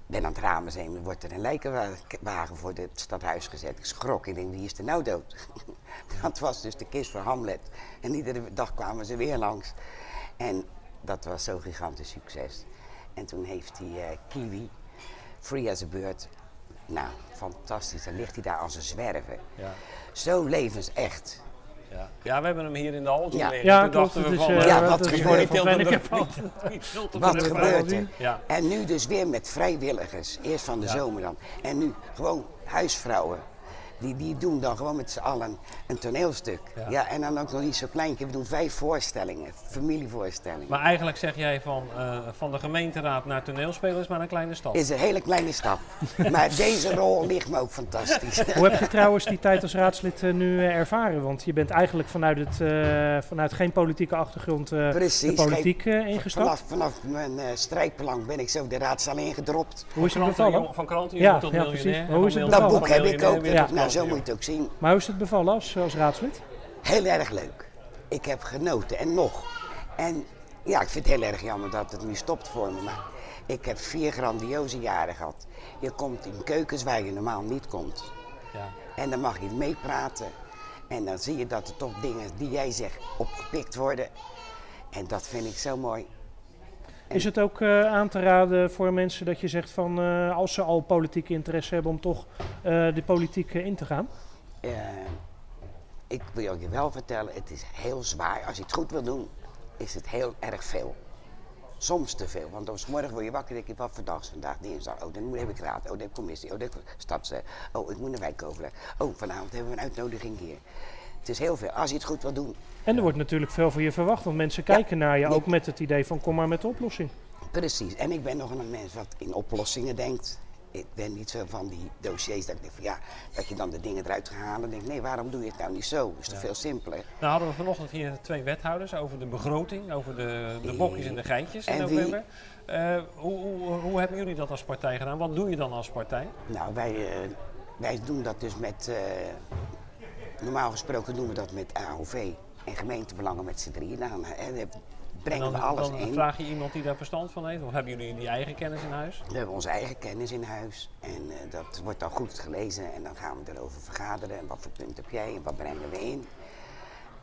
ben aan het ramen zijn, er wordt er een lijkenwagen voor het stadhuis gezet. Ik schrok, ik denk, wie is er nou dood? [laughs] dat was dus de kist voor Hamlet. En iedere dag kwamen ze weer langs. En dat was zo'n gigantisch succes. En toen heeft die eh, Kiwi, Free as a Bird, nou, fantastisch. Dan ligt hij daar als een zwerver. Ja. Zo levensecht. Ja. ja, we hebben hem hier in de hal Ja. liggen. Ja, Toen klopt, dachten we van, eh, eh, ja, wat gebeurt er? Wat gebeurt er? Ja. En nu dus weer met vrijwilligers. Eerst van de Ja. zomer dan. En nu gewoon huisvrouwen. Die, die doen dan gewoon met z'n allen een toneelstuk. Ja. Ja. en dan ook nog niet zo kleintje. We doen vijf voorstellingen, familievoorstellingen. Maar eigenlijk zeg jij van, eh, van de gemeenteraad naar toneelspelers maar een kleine stap. Is een hele kleine stap. [laughs] maar deze rol ligt me ook fantastisch. Hoe heb je trouwens die tijd als raadslid eh, nu eh, ervaren? Want je bent eigenlijk vanuit, het, eh, vanuit geen politieke achtergrond eh, Precies. de politiek geen- eh, ingestapt. Vanaf, vanaf mijn eh strijkplank ben ik zo de raadzaal ingedropt. Hoe is het bevallen? jong- van kranten, ja, tot ja, miljonair. hoe is van het Dat boek heb ik ook. Nou, ja. zo moet je het ook zien. Maar hoe is het bevallen als, als raadslid? Heel erg leuk. Ik heb genoten en nog. En ja, ik vind het heel erg jammer dat het nu stopt voor me. Maar ik heb vier grandioze jaren gehad. Je komt in keukens waar je normaal niet komt. Ja. En dan mag je meepraten. En dan zie je dat er toch dingen die jij zegt opgepikt worden. En dat vind ik zo mooi. Is het ook eh, aan te raden voor mensen dat je zegt van eh, als ze al politieke interesse hebben om toch eh, de politiek in te gaan? Ik wil je wel vertellen, het is heel zwaar. Als je het goed wil doen, is het heel erg veel. Soms te veel, want als morgen word je wakker en denk je, wat voor dag is vandaag dinsdag? Oh, dan heb ik raad, oh, dan commissie, oh, dan heb ik Oh, ik moet naar wijkoverleg. Oh, vanavond hebben we een uitnodiging hier. Het is heel veel, als je het goed wil doen. En er wordt natuurlijk veel van je verwacht, want mensen kijken naar je ook met het idee van kom maar met de oplossing. Precies, en ik ben nog een mens wat in oplossingen denkt. Ik ben niet zo van die dossiers dat ik denk van ja, dat je dan de dingen eruit gaat halen. en denk nee, waarom doe je het nou niet zo? Is toch Ja. veel simpeler? Nou hadden we vanochtend hier twee wethouders over de begroting, over de, de bokjes en de geintjes in En wie? november. Eh, hoe, hoe, hoe hebben jullie dat als partij gedaan? Wat doe je dan als partij? Nou, wij, eh, wij doen dat dus met. eh, normaal gesproken doen we dat met AOV en gemeentebelangen met z'n drieën. Dan eh, de brengen En we dan, alles dan in. vraag je iemand die daar verstand van heeft? Of hebben jullie die eigen kennis in huis? We hebben onze eigen kennis in huis en eh, dat wordt dan goed gelezen en dan gaan we erover vergaderen. En wat voor punt heb jij en wat brengen we in?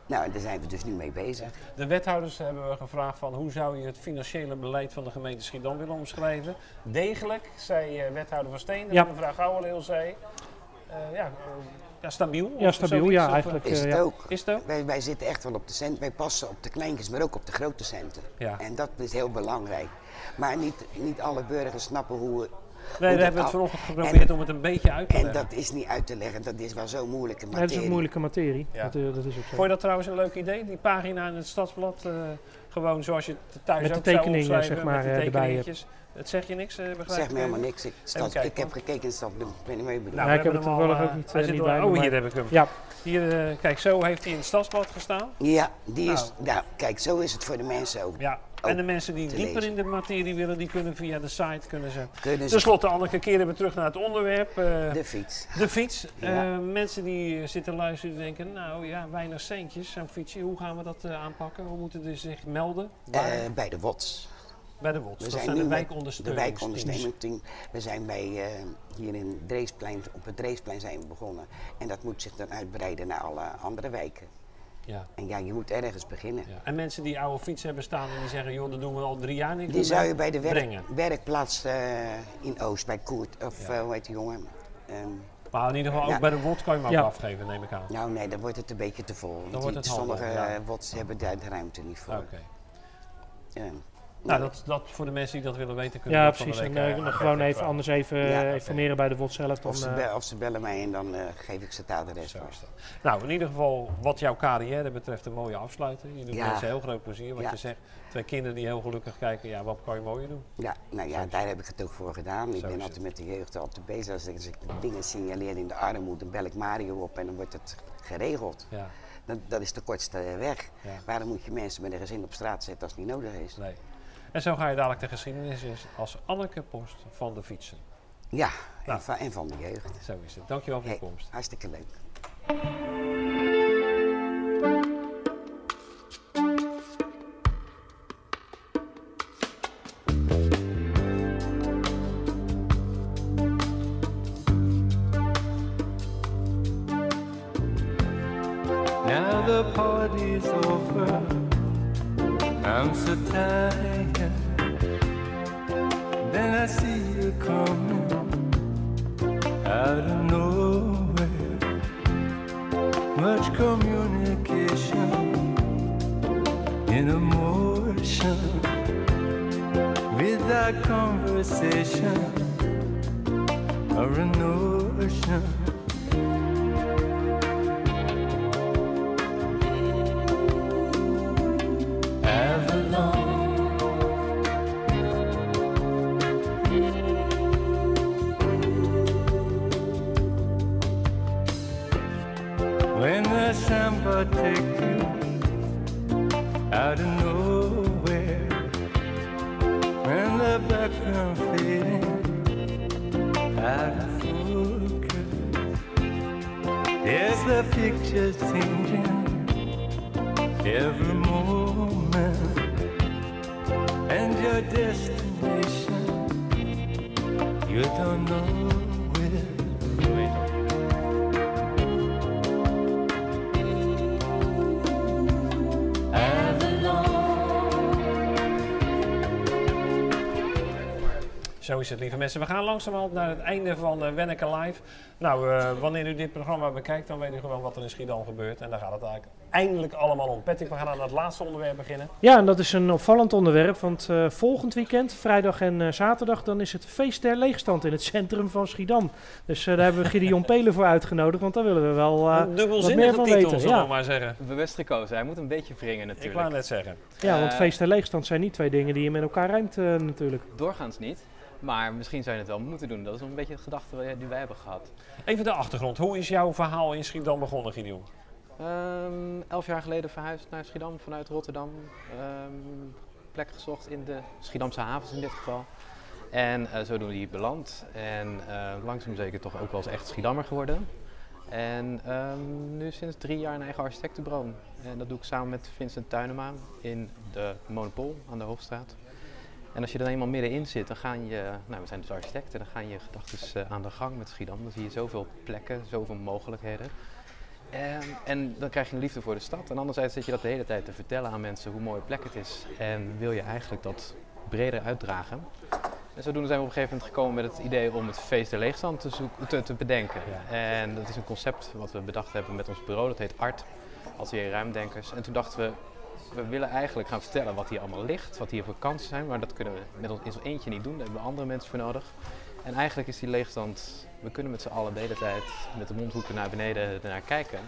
Nou, daar zijn we dus nu mee bezig. De wethouders hebben we gevraagd van hoe zou je het financiële beleid van de gemeente Schiedam willen omschrijven. Degelijk, zei eh, wethouder van Steen, Ja. en mevrouw Gouwenleel zei. eh, ja, ja, stabiel. Ja, stabiel, ja, of, eigenlijk, eh, Is het ook. Is het ook? Wij, wij zitten echt wel op de cent. Wij passen op de kleintjes, maar ook op de grote centen. Ja. En dat is heel belangrijk. Maar niet, niet alle burgers snappen hoe. Nee, dat we hebben het vanochtend geprobeerd en- om het een beetje uit te En leggen. dat is niet uit te leggen, dat is wel zo'n moeilijke Ja, materie. het is een moeilijke materie. Ja. Dat, eh, dat is ook zo. Vond je dat trouwens een leuk idee? Die pagina in het stadsblad, eh, gewoon zoals je thuis Met de ook zou tekeningen, zeg maar, met eh, erbij. Het zeg je niks, eh, begrijp Zeg me helemaal even? niks. Ik, Even stad, kijken, ik heb gekeken in de stad, ik weet niet meer bedoeld. Nou, Ja, we ik heb het toevallig eh, ook niet, hij eh, zit niet bij Oh, hier heb ik hem. Ja. Hier, eh, kijk, zo heeft hij in het stadsblad gestaan. Ja, die is, Nou. nou, kijk, zo is het voor de mensen ook. Ja, en de mensen die dieper lezen. in de materie willen, die kunnen via de site kunnen ze. Kunnen ze- Ten slotte, Anneke, keren we terug naar het onderwerp. eh, De fiets. De fiets. Ja. Eh, mensen die eh, zitten luisteren, die denken, nou ja, weinig centjes, zo'n fietsje. Hoe gaan we dat eh, aanpakken? Hoe moeten ze zich melden? Eh, bij de WOTS. Bij de WOTS, We dat zijn zijn de wijkondersteuningsteam. We zijn bij, eh, hier in Dreesplein, op het Dreesplein zijn we begonnen. En dat moet zich dan uitbreiden naar alle andere wijken. Ja. En ja, je moet ergens beginnen. En mensen die oude fietsen hebben staan en die zeggen, joh, dat doen we al drie jaar niks Die zou je bij de werk- werkplaats eh, in Oost, bij Koert, of Ja. eh, hoe heet die jongen? Ehm, Maar in ieder geval ook Ja. bij de WOT kan je hem ook Ja. afgeven, neem ik aan. nou nee, dan wordt het een beetje te vol. Want wordt het sommige vol, ja. eh, WOTS hebben daar de ruimte niet voor. Oké. Ehm, Nou, dat, dat voor de mensen die dat willen weten kunnen Ja, dat van de precies. En week, eh, eh, nog gewoon even, anders even Ja, eh, informeren bij de WOT zelf. Dan, Of ze, eh, be- of ze bellen mij en dan eh, geef ik ze het adres van. Nou, in ieder geval, wat jouw carrière betreft, een mooie afsluiting. Je doet Ja. mensen heel groot plezier. Wat Ja. je zegt, twee kinderen die heel gelukkig kijken, ja, wat kan je mooier doen? Ja, nou ja, daar heb ik het ook voor gedaan. Ik Zo ben altijd met de jeugd altijd bezig. Als ik, als ik dingen signaleer in de armoede, dan bel ik Mario op en dan wordt het geregeld. Ja. Dat, dat is de kortste weg. Ja. Waarom moet je mensen met een gezin op straat zetten als het niet nodig is? Nee. En zo ga je dadelijk de geschiedenis in als Anneke Post van de fietsen. Ja, Nou. en, van, en van de jeugd. Zo is het. Dankjewel voor je Hey, komst. Hartstikke leuk. Now the party's over. I'm so tired. Then I see you coming out of nowhere. Much communication in emotion without conversation or a notion. Is het, lieve mensen. We gaan langzamerhand naar het einde van uh, Wenneke Live. Nou, eh, wanneer u dit programma bekijkt, dan weet u gewoon wat er in Schiedam gebeurt. En daar gaat het eigenlijk eindelijk allemaal om. Patrick, we gaan aan het laatste onderwerp beginnen. Ja, en dat is een opvallend onderwerp, want eh, volgend weekend, vrijdag en eh, zaterdag, dan is het feest der leegstand in het centrum van Schiedam. Dus eh, daar hebben we Gideon [laughs] Pelen voor uitgenodigd, want daar willen we wel eh, Een wat dubbelzinnige meer van titel, weten. zullen Ja. we maar zeggen. Bewust gekozen, hij moet een beetje wringen natuurlijk. Ik wou net zeggen. ja, want feest en leegstand zijn niet twee dingen die je met elkaar eh, natuurlijk. Doorgaans niet, maar misschien zou je het wel moeten doen. Dat is een beetje de gedachte die wij hebben gehad. Even de achtergrond. Hoe is jouw verhaal in Schiedam begonnen, Gideon? Ehm, elf jaar geleden verhuisd naar Schiedam vanuit Rotterdam. Ehm, plek gezocht in de Schiedamse havens in dit geval. En eh, zodoende hier beland. En eh, langzaam zeker toch ook wel eens echt Schiedammer geworden. En ehm, nu sinds drie jaar een eigen architectenbureau. En dat doe ik samen met Vincent Tuinema in de Monopol aan de Hoofdstraat. En als je er eenmaal middenin zit, dan gaan je, nou we zijn dus architecten, dan gaan je gedachten aan de gang met Schiedam. Dan zie je zoveel plekken, zoveel mogelijkheden. En, en dan krijg je een liefde voor de stad. En anderzijds zit je dat de hele tijd te vertellen aan mensen hoe mooi plek het is. En wil je eigenlijk dat breder uitdragen. En zodoende zijn we op een gegeven moment gekomen met het idee om het feest der leegstand te, te, te bedenken. En dat is een concept wat we bedacht hebben met ons bureau, dat heet ART, Atelier Ruimdenkers. En toen dachten we, we willen eigenlijk gaan vertellen wat hier allemaal ligt, wat hier voor kansen zijn, maar dat kunnen we met ons in eentje niet doen, daar hebben we andere mensen voor nodig. En eigenlijk is die leegstand, we kunnen met z'n allen de hele tijd met de mondhoeken naar beneden ernaar kijken.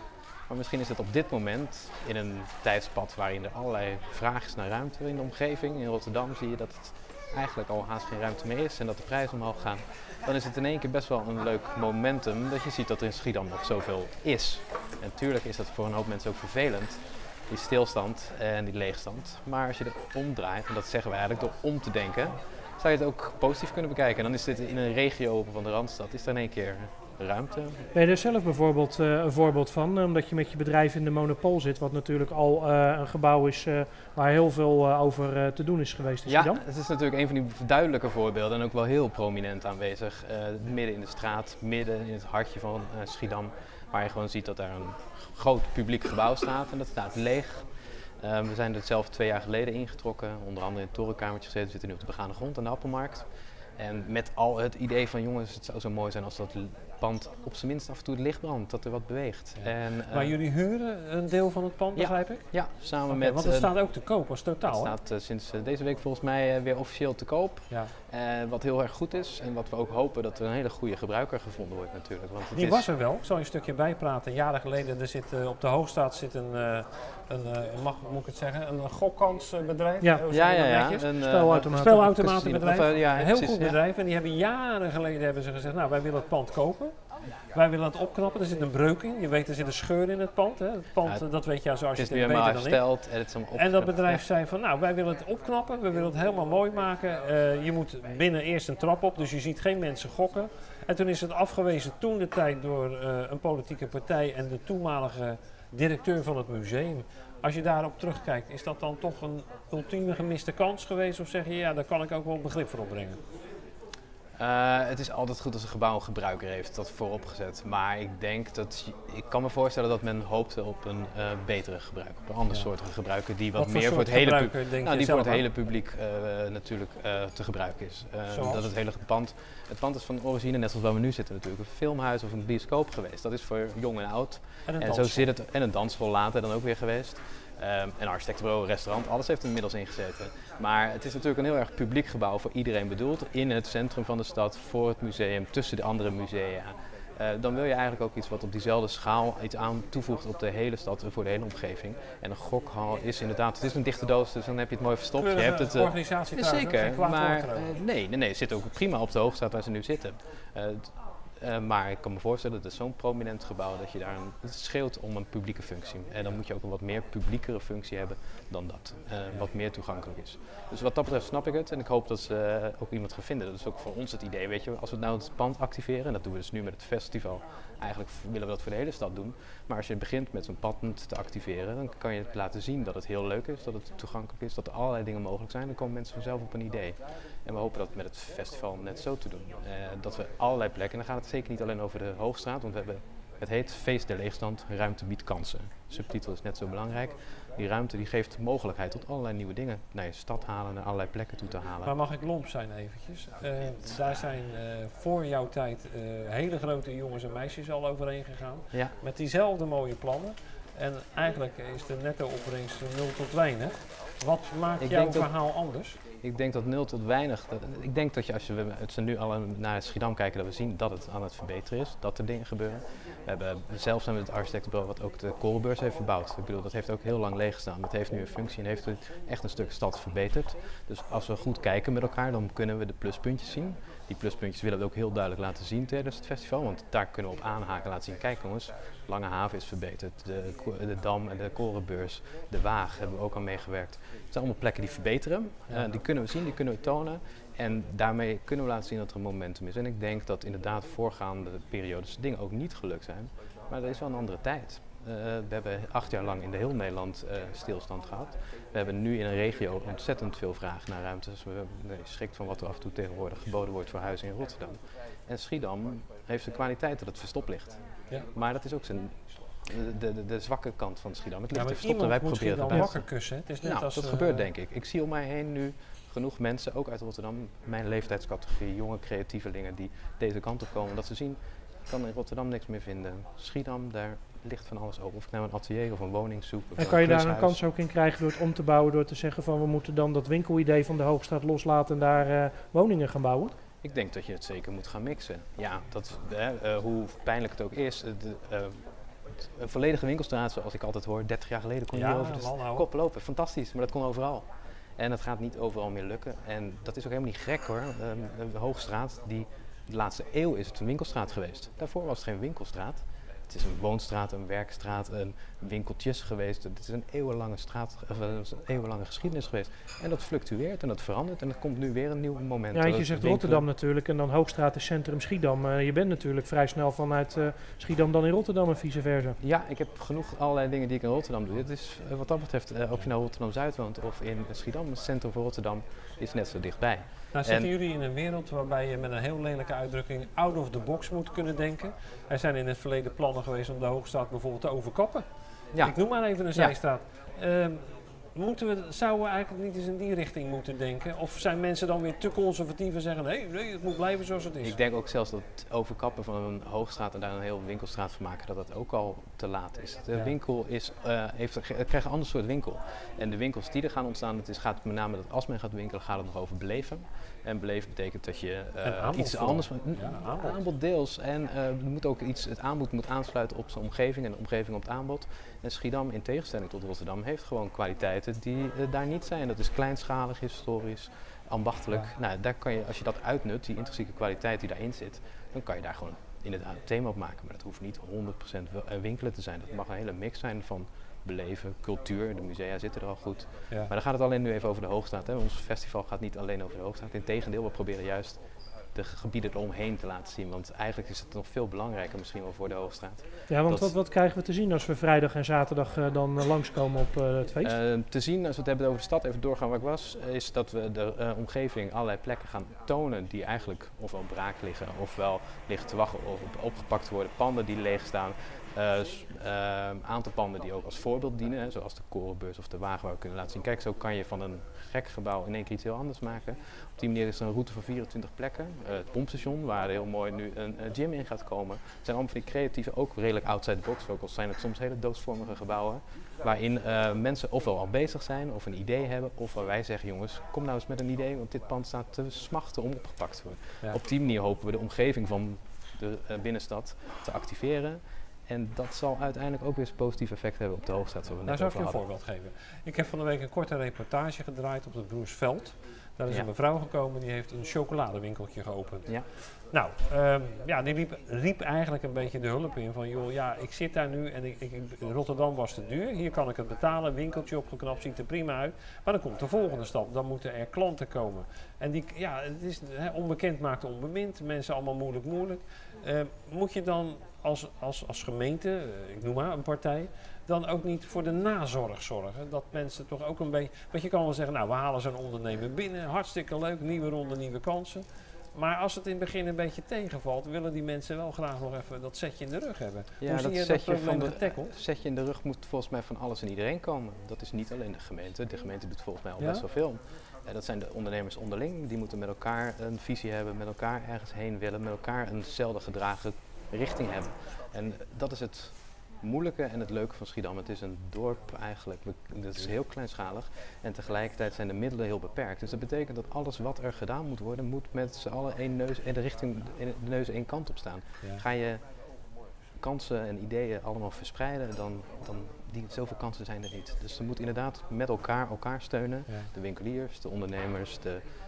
Maar misschien is het op dit moment, in een tijdspad waarin er allerlei vraag is naar ruimte in de omgeving, in Rotterdam zie je dat het eigenlijk al haast geen ruimte meer is en dat de prijzen omhoog gaan. Dan is het in één keer best wel een leuk momentum dat je ziet dat er in Schiedam nog zoveel is. En natuurlijk is dat voor een hoop mensen ook vervelend, die stilstand en die leegstand. Maar als je het omdraait, en dat zeggen we eigenlijk door om te denken, zou je het ook positief kunnen bekijken. En dan is dit in een regio van de Randstad, is er in één keer ruimte. Ben je er zelf bijvoorbeeld eh, een voorbeeld van, eh, omdat je met je bedrijf in de Monopol zit, wat natuurlijk al eh, een gebouw is waar heel veel over te doen is geweest in Ja, het is natuurlijk een van die duidelijke voorbeelden en ook wel heel prominent aanwezig. midden in de straat, midden in het hartje van Schiedam, waar je gewoon ziet dat daar een groot publiek gebouw staat en dat staat leeg. Eh, we zijn er zelf twee jaar geleden ingetrokken, onder andere in het torenkamertje gezeten. We zitten nu op de begane grond aan de Appelmarkt. En met al het idee van jongens, het zou zo mooi zijn als dat pand op zijn minst af en toe het licht brandt, dat er wat beweegt. En, Maar eh, jullie huren een deel van het pand, Ja. begrijp ik? Ja, samen met... Want het eh, staat ook te koop als totaal? Het staat eh, sinds deze week volgens mij weer officieel te koop. Ja. Wat heel erg goed is en wat we ook hopen dat er een hele goede gebruiker gevonden wordt natuurlijk. Want het Die is, was er wel. Ik zal je een stukje bijpraten. Jaren geleden, er zit, op de Hoogstraat zit een, eh, een mag, moet ik het zeggen, een gokkansbedrijf. Ja. Ja, ja, ja. Een, Spelautomaten. Spelautomatenbedrijf. Casino. Of, ja, een heel precies, goed bedrijf. En die hebben jaren geleden hebben ze gezegd, nou wij willen het pand kopen. Wij willen het opknappen. Er zit een breuk in. Je weet, er zit een scheur in het pand. Hè. Het pand, Ja, dat weet je als architect beter dan ik. hersteld en het is En dat bedrijf zei van, nou, wij willen het opknappen, we willen het helemaal mooi maken. Eh, je moet binnen eerst een trap op, dus je ziet geen mensen gokken. En toen is het afgewezen toen de tijd door eh, een politieke partij en de toenmalige directeur van het museum. Als je daarop terugkijkt, is dat dan toch een ultieme gemiste kans geweest? Of zeg je, ja, daar kan ik ook wel begrip voor opbrengen? Eh, het is altijd goed als een gebouw een gebruiker heeft, dat vooropgezet. Maar ik denk dat, ik kan me voorstellen dat men hoopte op een eh, betere gebruiker. Op een ander Ja. soort gebruiker die wat, meer voor het hele, nou, die voor het aan? hele publiek eh, natuurlijk te gebruiken is. Dat het hele pand, het pand is van origine, net zoals waar we nu zitten natuurlijk, een filmhuis of een bioscoop geweest. Dat is voor jong en oud. En een zo zit het, en een dansschool later dan ook weer geweest. Ehm een architectenbureau, een restaurant, alles heeft er inmiddels in gezeten. Maar het is natuurlijk een heel erg publiek gebouw voor iedereen bedoeld. In het centrum van de stad, voor het museum, tussen de andere musea. Eh, dan wil je eigenlijk ook iets wat op diezelfde schaal iets aan toevoegt op de hele stad en voor de hele omgeving. En een gokhal is inderdaad, het is een dichte doos, dus dan heb je het mooi verstopt. Je hebt het, eh, organisatie hoor. zeker, maar eh, nee, nee, nee, het zit ook prima op de hoogstraat waar ze nu zitten. Eh, maar ik kan me voorstellen, dat het zo'n prominent gebouw dat je daar een, het scheelt om een publieke functie. En dan moet je ook een wat meer publiekere functie hebben dan dat. eh, Wat meer toegankelijk is. Dus wat dat betreft snap ik het en ik hoop dat ze eh, ook iemand gaan vinden. Dat is ook voor ons het idee, weet je, als we nou het pand activeren, en dat doen we dus nu met het festival. Eigenlijk willen we dat voor de hele stad doen. Maar als je begint met zo'n pand te activeren, dan kan je laten zien dat het heel leuk is, dat het toegankelijk is, dat er allerlei dingen mogelijk zijn. Dan komen mensen vanzelf op een idee. En we hopen dat met het festival net zo te doen. Eh, dat we allerlei plekken, en dan gaat het zeker niet alleen over de Hoogstraat, want we hebben, het heet Feest der Leegstand, ruimte biedt kansen. De subtitel is net zo belangrijk. Die ruimte die geeft mogelijkheid tot allerlei nieuwe dingen naar je stad halen, naar allerlei plekken toe te halen. Maar mag ik lomp zijn eventjes? Eh, daar zijn eh, voor jouw tijd eh, hele grote jongens en meisjes al overheen gegaan. Ja. Met diezelfde mooie plannen. En eigenlijk is de netto opbrengst 0 tot weinig. Wat maakt Ik jouw dat- verhaal anders? Ik denk dat nul tot weinig. Dat, ik denk dat je als je, we het zijn nu al naar Schiedam kijken, dat we zien dat het aan het verbeteren is, dat er dingen gebeuren. We hebben zelf zijn we het architectenbureau wat ook de korenbeurs heeft verbouwd. Ik bedoel, dat heeft ook heel lang leeg gestaan. Dat heeft nu een functie en heeft het echt een stuk stad verbeterd. Dus als we goed kijken met elkaar, dan kunnen we de pluspuntjes zien. Die pluspuntjes willen we ook heel duidelijk laten zien tijdens het festival, want daar kunnen we op aanhaken laten zien. Kijk jongens, Lange Haven is verbeterd, de, de Dam en de Korenbeurs, de Waag hebben we ook aan meegewerkt. Het zijn allemaal plekken die verbeteren. Eh, die kunnen we zien, die kunnen we tonen. En daarmee kunnen we laten zien dat er een momentum is. En ik denk dat inderdaad voorgaande periodes dingen ook niet gelukt zijn. Maar er is wel een andere tijd. Eh, we hebben acht jaar lang in de heel Nederland eh, stilstand gehad. We hebben nu in een regio ontzettend veel vraag naar ruimte. Dus we nee, schrikt van wat er af en toe tegenwoordig geboden wordt voor huizen in Rotterdam. En Schiedam heeft de kwaliteit dat het verstopt ligt. Ja. Maar dat is ook zijn, de, de, de zwakke kant van Schiedam. Het Ja, ligt te verstopt en wij proberen het wakker kussen? Het is net nou, als, dat eh, gebeurt denk ik. Ik zie om mij heen nu genoeg mensen, ook uit Rotterdam, mijn leeftijdscategorie, jonge creatievelingen die deze kant op komen. Dat ze zien, ik kan in Rotterdam niks meer vinden. Schiedam, daar ligt van alles open. Of ik nou een atelier of een woning zoek. of En kan je daar een kans ook in krijgen door het om te bouwen, door te zeggen van we moeten dan dat winkelidee van de Hoogstraat loslaten en daar eh, woningen gaan bouwen? Ik denk dat je het zeker moet gaan mixen. Ja, dat, hè, eh, hoe pijnlijk het ook is. eh, de, eh, een volledige winkelstraat, zoals ik altijd hoor, 30 jaar geleden kon je Ja, over de nou. kop lopen. Fantastisch, maar dat kon overal. En dat gaat niet overal meer lukken. En dat is ook helemaal niet gek hoor. Ehm, de Hoogstraat, die, de laatste eeuw is het een winkelstraat geweest. Daarvoor was het geen winkelstraat. Het is een woonstraat, een werkstraat, een winkeltjes geweest. Het is een eeuwenlange, straat, of, eh, een eeuwenlange geschiedenis geweest. En dat fluctueert en dat verandert. En er komt nu weer een nieuw moment. Ja, je zegt winkelen- Rotterdam natuurlijk en dan Hoogstraat is centrum Schiedam. Eh, je bent natuurlijk vrij snel vanuit eh, Schiedam dan in Rotterdam en vice versa. Ja, ik heb genoeg allerlei dingen die ik in Rotterdam doe. Het is wat dat betreft, of je nou Rotterdam-Zuid woont of in Schiedam, het centrum van Rotterdam is net zo dichtbij. Nou En- zitten jullie in een wereld waarbij je met een heel lelijke uitdrukking out of the box moet kunnen denken. Er zijn in het verleden plannen geweest om de Hoogstraat bijvoorbeeld te overkappen. Ja. Ik noem maar even een zijstraat. Ehm, moeten we, zouden we eigenlijk niet eens in die richting moeten denken? Of zijn mensen dan weer te conservatief en zeggen nee, nee het moet blijven zoals het is? Ik denk ook zelfs dat overkappen van een hoogstraat en daar een heel winkelstraat van maken, dat dat ook al te laat is. De Ja. winkel is, eh, heeft, het krijgt een ander soort winkel. En de winkels die er gaan ontstaan, het is, gaat met name dat als men gaat winkelen, gaat het nog over beleven. En beleven betekent dat je eh, iets anders... Ja, aanbod. aanbod deels. En er moet ook iets, het aanbod moet aansluiten op zijn omgeving en de omgeving op het aanbod. En Schiedam, in tegenstelling tot Rotterdam, heeft gewoon kwaliteiten die eh, daar niet zijn. Dat is kleinschalig, historisch, ambachtelijk. Nou, daar kan je, als je dat uitnut, die intrinsieke kwaliteit die daarin zit, dan kan je daar gewoon inderdaad een thema op maken. Maar dat hoeft niet 100% wel- eh, winkelen te zijn. Dat mag een hele mix zijn van beleven, cultuur. De musea zitten er al goed. Ja. Maar dan gaat het alleen nu even over de Hoogstraat. Hè. Ons festival gaat niet alleen over de Hoogstraat. Integendeel, we proberen juist de gebieden eromheen te laten zien. Want eigenlijk is het nog veel belangrijker misschien wel voor de Hoogstraat. Ja, want wat, wat krijgen we te zien als we vrijdag en zaterdag eh, dan eh, langskomen op eh, het feest? Eh, te zien, als we het hebben over de stad, even doorgaan waar ik was, is dat we de omgeving allerlei plekken gaan tonen die eigenlijk ofwel braak liggen, ofwel liggen te wachten op op opgepakt worden, panden die leeg staan. Eh, s- eh, aantal panden die ook als voorbeeld dienen, hè, zoals de korenbeurs of de wagen waar we kunnen laten zien. Kijk, zo kan je van een gek gebouw in één keer iets heel anders maken. Op die manier is er een route van 24 plekken. Eh, het pompstation, waar heel mooi nu een eh, gym in gaat komen. Het zijn allemaal van die creatieve, ook redelijk outside the box, ook al zijn het soms hele doodsvormige gebouwen. Waarin eh, mensen ofwel al bezig zijn of een idee hebben, of waar wij zeggen: jongens, kom nou eens met een idee, want dit pand staat te smachten om opgepakt te worden. Ja. Op die manier hopen we de omgeving van de eh, binnenstad te activeren. En dat zal uiteindelijk ook weer een positief effect hebben op de we Nou, zou ik je een voorbeeld geven. Ik heb van de week een korte reportage gedraaid op het Broersveld. Daar is Ja. een mevrouw gekomen die heeft een chocoladewinkeltje geopend. Ja. Nou, ehm, ja, die riep, riep eigenlijk een beetje de hulp in van, joh, ja, ik zit daar nu en ik, Rotterdam was te duur. Hier kan ik het betalen, winkeltje opgeknapt, ziet er prima uit. Maar dan komt de volgende stap, dan moeten er klanten komen. En die, ja, het is onbekend maakt onbemind, mensen allemaal moeilijk, moeilijk. Eh, moet je dan als, als, als gemeente, eh, ik noem maar een partij, dan ook niet voor de nazorg zorgen? Dat mensen toch ook een beetje. Want je kan wel zeggen, nou, we halen zo'n ondernemer binnen, hartstikke leuk, nieuwe ronde, nieuwe kansen. Maar als het in het begin een beetje tegenvalt, willen die mensen wel graag nog even dat setje in de rug hebben. Ja, Hoe zie dat je dat probleem van de, getackled? setje in de rug moet volgens mij van alles en iedereen komen. Dat is niet alleen de gemeente. De gemeente doet volgens mij al Ja? best wel veel. Eh, dat zijn de ondernemers onderling. Die moeten met elkaar een visie hebben, met elkaar ergens heen willen, met elkaar eenzelfde gedragen richting hebben. En dat is het moeilijke en het leuke van Schiedam. Het is een dorp eigenlijk. Het is heel kleinschalig. En tegelijkertijd zijn de middelen heel beperkt. Dus dat betekent dat alles wat er gedaan moet worden, moet met z'n allen één neus in de richting, in de neus één kant op staan. Ja. Ga je kansen en ideeën allemaal verspreiden, dan, dan die, zoveel kansen zijn er niet. Dus er moet inderdaad met elkaar elkaar steunen. Ja. De winkeliers, de ondernemers, de, de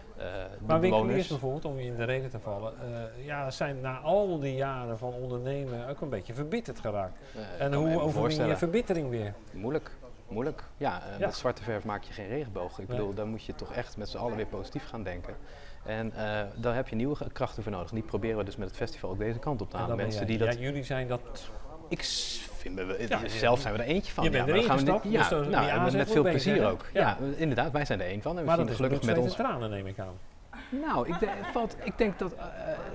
Maar winkeliers bijvoorbeeld, om je in de reden te vallen, eh, ja, zijn na al die jaren van ondernemen ook een beetje verbitterd geraakt. Eh, en hoe overwin je verbittering weer? Moeilijk, moeilijk. Ja, eh, Ja. met zwarte verf maak je geen regenboog. Ik Nee. bedoel, dan moet je toch echt met z'n allen weer positief gaan denken. En eh, daar heb je nieuwe krachten voor nodig. En die proberen we dus met het festival ook deze kant op te En halen. Mensen die dat... ja, jullie zijn dat... Ik s- vind me, Ja, zelf zijn we er eentje van. je ja, bent gaan we ja, dus nou, met veel plezier ook. Ja. Inderdaad, wij zijn er één van. En we Maar zien dat gelukkig met ons en tranen, neem ik aan. nou, ik, denk- [laughs] valt, ik denk dat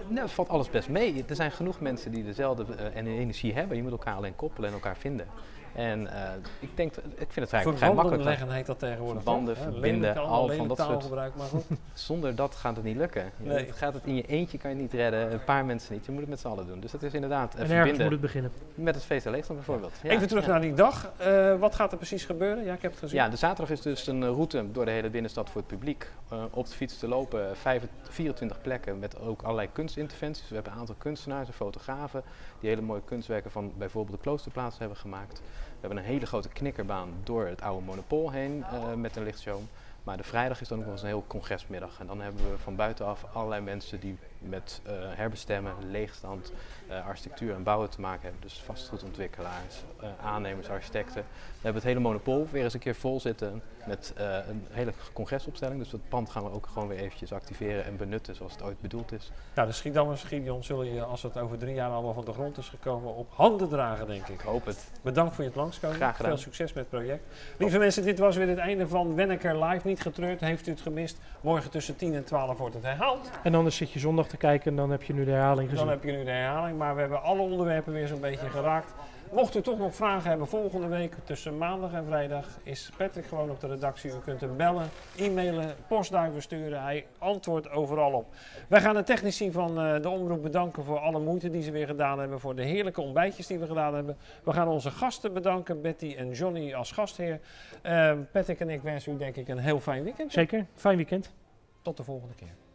nou, het valt alles best mee. Er zijn genoeg mensen die dezelfde eh, en energie hebben. Je moet elkaar alleen koppelen en elkaar vinden. En eh, ik denk, ik vind het vrij, vrij Verbanden makkelijk. leggen heet dat tegenwoordig, Verbanden, verbinden, al van dat soort. maar goed. [laughs] Zonder dat gaat het niet lukken. Je- Nee. Gaat het in je eentje kan je het niet redden, een paar mensen niet. Je moet het met z'n allen doen. Dus dat is inderdaad eh, En ergens verbinden. moet het beginnen. Met het feest bijvoorbeeld. Ja, Even terug ja. naar die dag. Eh, wat gaat er precies gebeuren? Ja, ik heb het gezien. Ja, de zaterdag is dus een eh, route door de hele binnenstad voor het publiek. Eh, op de fiets te lopen, vijf- 24 plekken met ook allerlei kunstinterventies. We hebben een aantal kunstenaars en fotografen die hele mooie kunstwerken van bijvoorbeeld de kloosterplaats hebben gemaakt. We hebben een hele grote knikkerbaan door het oude Monopol heen eh, met een lichtshow. Maar de vrijdag is dan ook nog eens een heel congresmiddag. En dan hebben we van buitenaf allerlei mensen die met eh, herbestemmen, leegstand, eh, architectuur en bouwen te maken hebben. Dus vastgoedontwikkelaars, eh, aannemers, architecten. We hebben het hele monopol weer eens een keer vol zitten met eh, een hele congresopstelling. Dus dat pand gaan we ook gewoon weer eventjes activeren en benutten zoals het ooit bedoeld is. Nou, de Schiedammers, Gideon, zullen je, als het over drie jaar allemaal van de grond is gekomen, op handen dragen, denk ik. Ik hoop het. Bedankt voor je het langskomen. Graag gedaan. Veel succes met het project. Lieve mensen, dit was weer het einde van Wenneker Live. Niet getreurd, heeft u het gemist. Morgen tussen 10 en 12 wordt het herhaald. En anders zit je zondag te kijken en dan heb je nu de herhaling gezien. Dan heb je nu de herhaling, maar we hebben alle onderwerpen weer zo'n beetje geraakt. Mocht u toch nog vragen hebben volgende week tussen maandag en vrijdag is Patrick gewoon op de redactie. U kunt hem bellen, e-mailen, postduiven sturen. Hij antwoordt overal op. Wij gaan de technici van eh, de omroep bedanken voor alle moeite die ze weer gedaan hebben. Voor de heerlijke ontbijtjes die we gedaan hebben. We gaan onze gasten bedanken, Betty en Johnny als gastheer. Eh, Patrick en ik wensen u denk ik een heel fijn weekend. Zeker, fijn weekend. Tot de volgende keer.